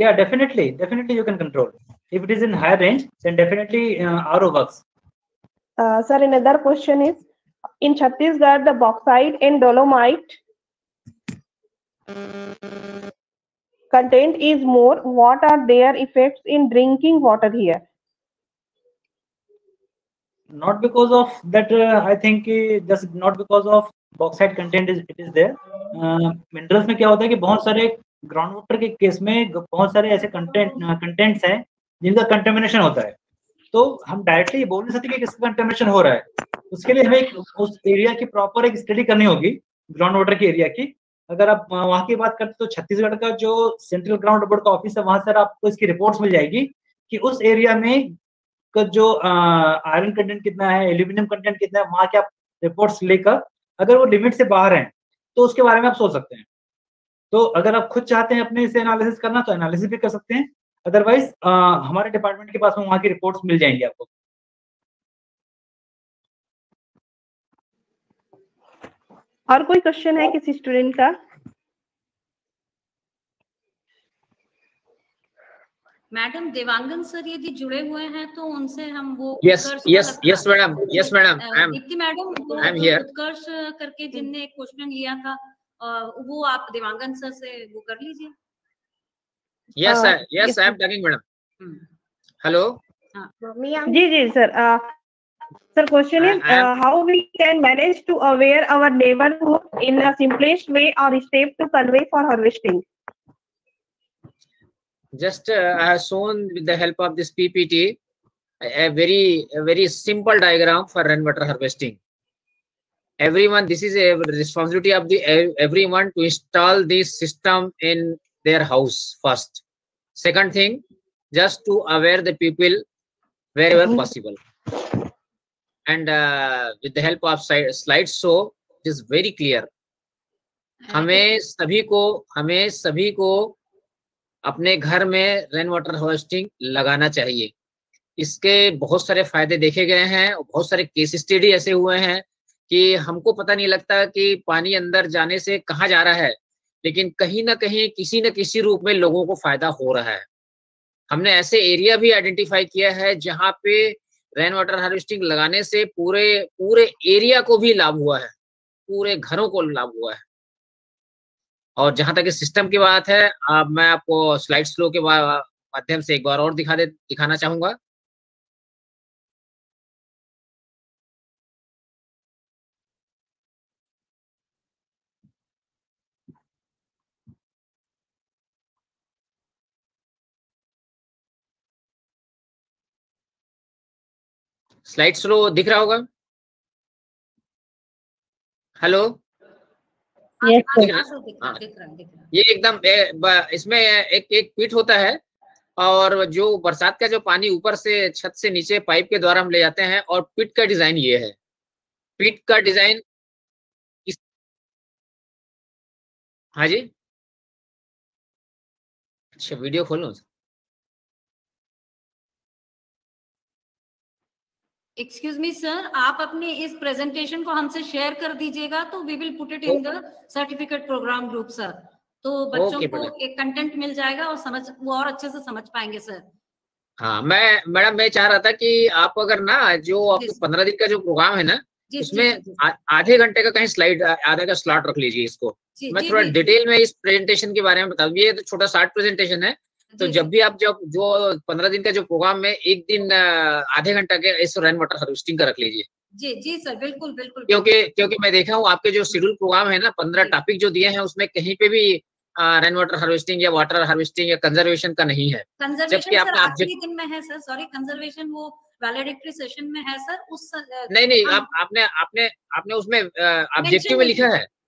yeah definitely definitely you can control if it is in higher range then definitely uh, RO works Uh, sir, another question is in Chhattisgarh, the bauxite and dolomite content is more. What are their effects in drinking water here? Not because of that uh, I think uh, just not because of bauxite content is it is there. Uh, minerals में क्या होता है कि बहुत सारे ground water के case में बहुत सारे ऐसे कंटेंट कंटेंट्स हैं जिनका कंटेमिनेशन होता है। तो हम डायरेक्टली ये बोल नहीं सकते कि किसका कंटेमिनेशन हो रहा है। उसके लिए हमें उस एरिया की प्रॉपर एक स्टडी करनी होगी ग्राउंड वाटर की एरिया की। अगर आप वहाँ वहाँ की बात करते तो छत्तीसगढ़ का जो सेंट्रल ग्राउंड वाटर का ऑफ़िस है वहाँ सर आपको इसकी रिपोर्ट्स मिल जाएगी कि उस एरिया में का जो आयरन कंटेंट कितना है एल्यूमिनियम कंटेंट कितना है, वहाँ के आप रिपोर्ट्स लेकर अगर वो लिमिट से बाहर हैं तो उसके बारे में आप सोच सकते हैं। तो अगर आप खुद चाहते हैं अपने से एनालिसिस करना तो एनालिसिस भी कर सकते हैं। अदरवाइज़ हमारे डिपार्टमेंट के पास में वहाँ की रिपोर्ट्स मिल जाएँगी आपको। और कोई क्वेश्चन है किसी स्टूडेंट का? मैडम देवांगन सर यदि जुड़े हुए हैं तो उनसे हम वो yes yes madam madam Utkarsh करके जिनने एक क्वेश्चन लिया था वो आप देवांगन सर से वो कर लीजिए। यस यस मैडम हेलो जी जी सर सर क्वेश्चन है how we can manage to aware our neighbourhood in simplest way और step to convey for harvesting just uh, I have shown with the help of this PPT a, a very a very simple diagram for rainwater harvesting. Everyone, this is a responsibility of the ev- everyone to install this system in their house first. Second thing, just to aware the people wherever Mhm. possible. And uh, with the help of si- slideshow, it is very clear. हमें सभी को हमें सभी को अपने घर में rain water harvesting लगाना चाहिए। इसके बहुत सारे फ़ायदे देखे गए हैं और बहुत सारे केस स्टडी ऐसे हुए हैं कि हमको पता नहीं लगता कि पानी अंदर जाने से कहाँ जा रहा है, लेकिन कहीं ना कहीं किसी न किसी रूप में लोगों को फ़ायदा हो रहा है। हमने ऐसे एरिया भी आइडेंटिफाई किया है जहाँ पे रेन वाटर हार्वेस्टिंग लगाने से पूरे पूरे एरिया को भी लाभ हुआ है, पूरे घरों को लाभ हुआ है। और जहाँ तक सिस्टम की बात है, अब मैं आपको स्लाइड स्लो के माध्यम से एक बार और दिखा दे, दिखाना चाहूँगा। स्लाइड स्लो दिख रहा होगा? हेलो ये एकदम इसमें एक एक पीठ होता है और जो बरसात का जो पानी ऊपर से छत से नीचे पाइप के द्वारा हम ले जाते हैं और पिट का डिज़ाइन ये है। पिट का डिज़ाइन इस हाँ जी? अच्छा वीडियो खोलो एक्सक्यूज मी सर आप अपने इस प्रेजेंटेशन को हमसे शेयर कर दीजिएगा तो we will put it in the certificate programme group sir तो बच्चों Okay, को एक कंटेंट मिल जाएगा और समझ वो और अच्छे से समझ पाएँगे सर हाँ मैं मैडम मैं चाह रहा था कि आप अगर ना जो आपको पंद्रह दिन का जो प्रोग्राम है ना उसमें आधे घंटे का कहीं स्लाइड आधे का स्लॉट रख लीजिए इसको। जी मैं जी, थोड़ा डिटेल में इस प्रेजेंटेशन के बारे में बता दूँ ये तो छोटा शार्ट प्रेजेंटेशन है तो जब भी आप जब जो पंद्रह दिन का जो प्रोग्राम में एक दिन आधे घंटा के इस रेन वाटर हार्वेस्टिंग का रख लीजिए। जी जी सर बिल्कुल बिल्कुल क्योंकि क्योंकि मैं देखा हूँ आपके जो शेड्यूल प्रोग्राम है ना पंद्रह टॉपिक जो दिए हैं उसमें कहीं पे भी रेन वाटर हार्वेस्टिंग या वाटर हार्वेस्टिंग या कंजर्वेशन का नहीं है। जबकि आखिरी दिन में है सर सॉरी कंजर्वेशन वो वैलिडिक्टरी सेशन में है सर उस नहीं नहीं आप आपने आपने आपने उसमें ऑब्जेक्टिव में लिखा है।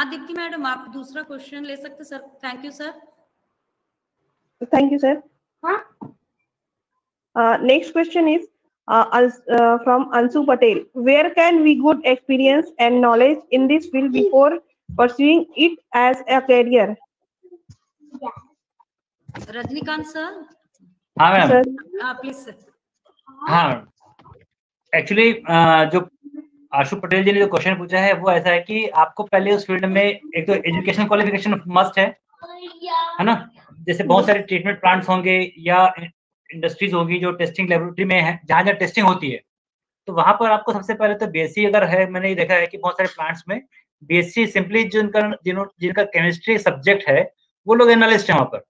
हाँ दीप्ति मैडम आप दूसरा क्वेश्चन ले सकते sir thank you sir thank you sir next question is from Anshu Patel where can we good experience and knowledge in this field before pursuing it as a career Rajinikanth sir हाँ ma'am please sir हाँ. Actually uh, हाँ. uh, जो आशु पटेल जी ने जो question पूछा है, वो ऐसा है कि आपको पहले उस फ़ील्ड में एक तो एजुकेशन क्वालिफिकेशन मस्ट है है ना? जैसे बहुत सारे ट्रीटमेंट प्लांट्स होंगे या इंडस्ट्रीज़ होगी जो टेस्टिंग लेबोरेटरी में है, जहाँ जहाँ टेस्टिंग होती है तो वहाँ पर आपको सबसे पहले तो बीएससी अगर है, मैंने ये देखा है कि बहुत सारे प्लांट्स में बीएससी सिंपली जिनका जिन्हों, जिनका केमिस्ट्री सब्जेक्ट है, वो लोग एनालिस्ट है वहाँ पर,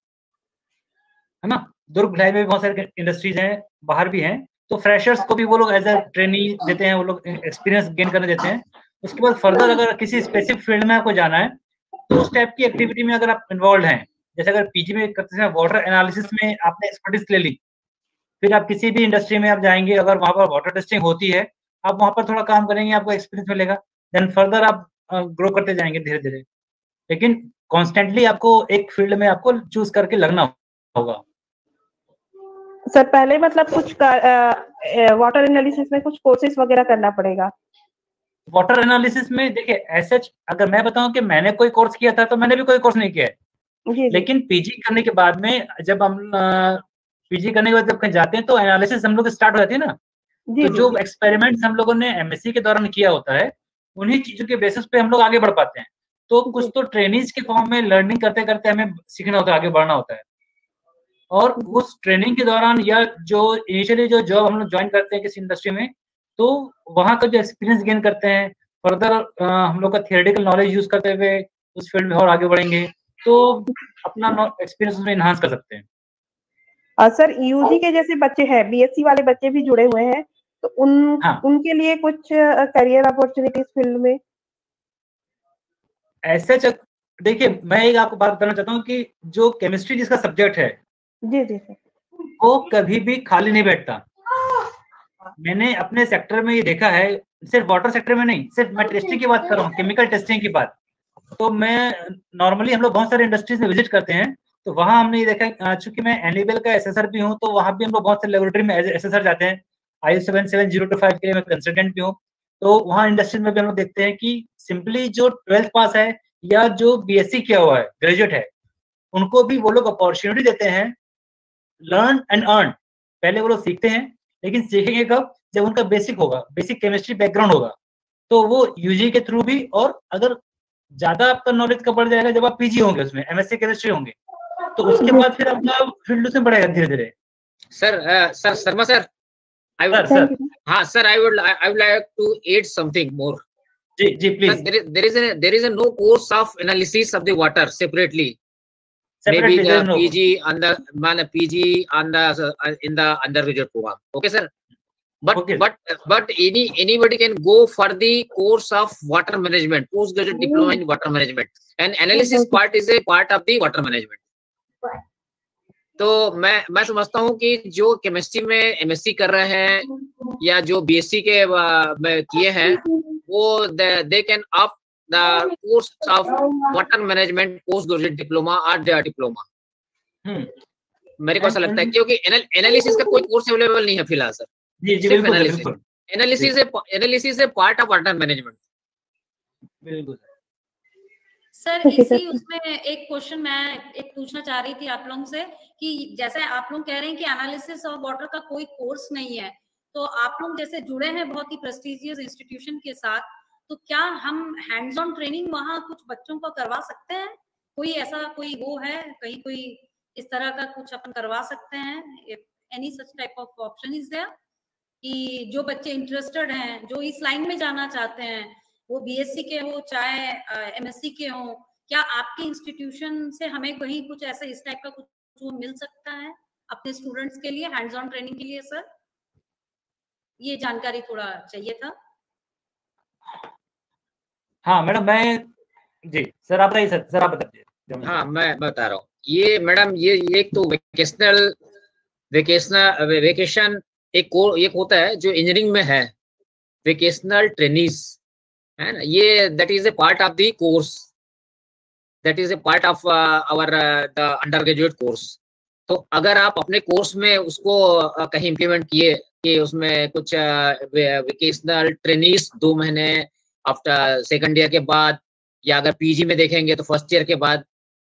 है ना? दुर्ग भिलाई में बहुत सारे इंडस्ट्रीज़ हैं, बाहर भी हैं तो फ्रेशर्स को भी वो लोग एज ए ट्रेनिंग देते हैं, वो लोग एक्सपीरियंस गेन करने देते हैं। उसके बाद फर्दर अगर किसी स्पेसिफिक फ़ील्ड में आपको जाना है तो उस टाइप की एक्टिविटी में अगर आप इन्वॉल्व हैं, जैसे अगर पीजी में करते समय वाटर एनालिसिस में आपने एक्सपर्टीज ले ली, फिर आप किसी भी इंडस्ट्री में आप जाएँगे, अगर वहाँ पर वाटर टेस्टिंग होती है, आप वहाँ पर थोड़ा काम करेंगे, आपको एक्सपीरियंस मिलेगा। देन फर्दर आप ग्रो करते जाएँगे धीरे धीरे लेकिन कॉन्स्टेंटली आपको एक फ़ील्ड में आपको चूज़ करके लगना होगा। सर पहले मतलब कुछ वाटर एनालिसिस में कुछ कोर्सेज वगैरह करना पड़ेगा? वाटर एनालिसिस में देखिए ऐसे अगर मैं बताऊँ कि मैंने कोई कोर्स किया था तो मैंने भी कोई कोर्स नहीं किया है। लेकिन पीजी करने के बाद में जब हम पीजी करने के बाद जब कहीं जाते हैं तो एनालिसिस हम लोग स्टार्ट हो जाती है ना? जी तो जो एक्सपेरिमेंट हम लोगों ने एमएससी के दौरान किया होता है उन्हीं चीज़ों के बेसिस पे हम लोग आगे बढ़ पाते हैं। तो कुछ तो ट्रेनिंग के फॉर्म में लर्निंग करते करते हमें सीखना होता है आगे बढ़ना होता है। और उस ट्रेनिंग के दौरान या जो इनिशियली जो जॉब हम लोग ज्वाइन करते हैं किसी इंडस्ट्री में तो वहाँ का जो एक्सपीरियंस गेन करते हैं फर्दर हम लोग का थियोरेटिकल नॉलेज यूज़ करते हुए उस फ़ील्ड में और आगे बढ़ेंगे तो अपना एक्सपीरियंस उसमें इन्हांस कर सकते हैं। और सर यूजी के जैसे बच्चे हैं बीएससी वाले बच्चे भी जुड़े हुए हैं तो उन हाँ। उनके लिए कुछ करियर अपॉर्चुनिटीज़ फ़ील्ड में? ऐसे देखिए मैं एक आपको बात बताना चाहता हूँ कि जो केमिस्ट्री जिसका सब्जेक्ट है जी जी सर। वो कभी भी खाली नहीं बैठता। मैंने अपने सेक्टर में ये देखा है सिर्फ़ वाटर सेक्टर में नहीं सिर्फ़ मैं टेस्टिंग की बात कर रहा हूँ केमिकल टेस्टिंग की बात। तो मैं नॉर्मली हम लोग बहुत सारे इंडस्ट्रीज़ में विज़िट करते हैं तो वहाँ हमने ये देखा चूँकि मैं एनिबल का एसेसर भी हूँ तो वहाँ भी हम लोग बहुत सारे लेबोरेटरी में एसेसर जाते हैं। I seven seven zero two five के लिए मैं कंसल्टेंट भी हूँ। तो वहाँ इंडस्ट्रीज़ में भी हम लोग देखते हैं कि सिंपली जो ट्वेल्थ पास है या जो बीएससी किया हुआ है ग्रेजुएट है उनको भी वो लोग अपॉर्चुनिटी देते हैं लर्न एंड अर्न पहले वो लोग सीखते हैं लेकिन सीखेंगे कब? जब उनका बेसिक होगा बेसिक केमिस्ट्री बैकग्राउंड होगा। तो वो यूजी के थ्रू भी और अगर ज़्यादा आपका नॉलेज का बढ़ जाएगा? जब आप पीजी होंगे उसमें एमएससी केमिस्ट्री होंगे। तो उसके बाद फिर आपका फ़ील्ड उसमें बढ़ेगा धीरे धीरे sir sir Sharma sir I sir would, sir हाँ sir, I would I would like to add something more. जी जी Sir, please there is there is a there is a no course of analysis of the water separately. Maybe the no PG on the man PG on the uh, in the undergraduate program. Okay, sir. But Okay. but but any anybody can go for the course of water management, postgraduate mm. diploma in water management, and analysis part is a part of the water management. तो मैं मैं समझता हूँ कि जो chemistry में MSc कर रहे हैं या जो बीएससी के में किए हैं वो they can up the course of water management post graduate diploma और डिप्लोमा हम्म मेरे को ऐसा लगता है क्योंकि एनालिसिस का कोई कोर्स अवेलेबल नहीं है फ़िलहाल सर जी जी सिर्फ़ बिल्कुल analysis. बिल्कुल। एनालिसिस एनालिसिस है पार्ट ऑफ़ वाटर मैनेजमेंट बिल्कुल सर इसी उसमें एक क्वेश्चन मैं एक पूछना चाह रही थी आप लोगों से कि जैसे आप लोग कह रहे हैं कि एनालिसिस ऑफ़ वाटर का कोई कोर्स नहीं है तो आप लोग जैसे जुड़े हैं बहुत ही प्रेस्टिजियस इंस्टीट्यूशन के साथ तो क्या हम हैंड्स ऑन ट्रेनिंग वहाँ कुछ बच्चों को करवा सकते हैं? कोई ऐसा कोई वो है? कहीं कोई इस तरह का कुछ अपन करवा सकते हैं? Any such type of option is there कि जो बच्चे इंटरेस्टेड हैं, जो इस लाइन में जाना चाहते हैं, वो बीएससी के हो, चाहे एमएससी के हो, क्या आपके इंस्टीट्यूशन से हमें कहीं कुछ ऐसा इस टाइप का कुछ वो मिल सकता है? अपने स्टूडेंट्स के लिए हैंड्स ऑन ट्रेनिंग के लिए सर ये जानकारी थोड़ा चाहिए था। हाँ मैडम मैं जी सर आप सर सर आप बताइए। हाँ मैं बता रहा हूँ। ये मैडम ये एक तो वेकेशनल वेकेशनल वेकेशन एक को एक होता है जो इंजीनियरिंग में है। वेकेशनल ट्रेनिस है ना? ये that is a part of the course that is a part of our the under graduate course तो अगर आप अपने कोर्स में उसको uh, कहीं इम्प्लीमेंट किए कि उसमें कुछ वेकेशनल ट्रेनिस दो महीने आफ्टर सेकंड ईयर के बाद, या अगर पीजी में देखेंगे तो फ़र्स्ट ईयर के बाद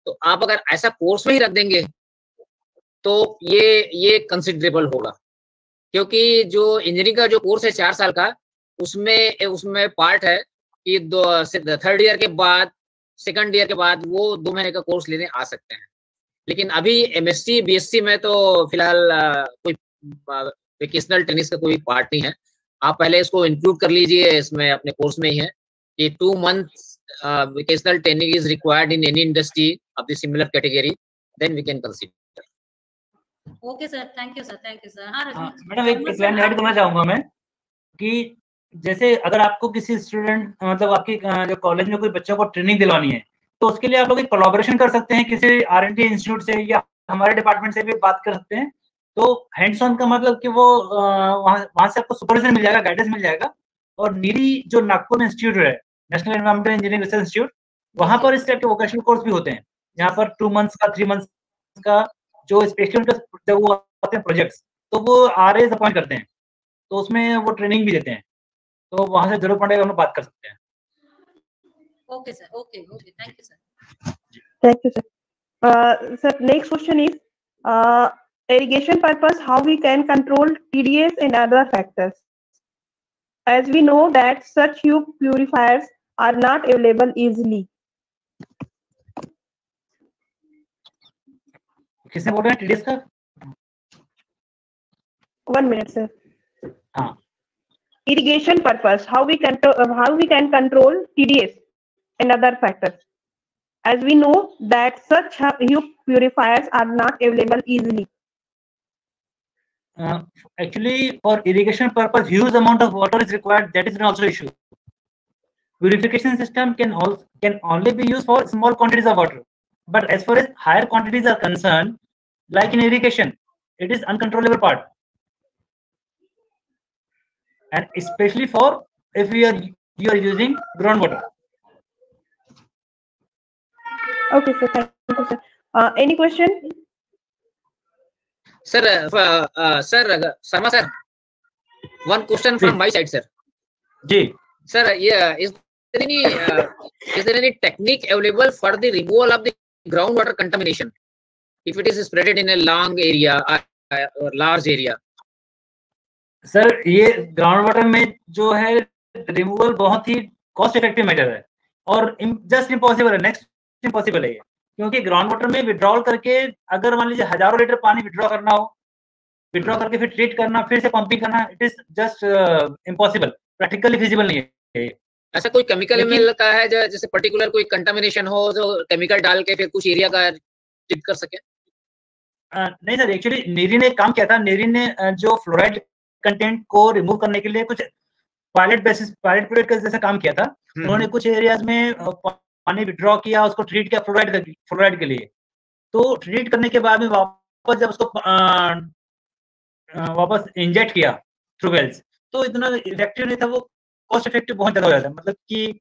तो आप अगर ऐसा कोर्स में ही रख देंगे तो ये ये कंसिडरेबल होगा। क्योंकि जो इंजीनियरिंग का जो कोर्स है चार साल का, उसमें उसमें पार्ट है कि दो थर्ड ईयर के बाद सेकंड ईयर के बाद वो दो महीने का कोर्स लेने आ सकते हैं। लेकिन अभी एमएससी बीएससी में तो फ़िलहाल कोई वेकेशनल टेनिस का कोई पार्ट नहीं है। आप पहले इसको इंक्लूड कर लीजिए इसमें अपने कोर्स में ही है कि two month vocational training is required in any industry of the similar category, then we can consider. Okay sir thank you sir thank you sir हाँ मैडम एक लाइन ऐड करना चाहूँगा मैं कि जैसे अगर आपको किसी स्टूडेंट मतलब आपकी जो कॉलेज में कोई बच्चों को ट्रेनिंग दिलवानी है तो उसके लिए आप लोग एक कोलैबोरेशन कर सकते हैं किसी आर एन टी इंस्टीट्यूट से या हमारे डिपार्टमेंट से भी बात कर सकते हैं। तो हैंड्स ऑन का मतलब कि वो वहाँ वहाँ से आपको सुपरविजन मिल जाएगा गाइडेंस मिल जाएगा और नीरी जो नागपुर इंस्टीट्यूट है national environmental engineering research institute वहाँ पर इस टाइप के वोकेशनल कोर्स भी होते हैं जहाँ पर टू मंथ्स का थ्री मंथ्स का जो स्पेशली जब वो आते हैं प्रोजेक्ट्स तो वो आर एज अपॉइंट करते हैं तो उसमें वो ट्रेनिंग भी देते हैं तो वहाँ से ज़रूरत पड़ेगा हम लोग बात कर सकते हैं. Okay, okay. Thank you, sir. Thank you, sir. Uh, sir, next question is, uh, irrigation purpose, how we can control TDS and other factors? As we know that such huge purifiers are not available easily. किसने बोल रहे हैं TDS का One minute, sir. हाँ Irrigation purpose, how we control, uh, how we can control TDS and other factors. As we know that such hu- huge purifiers are not available easily. uh, actually for irrigation purpose huge amount of water is required that is also issue purification system can also can only be used for small quantities of water but as far as higher quantities are concerned like in irrigation it is uncontrollable part and especially for if we are you are using groundwater Okay, sir. Thank you, sir. Uh, any question? Sir, uh, uh, uh, sir, uh, Sarma sir, one question from my side, sir. ji Sir, uh, yeah, is there any uh, is there any technique available for the removal of the groundwater contamination if it is spreaded in a long area or, uh, large area? Sir ये ground water में जो है removal बहुत ही cost effective method है और just impossible है next impossible है ये क्योंकि ग्राउंड वाटर में विड्रॉल करके अगर मान लीजिए हज़ारों लीटर पानी विड्रॉ करना हो विड्रॉ करके फिर ट्रीट करना फिर से पंपिंग करना it is just impossible practically feasible नहीं है ऐसा कोई केमिकल मिल का है जो जैसे पर्टिकुलर कोई कंटामिनेशन हो जो केमिकल डाल के फिर कुछ एरिया का ट्रीट कर सके? अ, नहीं सर एक्चुअली नेरी ने काम किया था। नेरी ने जो फ्लोराइड कंटेंट को रिमूव करने के लिए कुछ पायलट बेसिस पायलट प्रोजेक्ट जैसा काम किया था। उन्होंने कुछ एरियाज़ में पानी विड्रॉ किया, उसको ट्रीट किया फ्लोराइड फ्लोराइड के लिए। तो ट्रीट करने के बाद में वापस जब उसको वापस इंजेक्ट किया थ्रू वेल्स तो इतना इफ़ेक्टिव नहीं था, वो कॉस्ट इफ़ेक्टिव बहुत ज़्यादा हो जाता है। मतलब कि,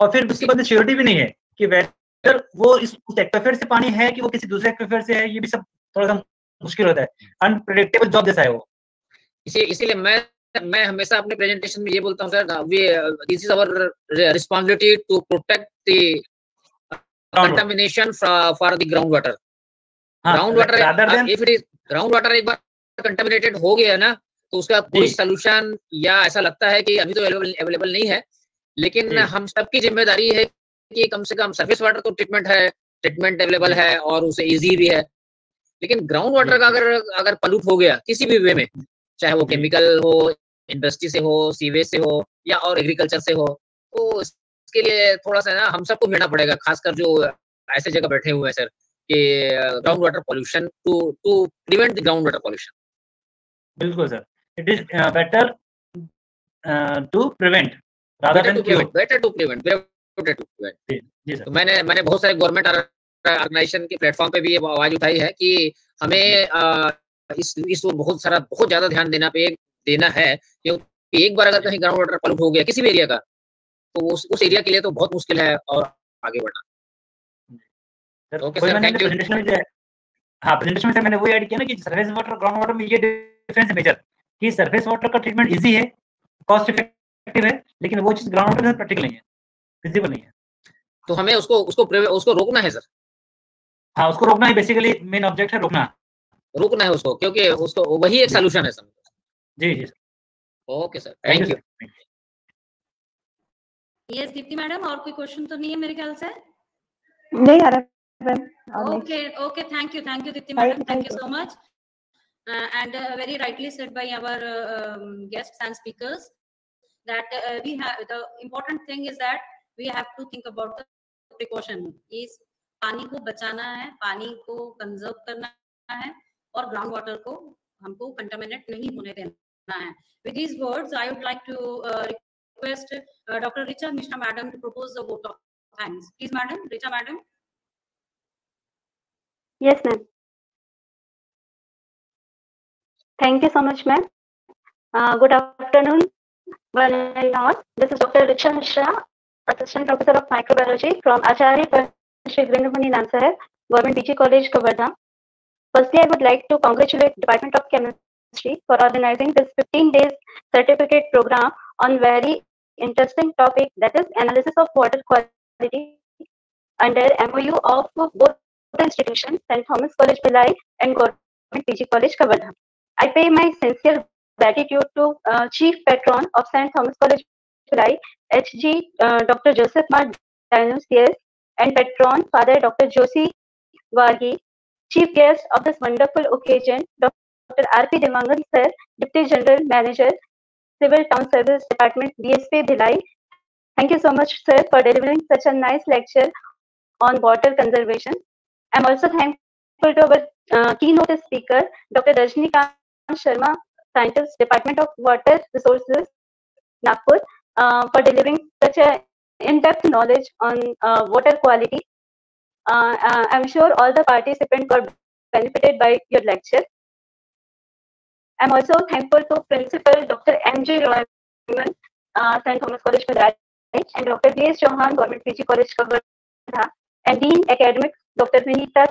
और फिर उसके बाद श्योरिटी भी नहीं है कि वेदर वो इस एक्वाफेयर से पानी है कि वो किसी दूसरे एक्वाफेयर से है, ये भी सब थोड़ा सा मुश्किल होता है। अनप्रिडिक्टेबल जॉब जैसा है वो। इसी, इसीलिए मैं मैं हमेशा अपने प्रेजेंटेशन में ये बोलता हूँ sir we this is our responsibility to protect the contamination for the ground water ground water if it is ground water एक बार कंटामिनेटेड हो गया ना तो उसका कोई सोल्यूशन या ऐसा लगता है कि अभी तो अवेलेबल नहीं है लेकिन हम सबकी ज़िम्मेदारी है कि कम से कम सरफेस वाटर तो ट्रीटमेंट है ट्रीटमेंट अवेलेबल है और उसे इजी भी है। लेकिन ग्राउंड वाटर का अगर अगर पलूट हो गया किसी भी वे में चाहे वो केमिकल हो इंडस्ट्री से हो सीवेज से हो या और एग्रीकल्चर से हो तो इसके लिए थोड़ा सा ना हम सबको मिलना पड़ेगा खासकर जो ऐसे जगह बैठे हुए हैं सर कि ground water pollution to to prevent the ground water pollution बिल्कुल sir. It is better to prevent rather better than to cure. Prevent better to prevent better to prevent जी तो सर। मैंने मैंने बहुत सारे गवर्नमेंट ऑर्गेनाइजेशन के platform पे भी ये आवाज़ उठाई है कि हमें अ, इस इस बहुत सारा बहुत ज़्यादा ध्यान देना पे देना है क्योंकि एक बार अगर कहीं ग्राउंड वाटर पलूट हो गया किसी भी एरिया का तो उस उस एरिया के लिए तो बहुत मुश्किल है और आगे बढ़ना। सर है प्रेजेंटेशन में सर मैंने वही ऐड किया ना कि सरफेस वाटर ग्राउंड वाटर में ये डिफरेंस मेजर कि सरफेस वाटर का ट्रीटमेंट इजी है कॉस्ट इफ़ेक्टिव है लेकिन वो चीज़ ग्राउंड वाटर प्रैक्टिकल नहीं है फिजिबल नहीं है। तो हमें उसको उसको उसको रोकना है सर हाँ उसको रोकना ही बेसिकली मेन ऑब्जेक्ट है रोकना। रोकना है उसको क्योंकि उसको वही एक सोल्यूशन है सर जी जी okay sir. Thank you yes Dipti madam और कोई क्वेश्चन तो नहीं है मेरे ख्याल से? नहीं आ रहा okay okay thank you thank you Dipti madam thank you so much and very rightly said by our guests and speakers that we have the important thing is that we have to think about the precaution is पानी को बचाना है पानी को conserve करना है और ground water को हमको कंटामिनेट नहीं होने देना with these words i would like to uh, request uh, dr richa mishra madam to propose the vote of thanks please madam richa madam Yes, ma'am. Thank you so much, ma'am. Uh, good afternoon, one and all. This is Dr. Richa Mishra, Assistant Professor of Microbiology from Acharya Shri Vrindamani Nansahar, Government PG College, Kavardha. Firstly, I would like to congratulate Department of Chemistry for organizing this 15 days certificate program on very interesting topic that is analysis of water quality under MOU of both institutions, St. Thomas College Bhilai and Government PG College Kavardha. I pay my sincere gratitude to uh, Chief Patron of St. Thomas College Bhilai, HG uh, Dr. Joseph Mar CS, and Patron Father Dr. Josie Vargi, Chief Guest of this wonderful occasion, Dr. R.P. Devangan Sir, Deputy General Manager, Civil Town Service Department, BSP Bhilai. Thank you so much, sir, for delivering such a nice lecture on water conservation. I'm also thankful to our uh, keynote speaker, Dr. Rajnikant Sharma, Scientist, Department of Water Resources, Nagpur, uh, for delivering such a in-depth knowledge on uh, water quality. Uh, uh, I'm sure all the participants got benefited by your lecture. I'm also thankful to Principal Dr. M.J. Royman, uh, St. Thomas College, Madras, and Dr. B.S. Chauhan, Government PG College, Kavardha, and Dean Academics, Dr. Vinita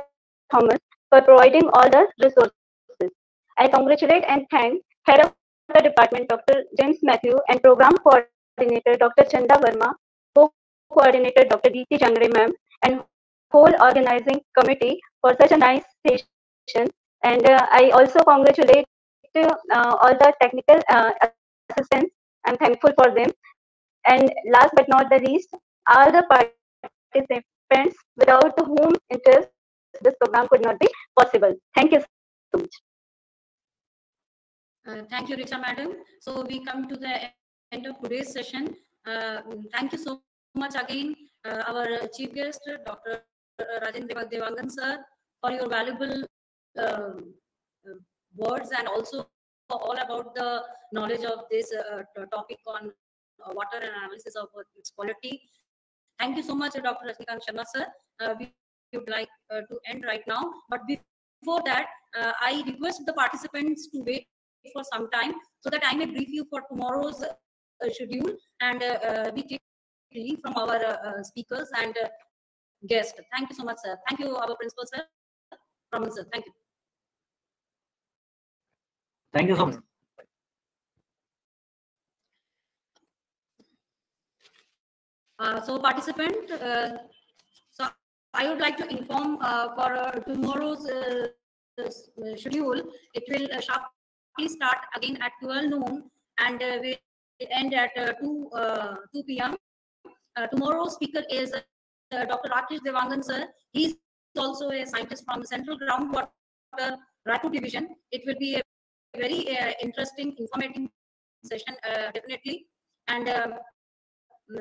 Thomas, for providing all the resources. I congratulate and thank Head of the Department, Dr. James Matthew, and Program Coordinator, Dr. Chanda Verma, Co-Coordinator, Dr. D.T. Jangre Ma'am, and whole organizing committee for such a nice session. And uh, I also congratulate uh, all the technical uh, assistants. I'm thankful for them. And last but not the least, all the participants without whom interest this program could not be possible. Thank you so much. Uh, thank you, Richa Madam. So we come to the end of today's session. Uh, thank you so much again, uh, our chief guest, Dr. Rajendra Devangan sir, for your valuable words and also all about the knowledge of this uh, topic on uh, water and analysis of uh, its quality. Thank you so much, uh, Dr. Rajnikant Sharma sir. Uh, we would like uh, to end right now, but before that, I request the participants to wait for some time so that I may brief you for tomorrow's schedule and we take leave from our speakers and guests. Thank you so much, sir. Thank you, our principal, sir. From sir. Thank you. Thank you so much. Uh, so participant, uh, so I would like to inform uh, for uh, tomorrow's uh, schedule, it will sharply start again at 12 noon and will end at 2, 2 p.m. tomorrow's speaker is Dr. Rakesh Devangan sir. He's also a scientist from the Central Groundwater Raipur Division. It will be a very uh, interesting, informative session, uh, definitely. And um,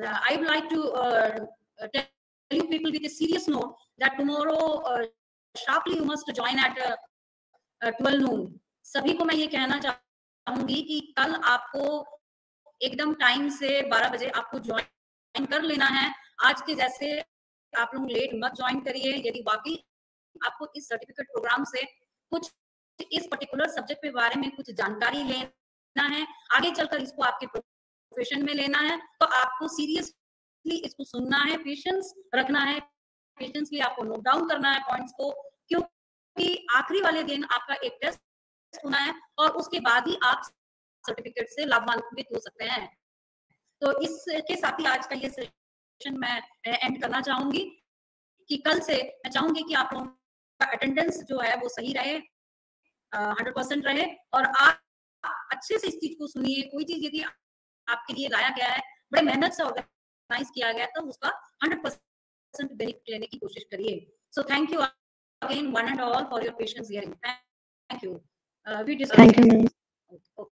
uh, I would like to tell you people with a serious note that tomorrow sharply you must join at 12 noon. सभी को मैं ये कहना चाहूँगी कि कल आपको एकदम टाइम से 12 बजे आपको ज्वाइन कर लेना है आज के जैसे आप लोग लेट मत ज्वाइन करिए यदि वाकई आपको इस सर्टिफिकेट प्रोग्राम से कुछ इस पर्टिकुलर सब्जेक्ट के बारे में कुछ जानकारी लेना है, आगे चलकर इसको आपके प्रोफेशन में लेना है तो आपको सीरियसली इसको सुनना है पेशेंस रखना है पेशेंसली आपको नोट डाउन करना है पॉइंट्स को, क्योंकि आखिरी वाले दिन आपका एक टेस्ट होना है और उसके बाद ही आप सर्टिफिकेट से लाभान्वित हो सकते हैं। तो इसके साथ ही आज का ये सेशन मैं एंड करना चाहूँगी कि कल से मैं चाहूँगी कि आप लोगों का अटेंडेंस जो है वो सही रहे हंड्रेड परसेंट रहे और आप अच्छे से इस चीज़ को सुनिए कोई चीज़ यदि आपके लिए लाया गया है बड़े मेहनत से ऑर्गेनाइज किया गया तो उसका हंड्रेड परसेंट बेनिफिट लेने की कोशिश करिए so thank you again one and all for your patience hearing thank you we. Okay.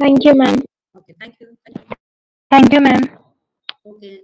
Thank you, ma'am. Okay, thank you. Thank you. Thank you, ma'am. Okay.